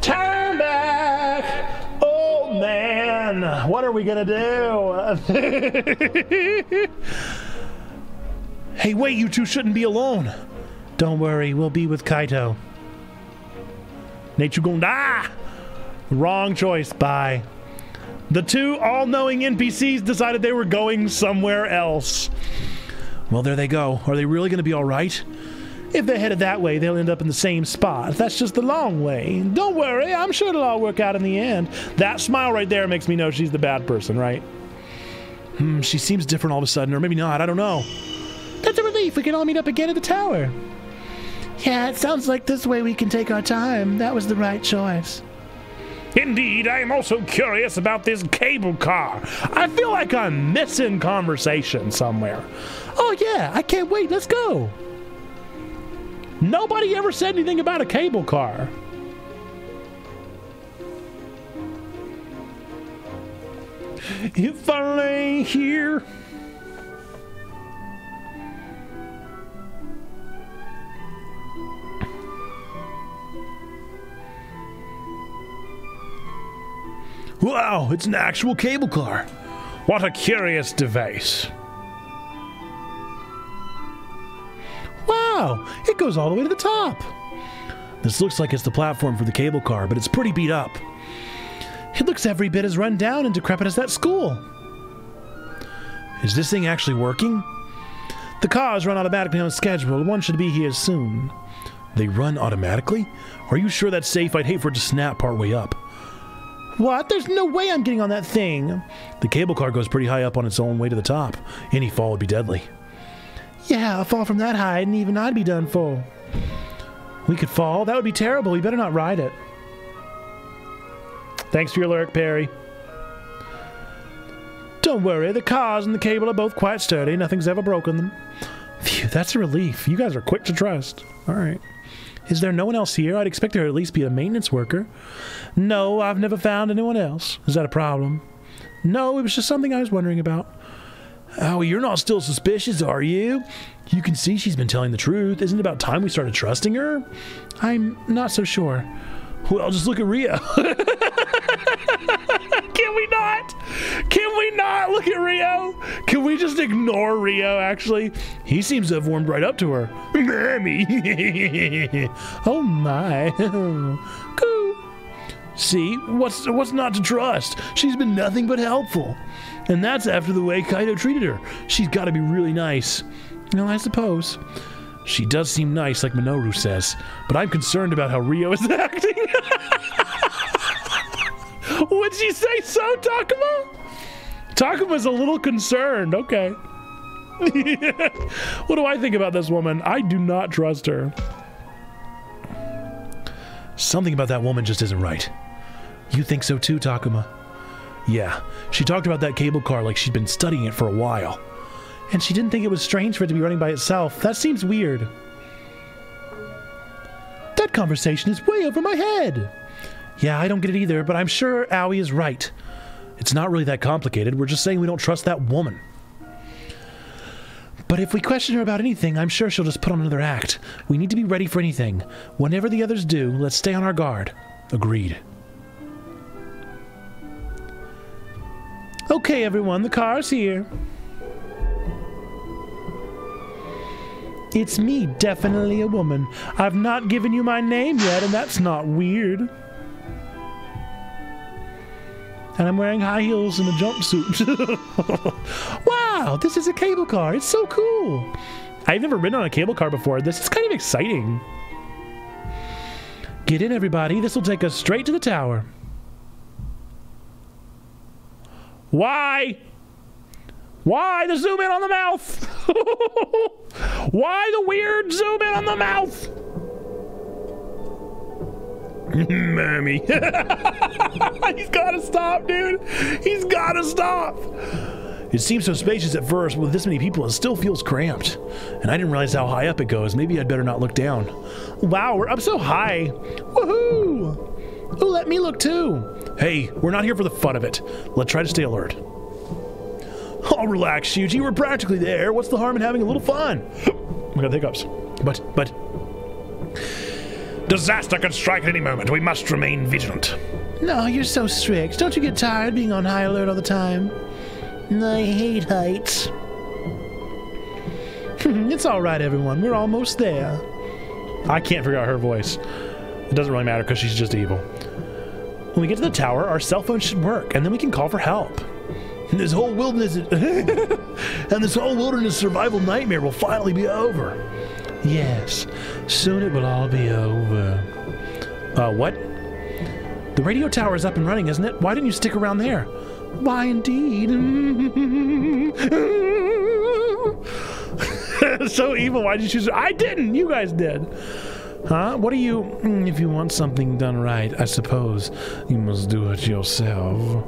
Turn back. Oh man, what are we gonna do? hey, wait! You two shouldn't be alone. Don't worry, we'll be with Kaito. Gonna die. Wrong choice. Bye. The two all knowing NPCs decided they were going somewhere else. Well, there they go. Are they really going to be all right? If they're headed that way, they'll end up in the same spot. That's just the long way. Don't worry, I'm sure it'll all work out in the end. That smile right there makes me know she's the bad person, right? Hmm, she seems different all of a sudden, or maybe not. I don't know. That's a relief. We can all meet up again at the tower. Yeah, it sounds like this way we can take our time. That was the right choice. Indeed, I am also curious about this cable car. I feel like I'm missing conversation somewhere. Oh, yeah, I can't wait. Let's go. Nobody ever said anything about a cable car. If I lay here. Wow, it's an actual cable car. What a curious device. Wow, it goes all the way to the top. This looks like it's the platform for the cable car, but it's pretty beat up. It looks every bit as run down and decrepit as that school. Is this thing actually working? The cars run automatically on schedule. One should be here soon. They run automatically? Are you sure that's safe? I'd hate for it to snap partway up. What? There's no way I'm getting on that thing. The cable car goes pretty high up on its own way to the top. Any fall would be deadly. Yeah, a fall from that height, and even I'd be done for. We could fall. That would be terrible. We better not ride it. Thanks for your lyric, Perry. Don't worry, the cars and the cable are both quite sturdy. Nothing's ever broken them. Phew, that's a relief. You guys are quick to trust. All right. Is there no one else here? I'd expect there to at least be a maintenance worker. No, I've never found anyone else. Is that a problem? No, it was just something I was wondering about. Oh, you're not still suspicious, are you? You can see she's been telling the truth. Isn't it about time we started trusting her? I'm not so sure. Well, just look at Ryo. Can we not? Can we not look at Ryo? Can we just ignore Ryo, actually? He seems to have warmed right up to her. Mammy. oh, my. Coo. See, what's, what's not to trust? She's been nothing but helpful. And that's after the way Kaito treated her. She's got to be really nice. Well, I suppose. She does seem nice, like Minoru says, but I'm concerned about how Ryo is acting. Would she say so, Takuma? Takuma's a little concerned. Okay. what do I think about this woman? I do not trust her. Something about that woman just isn't right. You think so too, Takuma? Yeah, she talked about that cable car like she'd been studying it for a while. And she didn't think it was strange for it to be running by itself. That seems weird. That conversation is way over my head. Yeah, I don't get it either, but I'm sure Aoi is right. It's not really that complicated. We're just saying we don't trust that woman. But if we question her about anything, I'm sure she'll just put on another act. We need to be ready for anything. Whenever the others do, let's stay on our guard. Agreed. Okay, everyone, the car's here. It's me, definitely a woman. I've not given you my name yet, and that's not weird. And I'm wearing high heels and a jumpsuit. wow, this is a cable car. It's so cool. I've never ridden on a cable car before. This is kind of exciting. Get in, everybody. This will take us straight to the tower. Why? Why the zoom in on the mouth? Why the weird zoom in on the mouth? Mammy. He's gotta stop, dude. He's gotta stop. It seems so spacious at first, but with this many people, it still feels cramped. And I didn't realize how high up it goes. Maybe I'd better not look down. Wow, we're up so high. Woohoo! Oh, let me look too. Hey, we're not here for the fun of it. Let's try to stay alert. Oh, relax, Shuji. We're practically there. What's the harm in having a little fun? I got hiccups. But, but. Disaster could strike at any moment. We must remain vigilant. No, you're so strict. Don't you get tired being on high alert all the time? I hate heights. it's all right, everyone. We're almost there. I can't figure out her voice. It doesn't really matter because she's just evil. When we get to the tower, our cell phone should work, and then we can call for help. And this whole wilderness and this whole wilderness survival nightmare will finally be over. Yes, soon it will all be over. Uh, what? The radio tower is up and running, isn't it? Why didn't you stick around there? Why, indeed. so evil. Why did you choose? I didn't. You guys did. Huh? What are you? Mm, if you want something done right, I suppose you must do it yourself.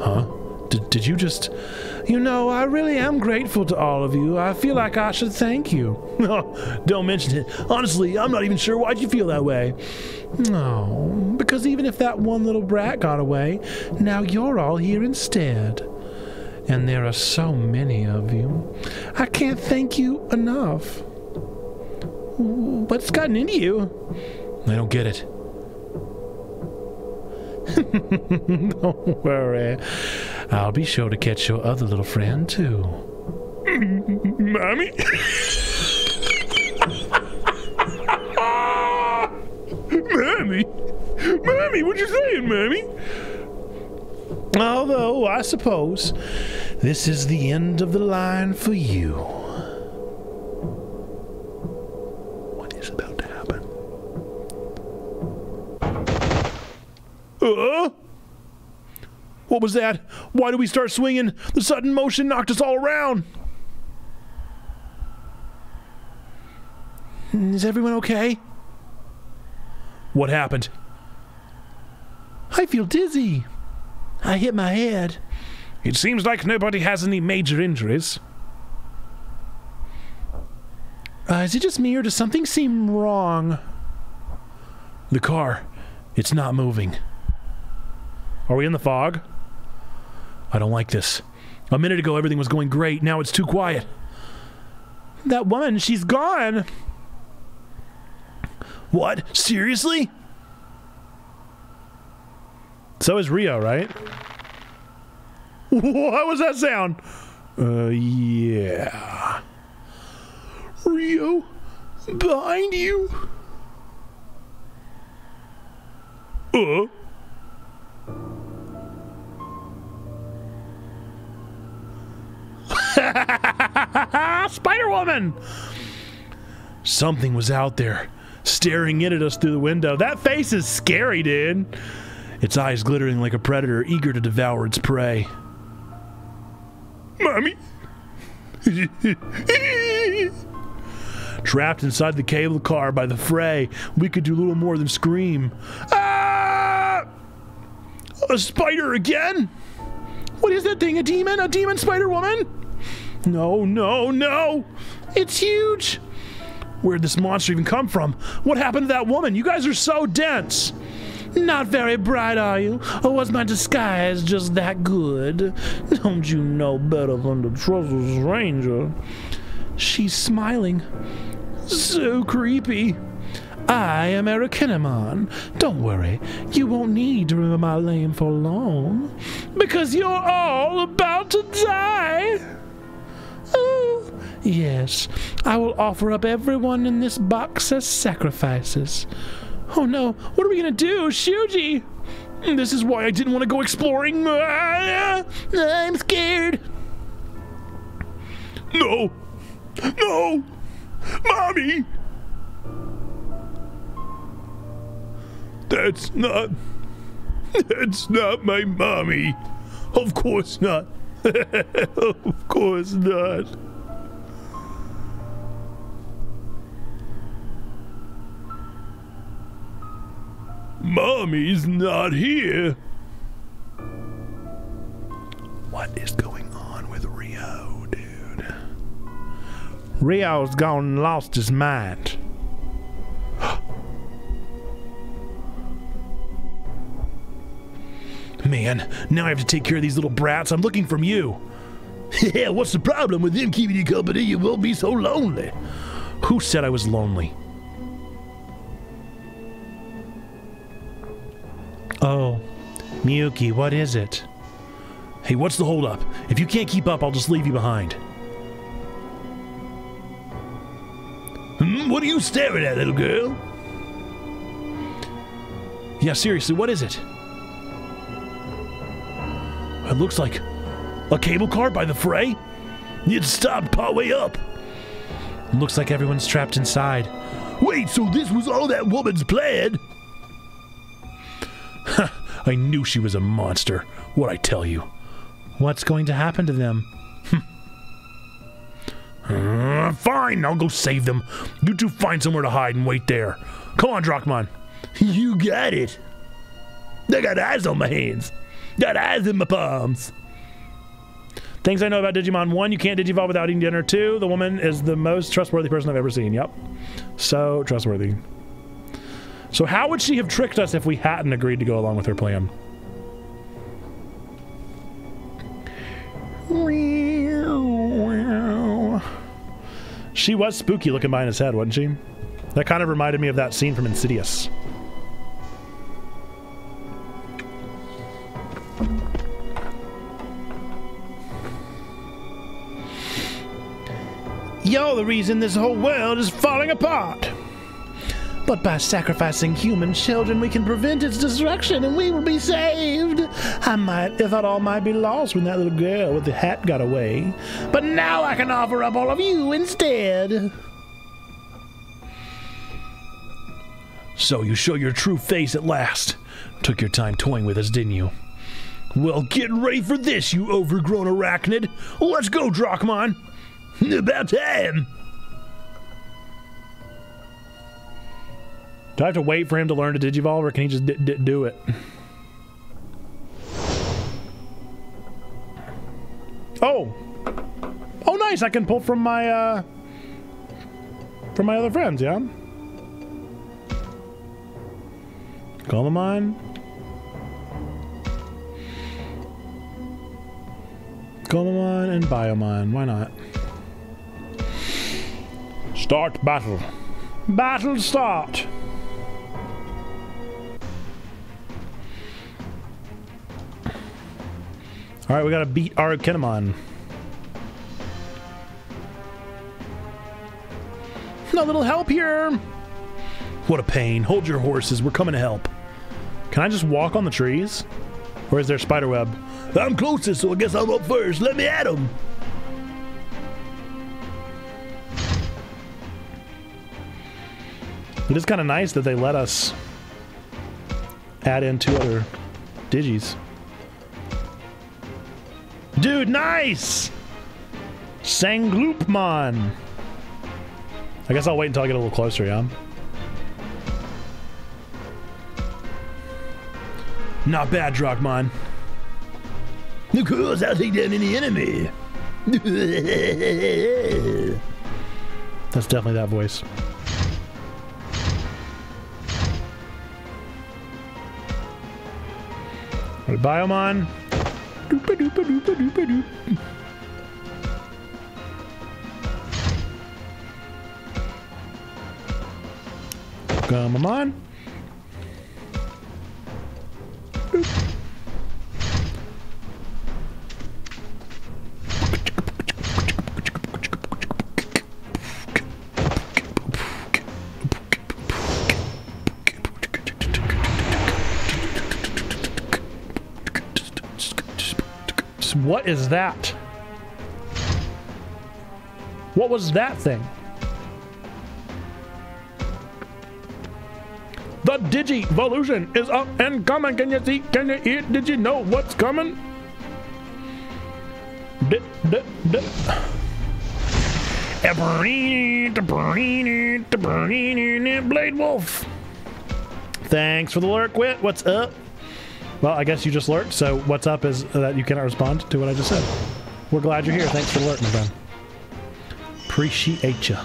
Huh? Did, did you just? You know, I really am grateful to all of you. I feel like I should thank you. Oh, don't mention it. Honestly, I'm not even sure why'd you feel that way. No, because even if that one little brat got away, now you're all here instead. And there are so many of you. I can't thank you enough. What's gotten into you? I don't get it. Don't worry. I'll be sure to catch your other little friend, too. Mommy? Mommy? Mommy, what you saying, Mommy? Although, I suppose, this is the end of the line for you. What is about to happen? Uh? What was that? Why did we start swinging? The sudden motion knocked us all around. Is everyone okay? What happened? I feel dizzy. I hit my head. It seems like nobody has any major injuries. Uh, is it just me or does something seem wrong? The car, it's not moving. Are we in the fog? I don't like this. A minute ago, everything was going great. Now it's too quiet. That woman, she's gone. What? Seriously? So is Ryo, right? What was that sound? Uh, yeah. Ryo? Behind you? Uh? Spider Woman! Something was out there, staring in at us through the window. That face is scary, dude. Its eyes glittering like a predator, eager to devour its prey. Mommy? Trapped inside the cable car by the fray, we could do little more than scream. Ah! A spider again? What is that thing? A demon? A demon spider woman? No, no, no! It's huge. Where'd this monster even come from? What happened to that woman? You guys are so dense. Not very bright, are you? Or was my disguise just that good? Don't you know better than to trust a stranger? She's smiling. So creepy. I am Arukenimon. Don't worry, you won't need to remember my name for long. Because you're all about to die. Oh, yes, I will offer up everyone in this box as sacrifices. Oh no, what are we gonna do, Shuji? This is why I didn't want to go exploring. Ah, I'm scared. No! No! Mommy! That's not. That's not my mommy. Of course not. of course not. Mommy's not here. What is going on with Ryo, dude? Ryo's gone and lost his mind. Man, now I have to take care of these little brats. I'm looking from you. Yeah, what's the problem with them keeping you company? You won't be so lonely. Who said I was lonely? Oh, Miyuki, what is it? Hey, what's the holdup? If you can't keep up, I'll just leave you behind. Hmm, what are you staring at, little girl? Yeah, seriously, what is it? It looks like a cable car by the fray. It stopped partway up. Looks like everyone's trapped inside. Wait, so this was all that woman's plan? I knew she was a monster. What I tell you. What's going to happen to them? Uh, fine, I'll go save them. You two find somewhere to hide and wait there. Come on, Dracmon. You got it. I got eyes on my hands. Got eyes in my palms. Things I know about Digimon 1, you can't digivolve without eating dinner. 2, the woman is the most trustworthy person I've ever seen. Yep. So trustworthy. So how would she have tricked us if we hadn't agreed to go along with her plan? She was spooky looking behind his head, wasn't she? That kind of reminded me of that scene from Insidious. You're the reason this whole world is falling apart. But by sacrificing human children, we can prevent its destruction and we will be saved. I might have thought all might be lost when that little girl with the hat got away. But now I can offer up all of you instead. So you show your true face at last. Took your time toying with us, didn't you? Well, get ready for this, you overgrown arachnid. Let's go, Dracmon. About time. Do I have to wait for him to learn to digivolve, or can he just do it? Oh! Oh, nice! I can pull from my, uh... From my other friends, yeah? Gomamon. Gomamon and Biomon. Why not? Start battle. Battle start! Alright, we gotta beat Arukenimon. A little help here! What a pain. Hold your horses. We're coming to help. Can I just walk on the trees? Or is there spider web? I'm closest, so I guess I'm up first. Let me at him. It is kind of nice that they let us add in two other digis. Dude, nice! Sangloupmon. I guess I'll wait until I get a little closer, yeah? Not bad, Dracmon. Of course, I'll take down any enemy. That's definitely that voice. Right, Biomon. Doopa doopa doopa doopa doop. Come on. What is that? What was that thing? The Digivolution is up and coming. Can you see? Can you hear? Did you know what's coming? D d d Blade Wolf. Thanks for the lurk, Wit. What's up? Well, I guess you just lurked, so what's up is that you cannot respond to what I just said. We're glad you're here. Thanks for the lurk, my friend. Appreciate ya.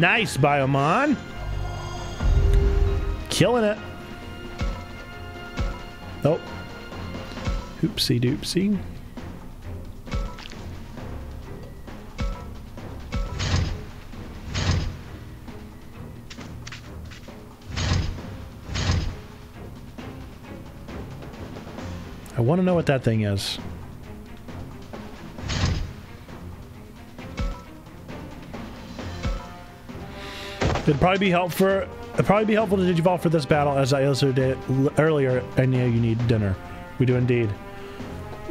Nice, Biomon. Killing it. Oh. Oopsie doopsie. I want to know what that thing is. It'd probably be helpful. It'd probably be helpful to digivolve for this battle, as I also did earlier. I know you need dinner. We do indeed.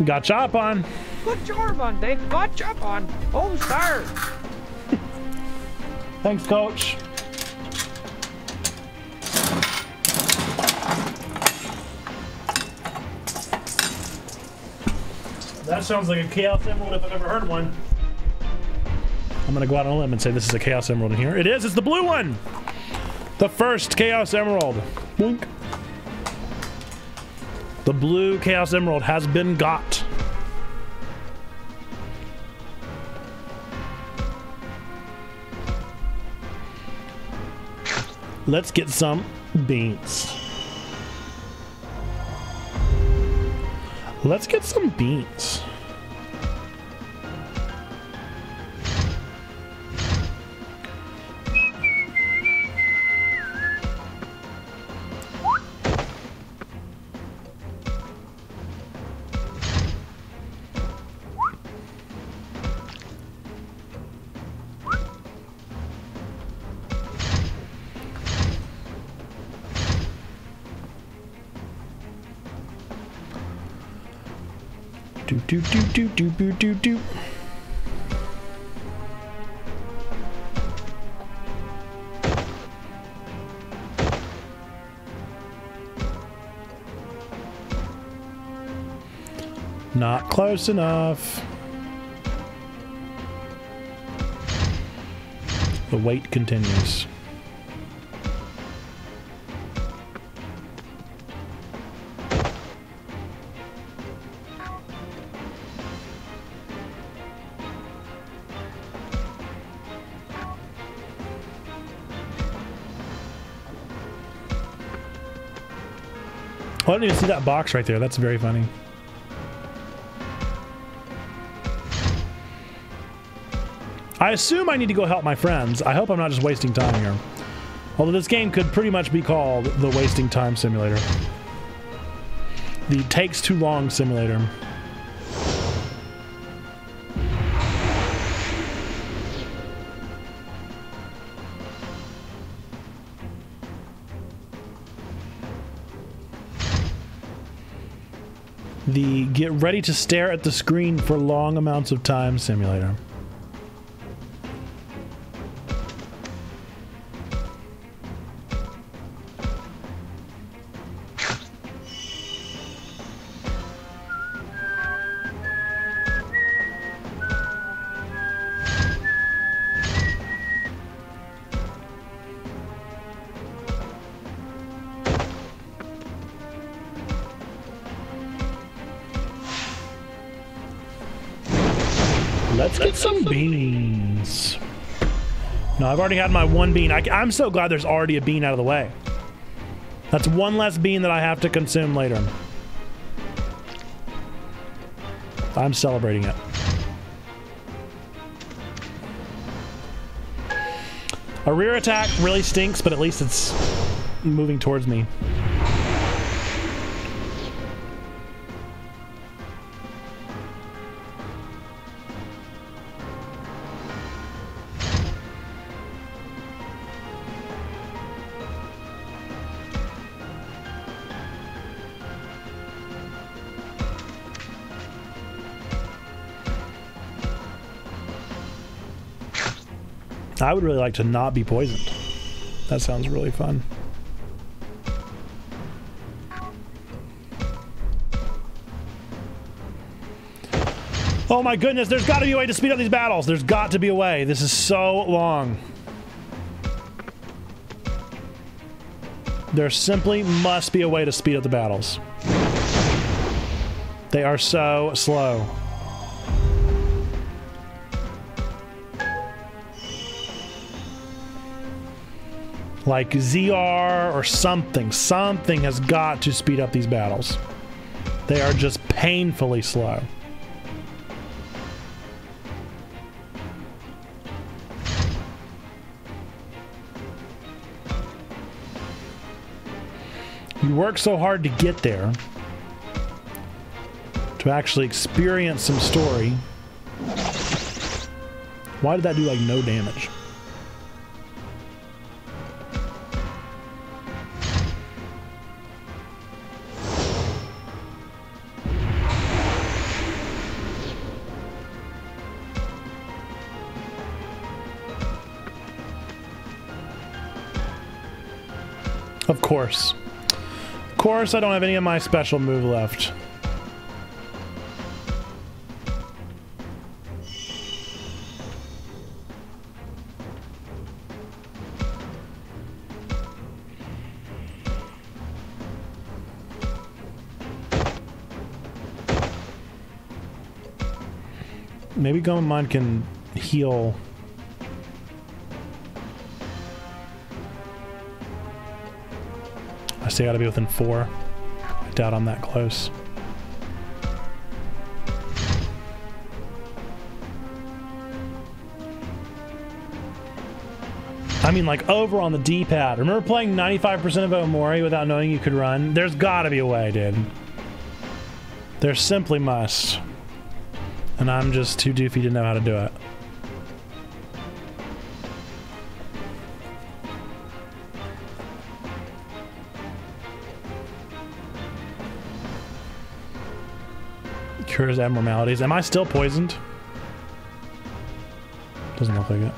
Got chop on. Good job on, Dave. Good job on. Oh, sir. Thanks, coach. That sounds like a Chaos Emerald if I've ever heard one. I'm gonna go out on a limb and say this is a Chaos Emerald in here. It is, it's the blue one! The first Chaos Emerald. Boink. The blue Chaos Emerald has been got. Let's get some beans. Let's get some beans. Close enough. The wait continues. I didn't even see that box right there. That's very funny. I assume I need to go help my friends. I hope I'm not just wasting time here. Although this game could pretty much be called the wasting time simulator. The takes too long simulator. The get ready to stare at the screen for long amounts of time simulator. I've already had my one bean. I, am so glad there's already a bean out of the way. That's one less bean that I have to consume later. I'm celebrating it. A rear attack really stinks, but at least it's moving towards me. I would really like to not be poisoned. That sounds really fun. Oh my goodness, there's got to be a way to speed up these battles. There's got to be a way. This is so long. There simply must be a way to speed up the battles. They are so slow. Like ZR or something. Something has got to speed up these battles. They are just painfully slow. You work so hard to get there. to actually experience some story. Why did that do like no damage? Course. Of course, I don't have any of my special move left. Maybe Gomamon can heal. I gotta be within four. I doubt I'm that close. I mean, like, over on the D-pad. Remember playing 95% of Omori without knowing you could run? There's gotta be a way, dude. There simply must. And I'm just too doofy to know how to do it. Cures abnormalities. Am I still poisoned? Doesn't look like it.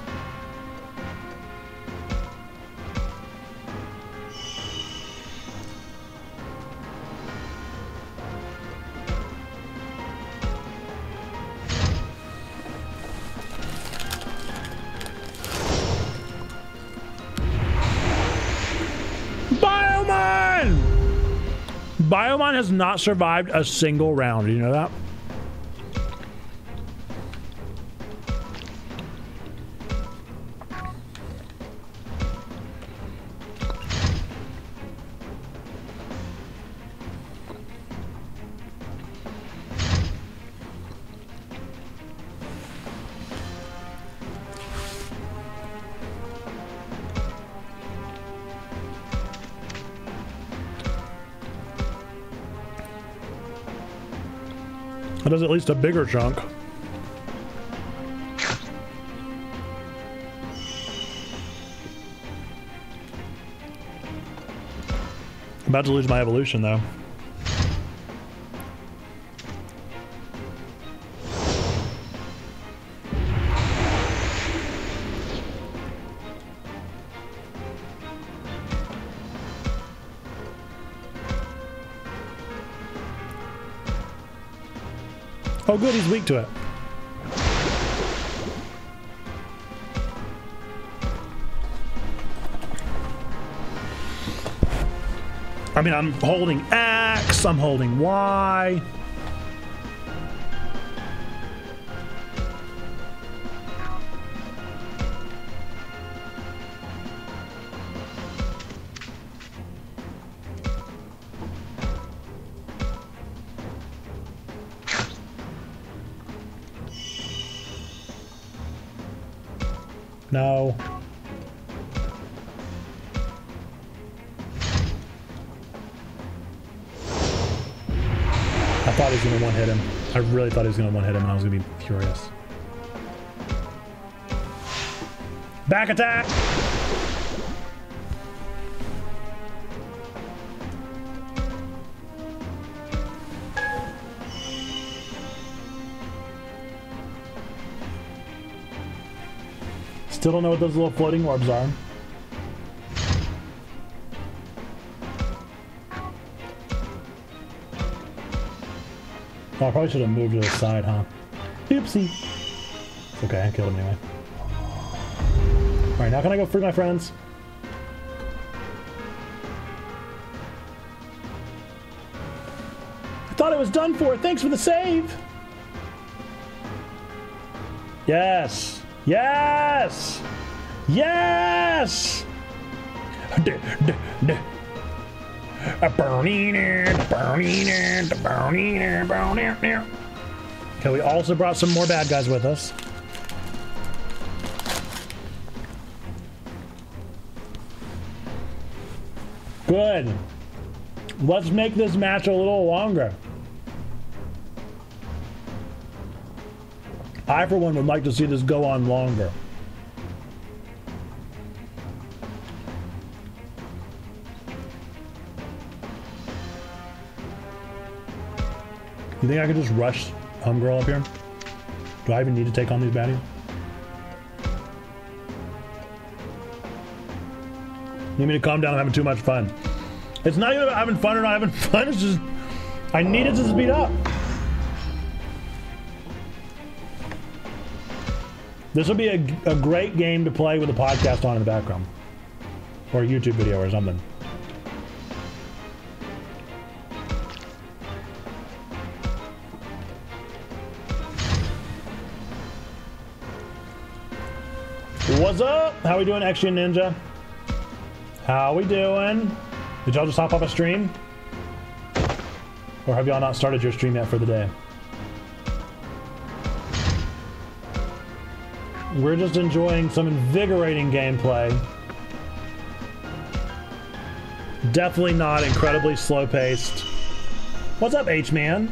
Biomon has not survived a single round. Do you know that? At least a bigger chunk. About to lose my evolution though. Oh good, he's weak to it. I mean, I'm holding X, I'm holding Y. really thought he was going to one hit him and I was going to be furious. Back attack! Still don't know what those little floating orbs are. Oh, I probably should have moved to the side, huh? Oopsie. It's okay, I killed him anyway. Alright, now can I go free my friends? I thought it was done for. Thanks for the save. Yes. Yes. Yes. Okay, we also brought some more bad guys with us. Good. Let's make this match a little longer. I, for one, would like to see this go on longer. Think I could just rush Homegirl up here? Do I even need to take on these baddies? Need me to calm down? I'm having too much fun. It's not even having fun or not having fun. It's just I need it to speed up. This will be a, a great game to play with a podcast on in the background, or a YouTube video or something. How we doing, Action Ninja? How we doing? Did y'all just hop off a stream? Or have y'all not started your stream yet for the day? We're just enjoying some invigorating gameplay. Definitely not incredibly slow paced. What's up, H-Man?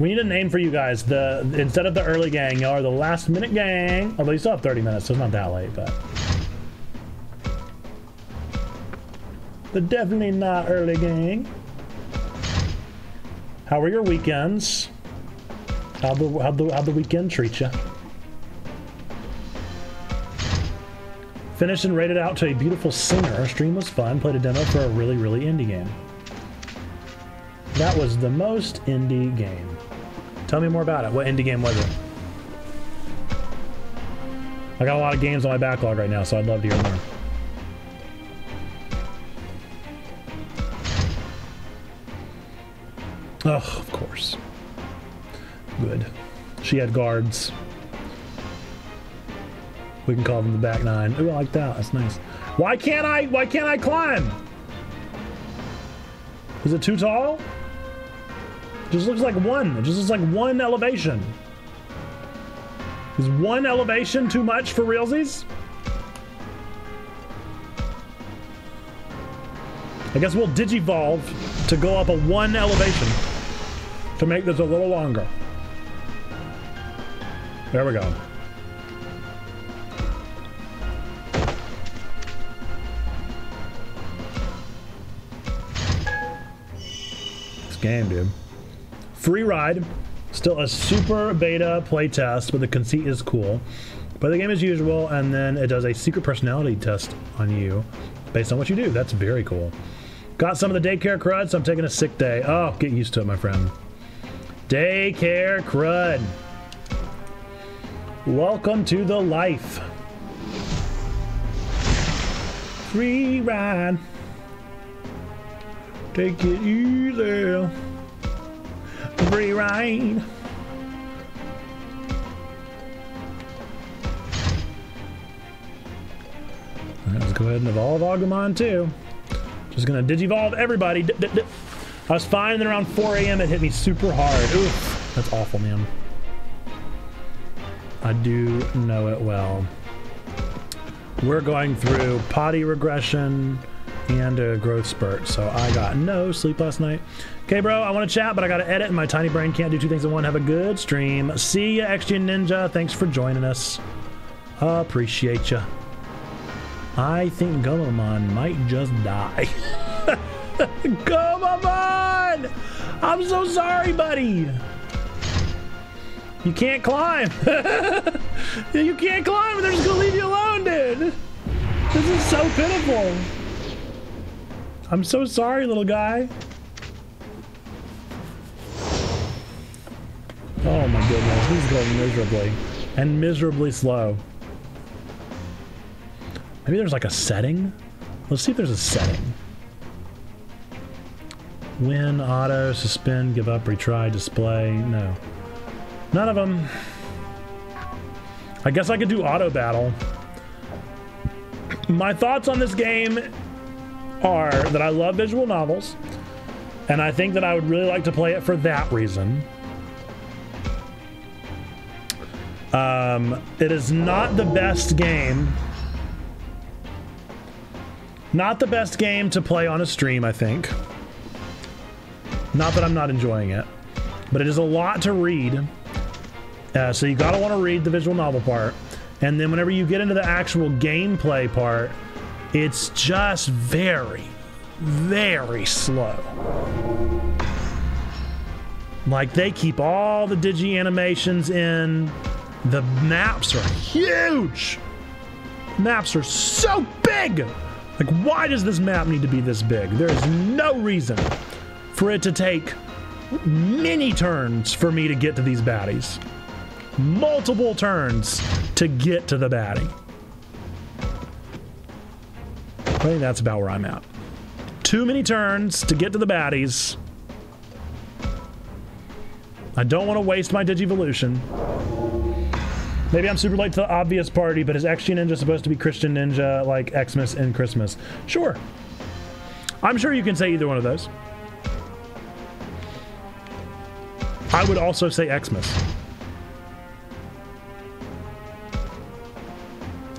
We need a name for you guys. The instead of the early gang, y'all are the last minute gang. Although you still have 30 minutes, so it's not that late, but. But definitely not early gang. How are your weekends? How'd the, how'd the, how'd the weekend treat you? Finished and rated out to a beautiful singer. Our Stream was fun. Played a demo for a really, really indie game. That was the most indie game. Tell me more about it. What indie game was it? I got a lot of games on my backlog right now, so I'd love to hear more. Oh, of course. Good. She had guards. We can call them the back nine. Ooh, I like that. That's nice. Why can't I? Why can't I climb? Is it too tall? Just looks like one. It just looks like one elevation. Is one elevation too much for realsies? I guess we'll digivolve to go up a one elevation to make this a little longer. There we go. This game, dude. Free ride. Still a super beta playtest, but the conceit is cool. Play the game as usual, and then it does a secret personality test on you based on what you do. That's very cool. Got some of the daycare crud, so I'm taking a sick day. Oh, get used to it, my friend. Daycare crud. Welcome to the life. Free ride. Take it easy. Ride. All right, let's go ahead and evolve Agumon too. Just gonna digivolve everybody. I was fine, and then around 4 a.m. it hit me super hard. Oof, that's awful, man. I do know it well. We're going through potty regression and a growth spurt, so I got no sleep last night. Okay, bro, I want to chat, but I got to edit, and my tiny brain can't do two things at one. Have a good stream. See ya, XG Ninja. Thanks for joining us. Appreciate ya. I think Gomamon might just die. Gomamon! I'm so sorry, buddy. You can't climb. you can't climb. They're just gonna leave you alone, dude. This is so pitiful. I'm so sorry, little guy. Oh my goodness, he's going miserably. And miserably slow. Maybe there's like a setting? Let's see if there's a setting. Win, auto, suspend, give up, retry, display. No. None of them. I guess I could do auto battle. My thoughts on this game are that I love visual novels, and I think that I would really like to play it for that reason. Um, it is not the best game. Not the best game to play on a stream, I think. Not that I'm not enjoying it. but it is a lot to read. Uh, so you gotta want to read the visual novel part, and then whenever you get into the actual gameplay part, it's just very, very slow. Like they keep all the digi animations in. The maps are huge. Maps are so big. Like, why does this map need to be this big? There is no reason for it to take many turns for me to get to these baddies. Multiple turns to get to the baddie. I think that's about where I'm at. Too many turns to get to the baddies. I don't want to waste my Digivolution. Maybe I'm super late to the obvious party, but is XG Ninja supposed to be Christian Ninja like Xmas and Christmas? Sure. I'm sure you can say either one of those. I would also say Xmas.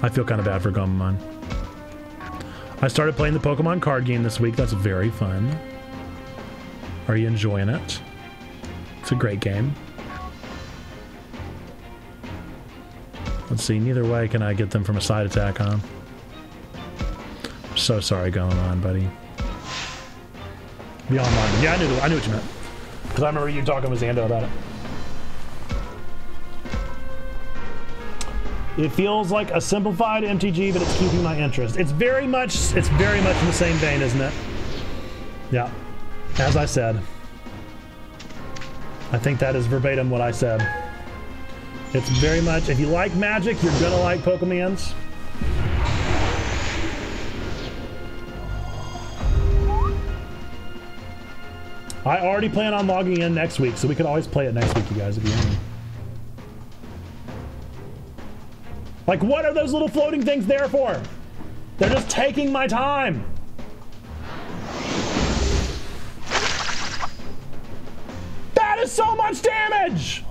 I feel kind of bad for Gomamon. I started playing the Pokemon card game this week. That's very fun. Are you enjoying it? It's a great game. Let's see, neither way can I get them from a side attack on. I'm so sorry Gomamon, buddy. The online. Yeah, I knew I knew what you meant. Because I remember you talking with Zando about it. It feels like a simplified MTG, but it's keeping my interest. It's very much it's very much in the same vein, isn't it? Yeah. As I said. I think that is verbatim what I said. It's very much, if you like magic, you're gonna like Pokemons. I already plan on logging in next week, so we could always play it next week, you guys, if you want. Like, what are those little floating things there for? They're just taking my time. That is so much damage!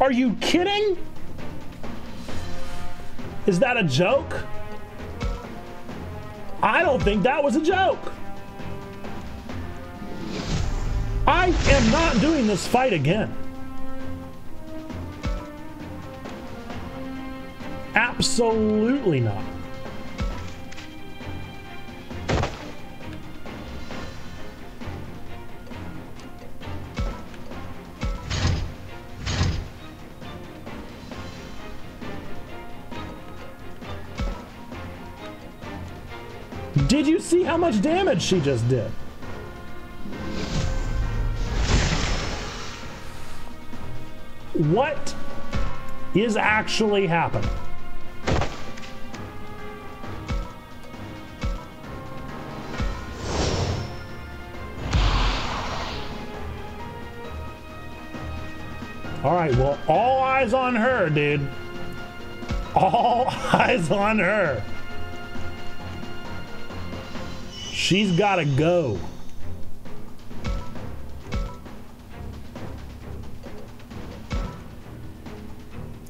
Are you kidding? Is that a joke? I don't think that was a joke. I am not doing this fight again. Absolutely not. Did you see how much damage she just did? What is actually happening? All right, well, all eyes on her, dude. All eyes on her. She's got to go.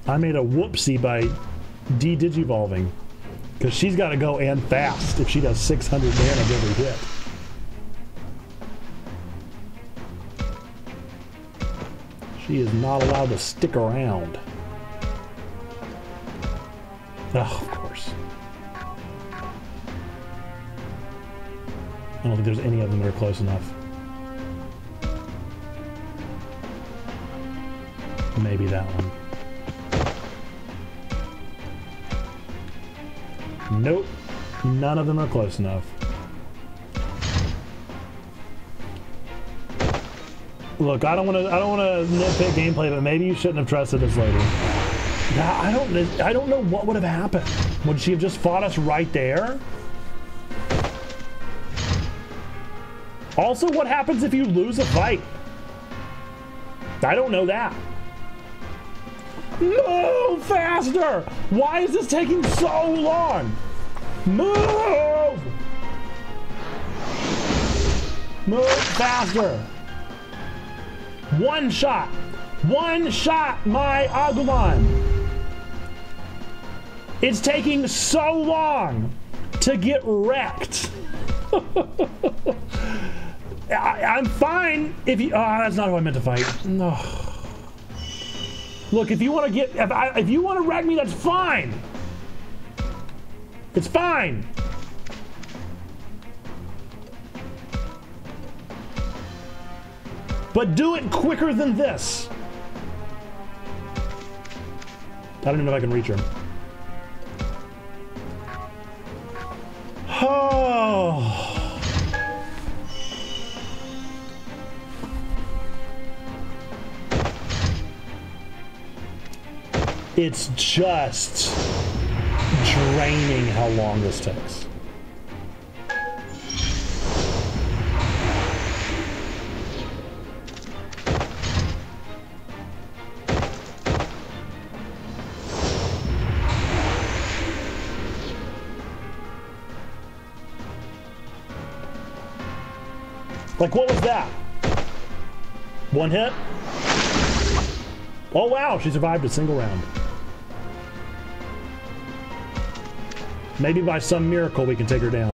I made a whoopsie by de-digivolving. Because she's got to go and fast if she does 600 damage every hit. She is not allowed to stick around. Oh, don't think there's any of them that are close enough. Maybe that one. Nope. None of them are close enough. Look, I don't want to. I don't want to nitpick gameplay, but maybe you shouldn't have trusted this lady. I don't. I don't know what would have happened. Would she have just fought us right there? Also, what happens if you lose a fight? I don't know that. Move faster! Why is this taking so long? Move! Move faster! One shot! One shot, my Agumon! It's taking so long to get wrecked. I, I'm fine if you. Oh, that's not who I meant to fight. No. Look, if you want to get, if, I, if you want to wreck me, that's fine. It's fine. But do it quicker than this. I don't even know if I can reach her. Oh. It's just draining how long this takes. Like, what was that? One hit? Oh, wow, she survived a single round. Maybe by some miracle we can take her down.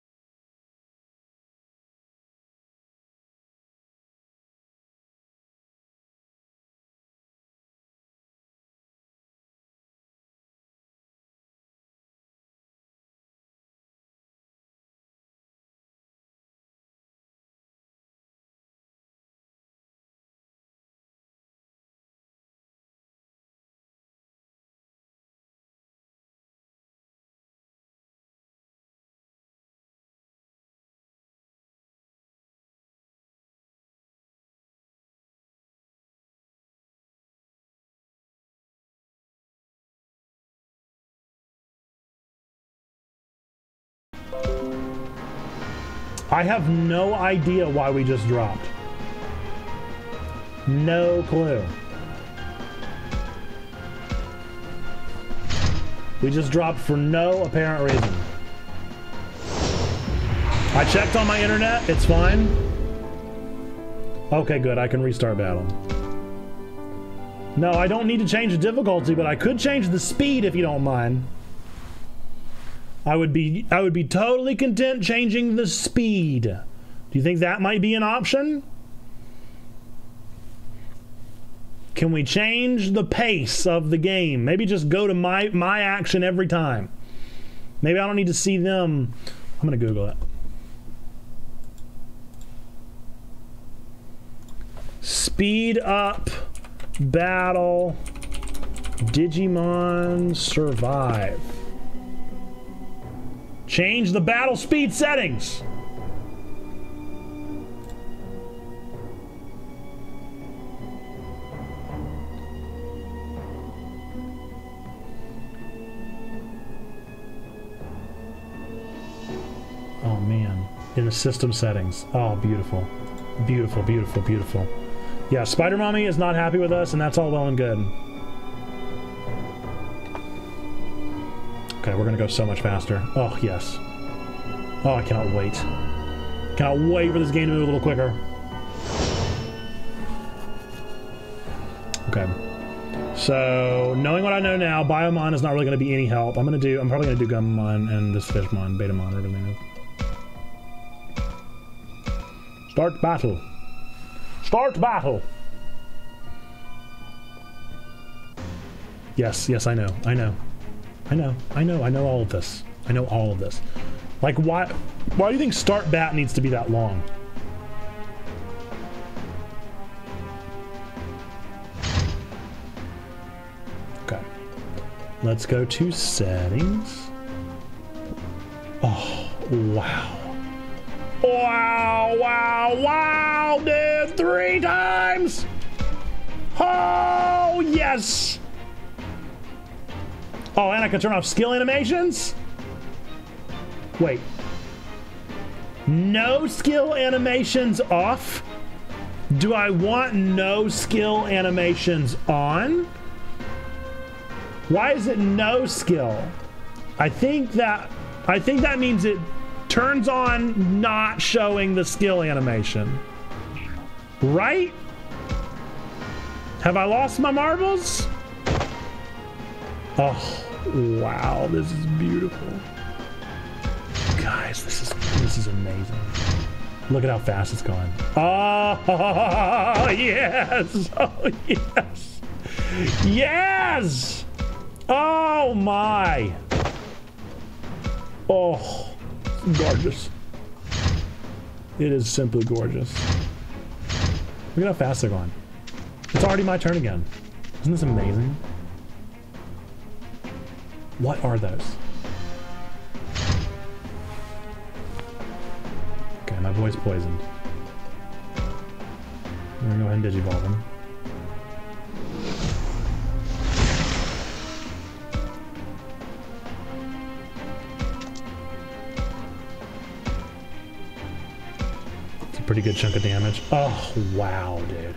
I have no idea why we just dropped. No clue. We just dropped for no apparent reason. I checked on my internet, it's fine. Okay, good, I can restart battle. No, I don't need to change the difficulty, but I could change the speed if you don't mind. I would be I would be totally content changing the speed. Do you think that might be an option? Can we change the pace of the game? Maybe just go to my my action every time. Maybe I don't need to see them. I'm gonna Google it. Speed up battle Digimon survive. Change the battle speed settings. Oh man, in the system settings. Oh, beautiful. Beautiful, beautiful, beautiful. Yeah, Spider Mommy is not happy with us, and that's all well and good. Okay, we're gonna go so much faster. Oh, yes. Oh, I cannot wait. Cannot wait for this game to move a little quicker. Okay. So, knowing what I know now, Biomon is not really going to be any help. I'm going to do, I'm probably going to do Gummon and this Fishmon, Betamon, whatever move. Start battle. Start battle. Yes, yes, I know, I know. I know, I know, I know all of this. I know all of this. Like, why, why do you think start bat needs to be that long? Okay. Let's go to settings. Oh, wow. Wow, wow, wow, dude, three times! Oh, yes! Oh, and I can turn off skill animations? Wait. No skill animations off? Do I want no skill animations on? Why is it no skill? I think that I think that means it turns on not showing the skill animation. Right? Have I lost my marbles? Oh, wow, this is beautiful. Guys, this is this is amazing. Look at how fast it's going. Oh, yes. Oh, yes. Yes. Oh, my. Oh, gorgeous. It is simply gorgeous. Look at how fast they're going. It's already my turn again. Isn't this amazing? What are those? Okay, my voice poisoned. I'm gonna go ahead and digivolve him. It's a pretty good chunk of damage. Oh, wow, dude.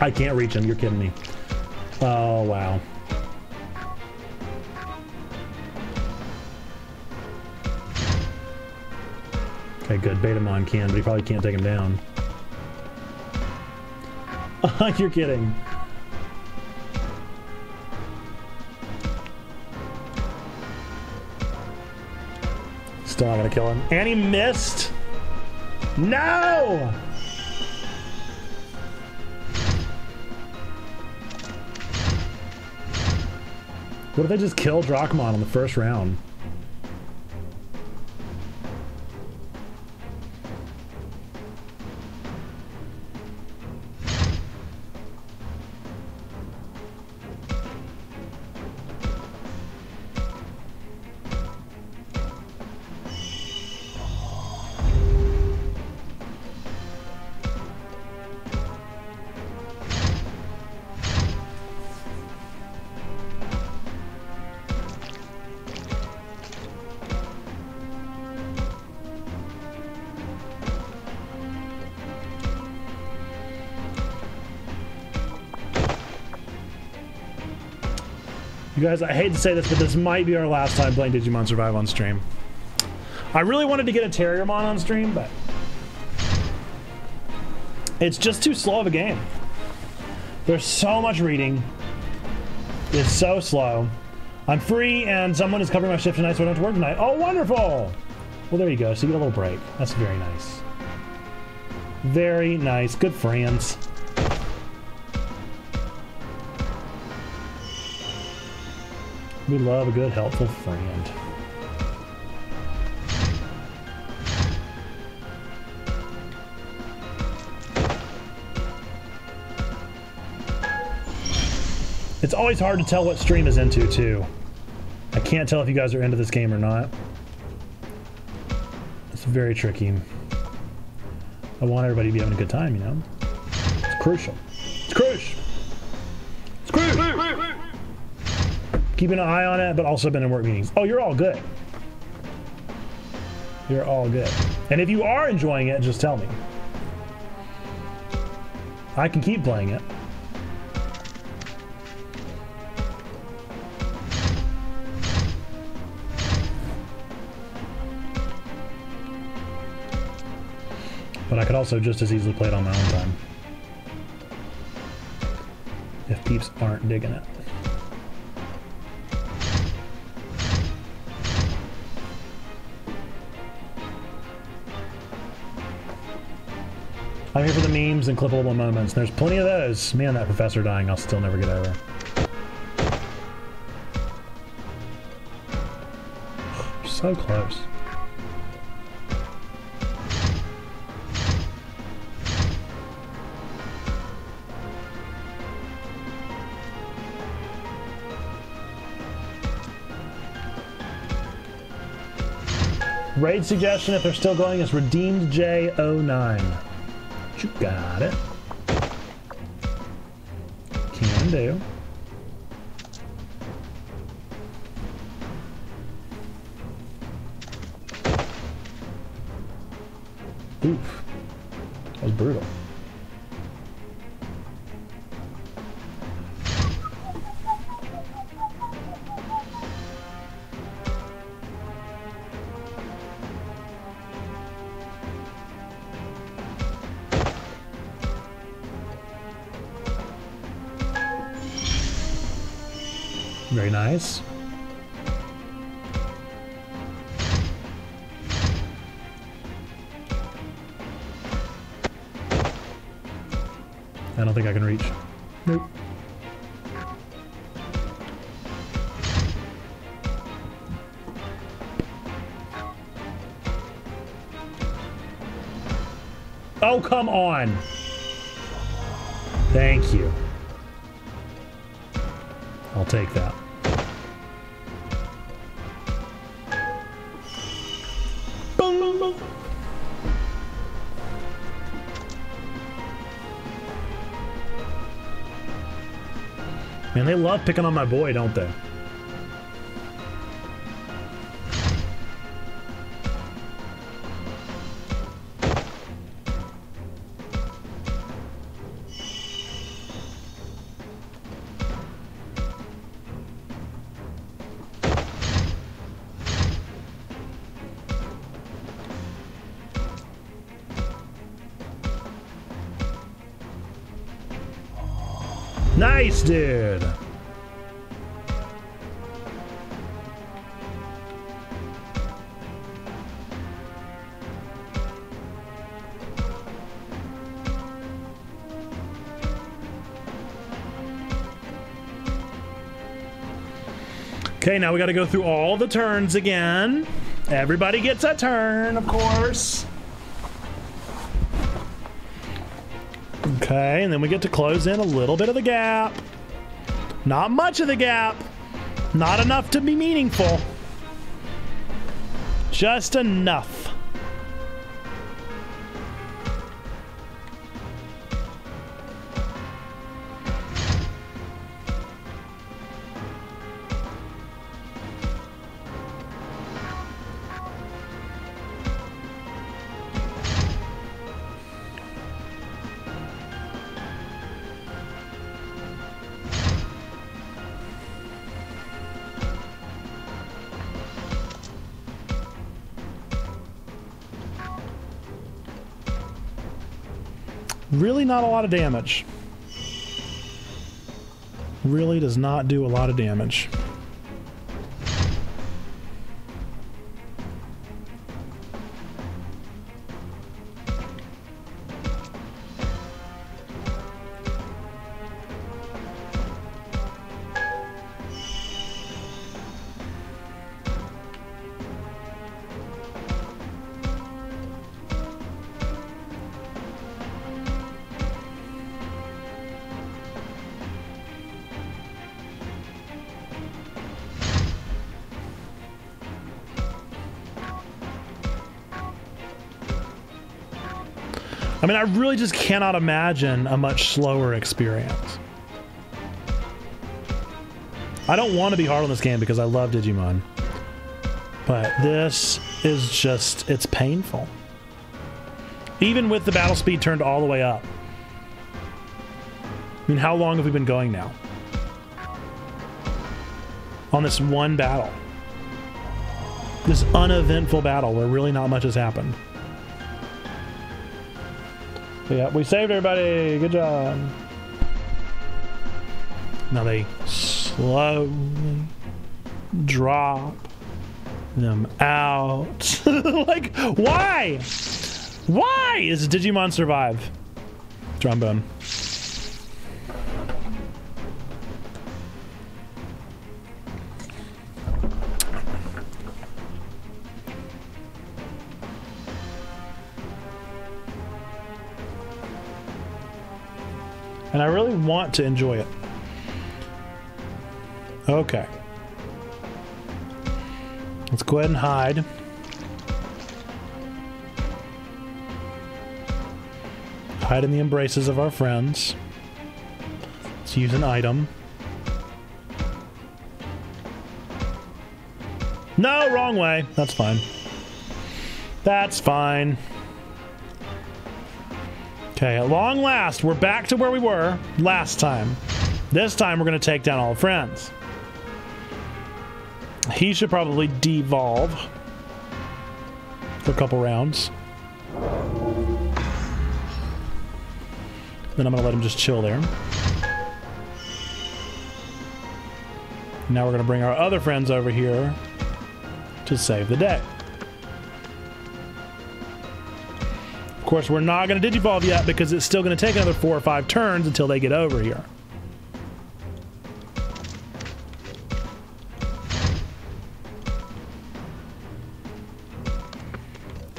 I can't reach him, you're kidding me. Oh, wow. Okay, good. Betamon can, but he probably can't take him down. You're kidding. Still not gonna kill him. And he missed! No! What if they just kill Dracmon on the first round? Guys, I hate to say this, but this might be our last time playing Digimon Survive on stream. I really wanted to get a Terriermon on stream, but it's just too slow of a game. There's so much reading. It's so slow. I'm free, and someone is covering my shift tonight, so I don't have to work tonight. Oh, wonderful! Well, there you go. So you get a little break. That's very nice. Very nice. Good friends. We love a good, helpful friend. It's always hard to tell what stream is into, too. I can't tell if you guys are into this game or not. It's very tricky. I want everybody to be having a good time, you know? It's crucial. Keeping an eye on it, but also been in work meetings. Oh, you're all good. You're all good. And if you are enjoying it, just tell me. I can keep playing it. But I could also just as easily play it on my own time. If peeps aren't digging it. I'm here for the memes and clippable moments. There's plenty of those. Man, that professor dying, I'll still never get over. So close. Raid suggestion, if they're still going, is Redeemed J09. You got it. Can do. Oof. That was brutal. Very nice. I don't think I can reach. Nope. Oh, come on! Thank you. I'll take that. They love picking on my boy, don't they? Now we got to go through all the turns again. Everybody gets a turn, of course. Okay, and then we get to close in a little bit of the gap. Not much of the gap. Not enough to be meaningful. Just enough. Not a lot of damage. Really does not do a lot of damage. Mean, I really just cannot imagine a much slower experience. I don't want to be hard on this game because I love Digimon. But this is just, it's painful. Even with the battle speed turned all the way up. I mean, how long have we been going now? On this one battle. This uneventful battle where really not much has happened. Yeah, we saved everybody. Good job. Now they slowly drop them out. like, why? Why is Digimon survive? Trombone. Want to enjoy it. Okay. Let's go ahead and hide. Hide in the embraces of our friends. Let's use an item. No, wrong way. That's fine. That's fine. Okay, at long last, we're back to where we were last time. This time, we're going to take down all the friends. He should probably devolve for a couple rounds. Then I'm going to let him just chill there. Now we're going to bring our other friends over here to save the day. Course, we're not going to digivolve yet because it's still going to take another four or five turns until they get over here.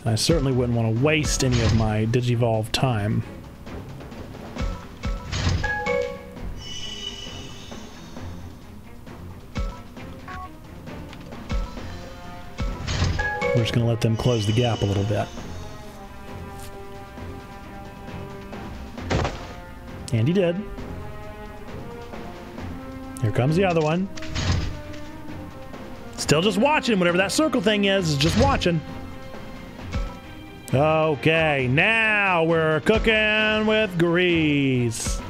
I certainly wouldn't want to waste any of my digivolve time. We're just going to let them close the gap a little bit. And he did. Here comes the other one. Still just watching. Whatever that circle thing is, is just watching. Okay, now we're cooking with grease.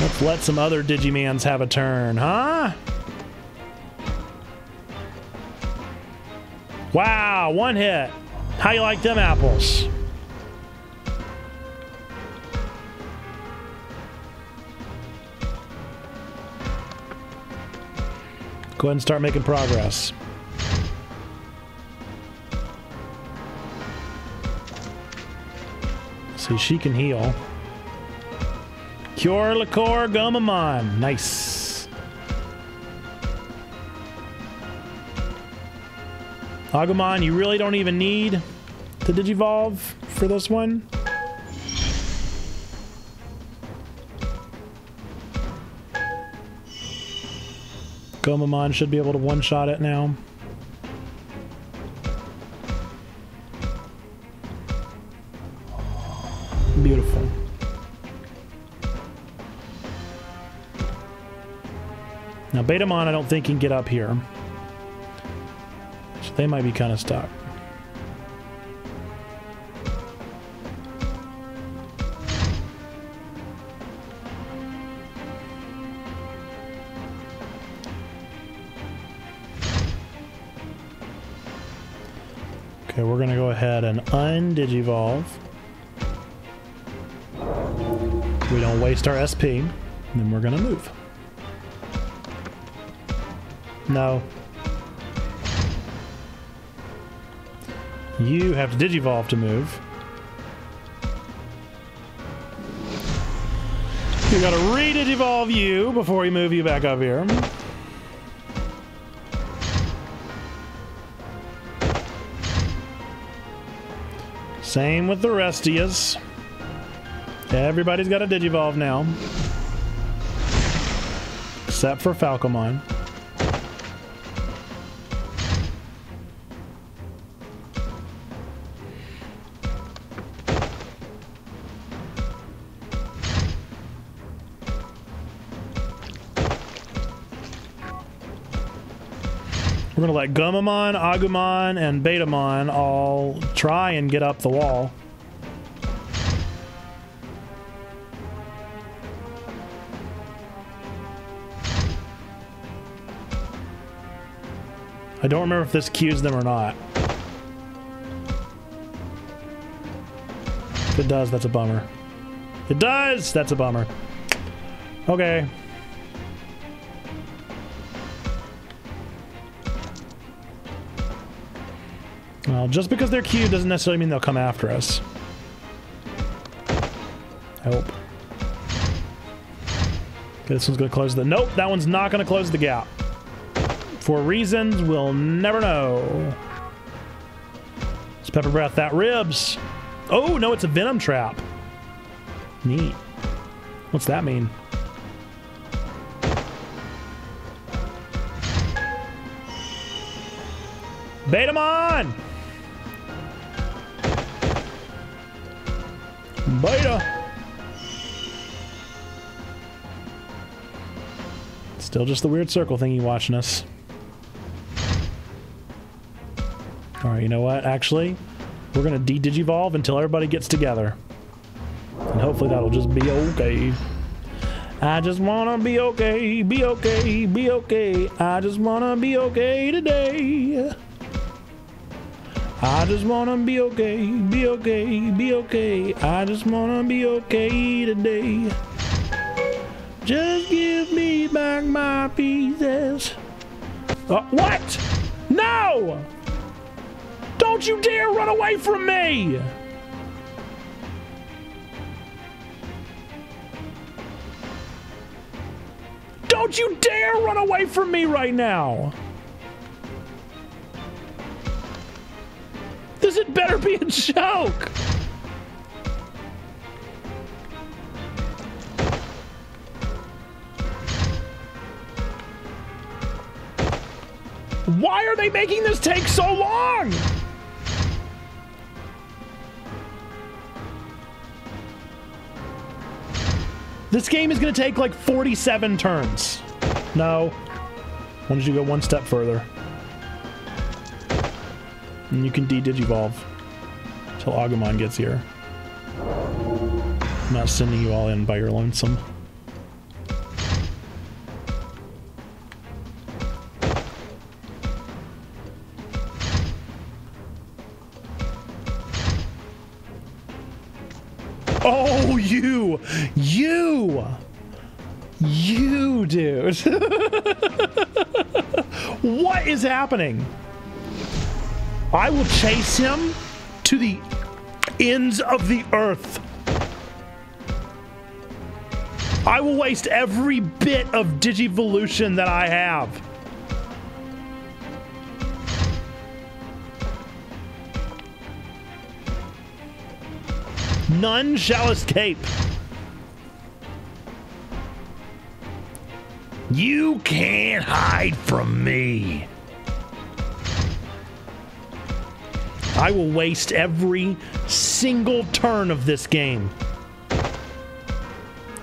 Let's let some other Digimans have a turn, huh? Wow, one hit. How you like them apples? Go ahead and start making progress. See, she can heal. Cure Liqueur Gomamon. Nice. Agumon, you really don't even need to Digivolve for this one. Gomamon should be able to one-shot it now. Beautiful. Now Betamon I don't think can get up here. So they might be kind of stuck. Okay, we're gonna go ahead and undigivolve. We don't waste our SP, then we're gonna move. No. You have to digivolve to move. You gotta re-digivolve you before we move you back up here. Same with the rest of yous. Everybody's got a Digivolve now. Except for Falcomon. We're gonna let Gomamon, Agumon, and Betamon all try and get up the wall. I don't remember if this cues them or not. If it does, that's a bummer. It does! That's a bummer. Okay. Well, just because they're cute doesn't necessarily mean they'll come after us. Hope. Okay, this one's gonna close the... Nope, that one's not gonna close the gap. For reasons we'll never know. It's Pepper Breath, that ribs. Oh, no, it's a Venom Trap. Neat. What's that mean? Betamon! Beta! Still just the weird circle thingy watching us. Alright, you know what? Actually, we're gonna de-digivolve until everybody gets together. And hopefully that'll just be okay. I just wanna be okay, be okay, be okay. I just wanna be okay today. I just wanna be okay, be okay, be okay. I just wanna be okay today. Just give me back my pieces. Uh, what? No! Don't you dare run away from me! Don't you dare run away from me right now! This had better be a joke! Why are they making this take so long? This game is going to take like 47 turns. No. Why don't you go one step further? And you can de-digivolve until Agumon gets here. I'm not sending you all in by your lonesome. Oh, you! You! You, dude! what is happening? I will chase him to the ends of the earth. I will waste every bit of Digivolution that I have. None shall escape. You can't hide from me. I will waste every single turn of this game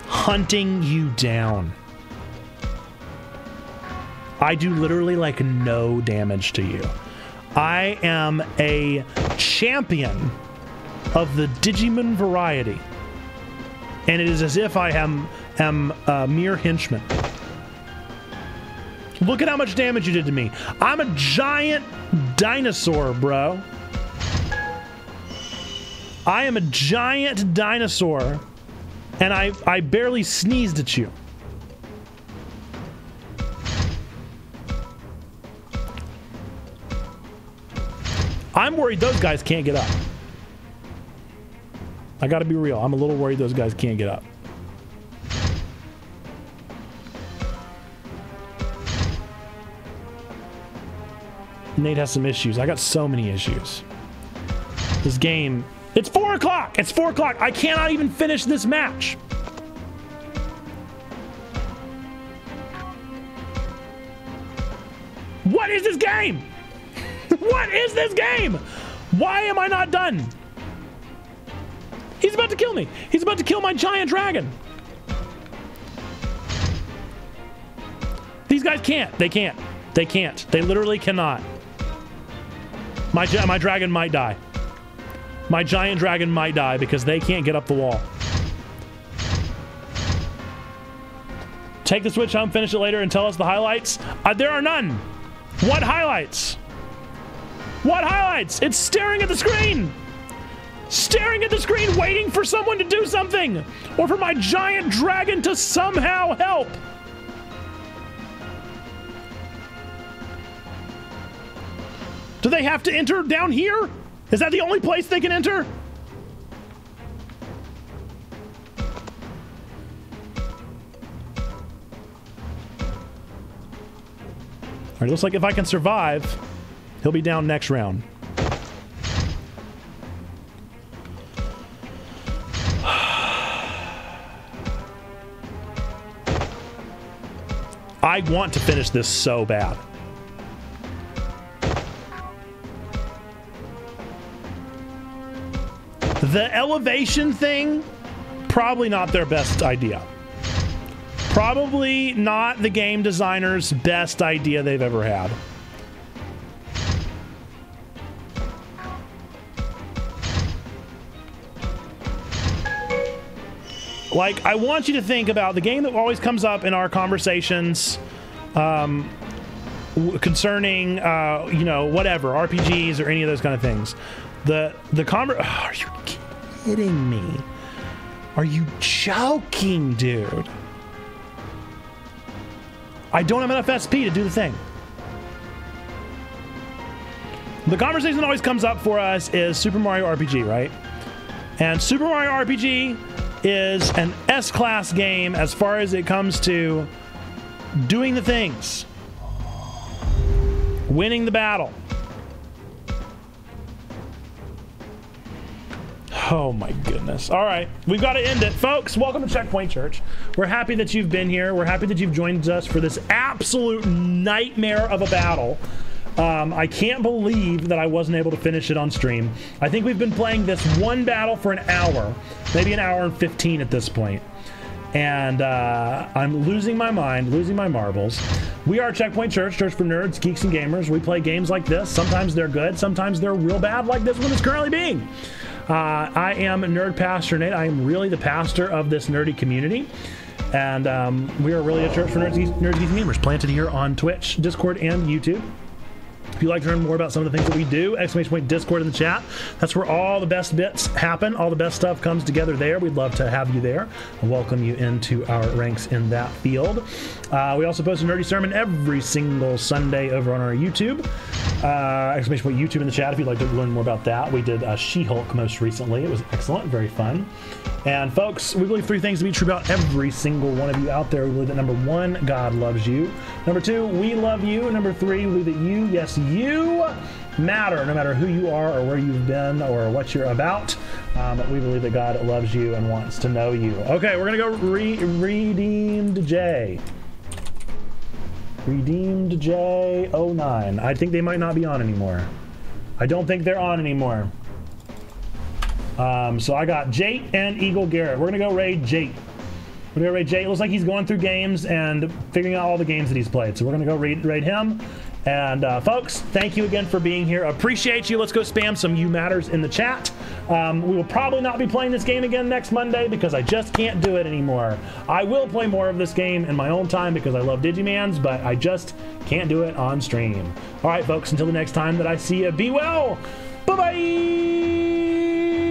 hunting you down. I do literally like no damage to you. I am a champion of the Digimon variety. And it is as if I am, am a mere henchman. Look at how much damage you did to me. I'm a giant dinosaur, bro. I am a giant dinosaur, and I, I barely sneezed at you. I'm worried those guys can't get up. I gotta be real. I'm a little worried those guys can't get up. Nate has some issues. I got so many issues. This game. It's four o'clock! It's four o'clock! I cannot even finish this match! What is this game? what is this game? Why am I not done? He's about to kill me. He's about to kill my giant dragon. These guys can't. They can't. They can't. They literally cannot. My, my dragon might die. My giant dragon might die because they can't get up the wall. Take the switch home, finish it later, and tell us the highlights. Uh, there are none. What highlights? What highlights? It's staring at the screen. Staring at the screen, waiting for someone to do something. Or for my giant dragon to somehow help. Do they have to enter down here? Is that the only place they can enter? All right, looks like if I can survive, he'll be down next round. I want to finish this so bad. The elevation thing, probably not their best idea. Probably not the game designer's best idea they've ever had. Like, I want you to think about the game that always comes up in our conversations um, concerning, uh, you know, whatever, RPGs or any of those kind of things. The, the conver- you kidding me? Are you joking, dude? I don't have enough SP to do the thing. the conversation that always comes up for us is Super Mario RPG, right? And Super Mario RPG is an S class game as far as it comes to doing the things, winning the battle. Oh my goodness. All right, we've got to end it. Folks, welcome to Checkpoint Church. We're happy that you've been here. We're happy that you've joined us for this absolute nightmare of a battle. Um, I can't believe that I wasn't able to finish it on stream. I think we've been playing this one battle for an hour, maybe an hour and 15 at this point. And uh, I'm losing my mind, losing my marbles. We are Checkpoint Church, church for nerds, geeks, and gamers. We play games like this. Sometimes they're good, sometimes they're real bad, like this one is currently being. Uh, I am Nerd Pastor Nate. I am really the pastor of this nerdy community. And um, we are really a church for nerds, nerds, geeks, and gamers, planted here on Twitch, Discord, and YouTube. If you'd like to learn more about some of the things that we do, exclamation point Discord in the chat. That's where all the best bits happen. All the best stuff comes together there. We'd love to have you there and welcome you into our ranks in that field. Uh, we also post a nerdy sermon every single Sunday over on our YouTube. Uh, exclamation point YouTube in the chat if you'd like to learn more about that. We did uh, She Hulk most recently. It was excellent, very fun. And folks, we believe three things to be true about every single one of you out there. We believe that number one, God loves you. Number two, we love you. Number three, we believe that you, yes, you matter, no matter who you are or where you've been or what you're about. Um, we believe that God loves you and wants to know you. Okay, we're gonna go re- redeemed J. Redeemed J09. I think they might not be on anymore. I don't think they're on anymore. Um, so I got Jate and Eagle Garrett. We're gonna go raid Jate. We're gonna raid Jate. It looks like he's going through games and figuring out all the games that he's played. So we're gonna go raid, raid him. And uh, folks, thank you again for being here. Appreciate you. Let's go spam some you matters in the chat. Um, we will probably not be playing this game again next Monday because I just can't do it anymore. I will play more of this game in my own time because I love Digimans, but I just can't do it on stream. All right, folks. Until the next time that I see you, be well. Bye bye.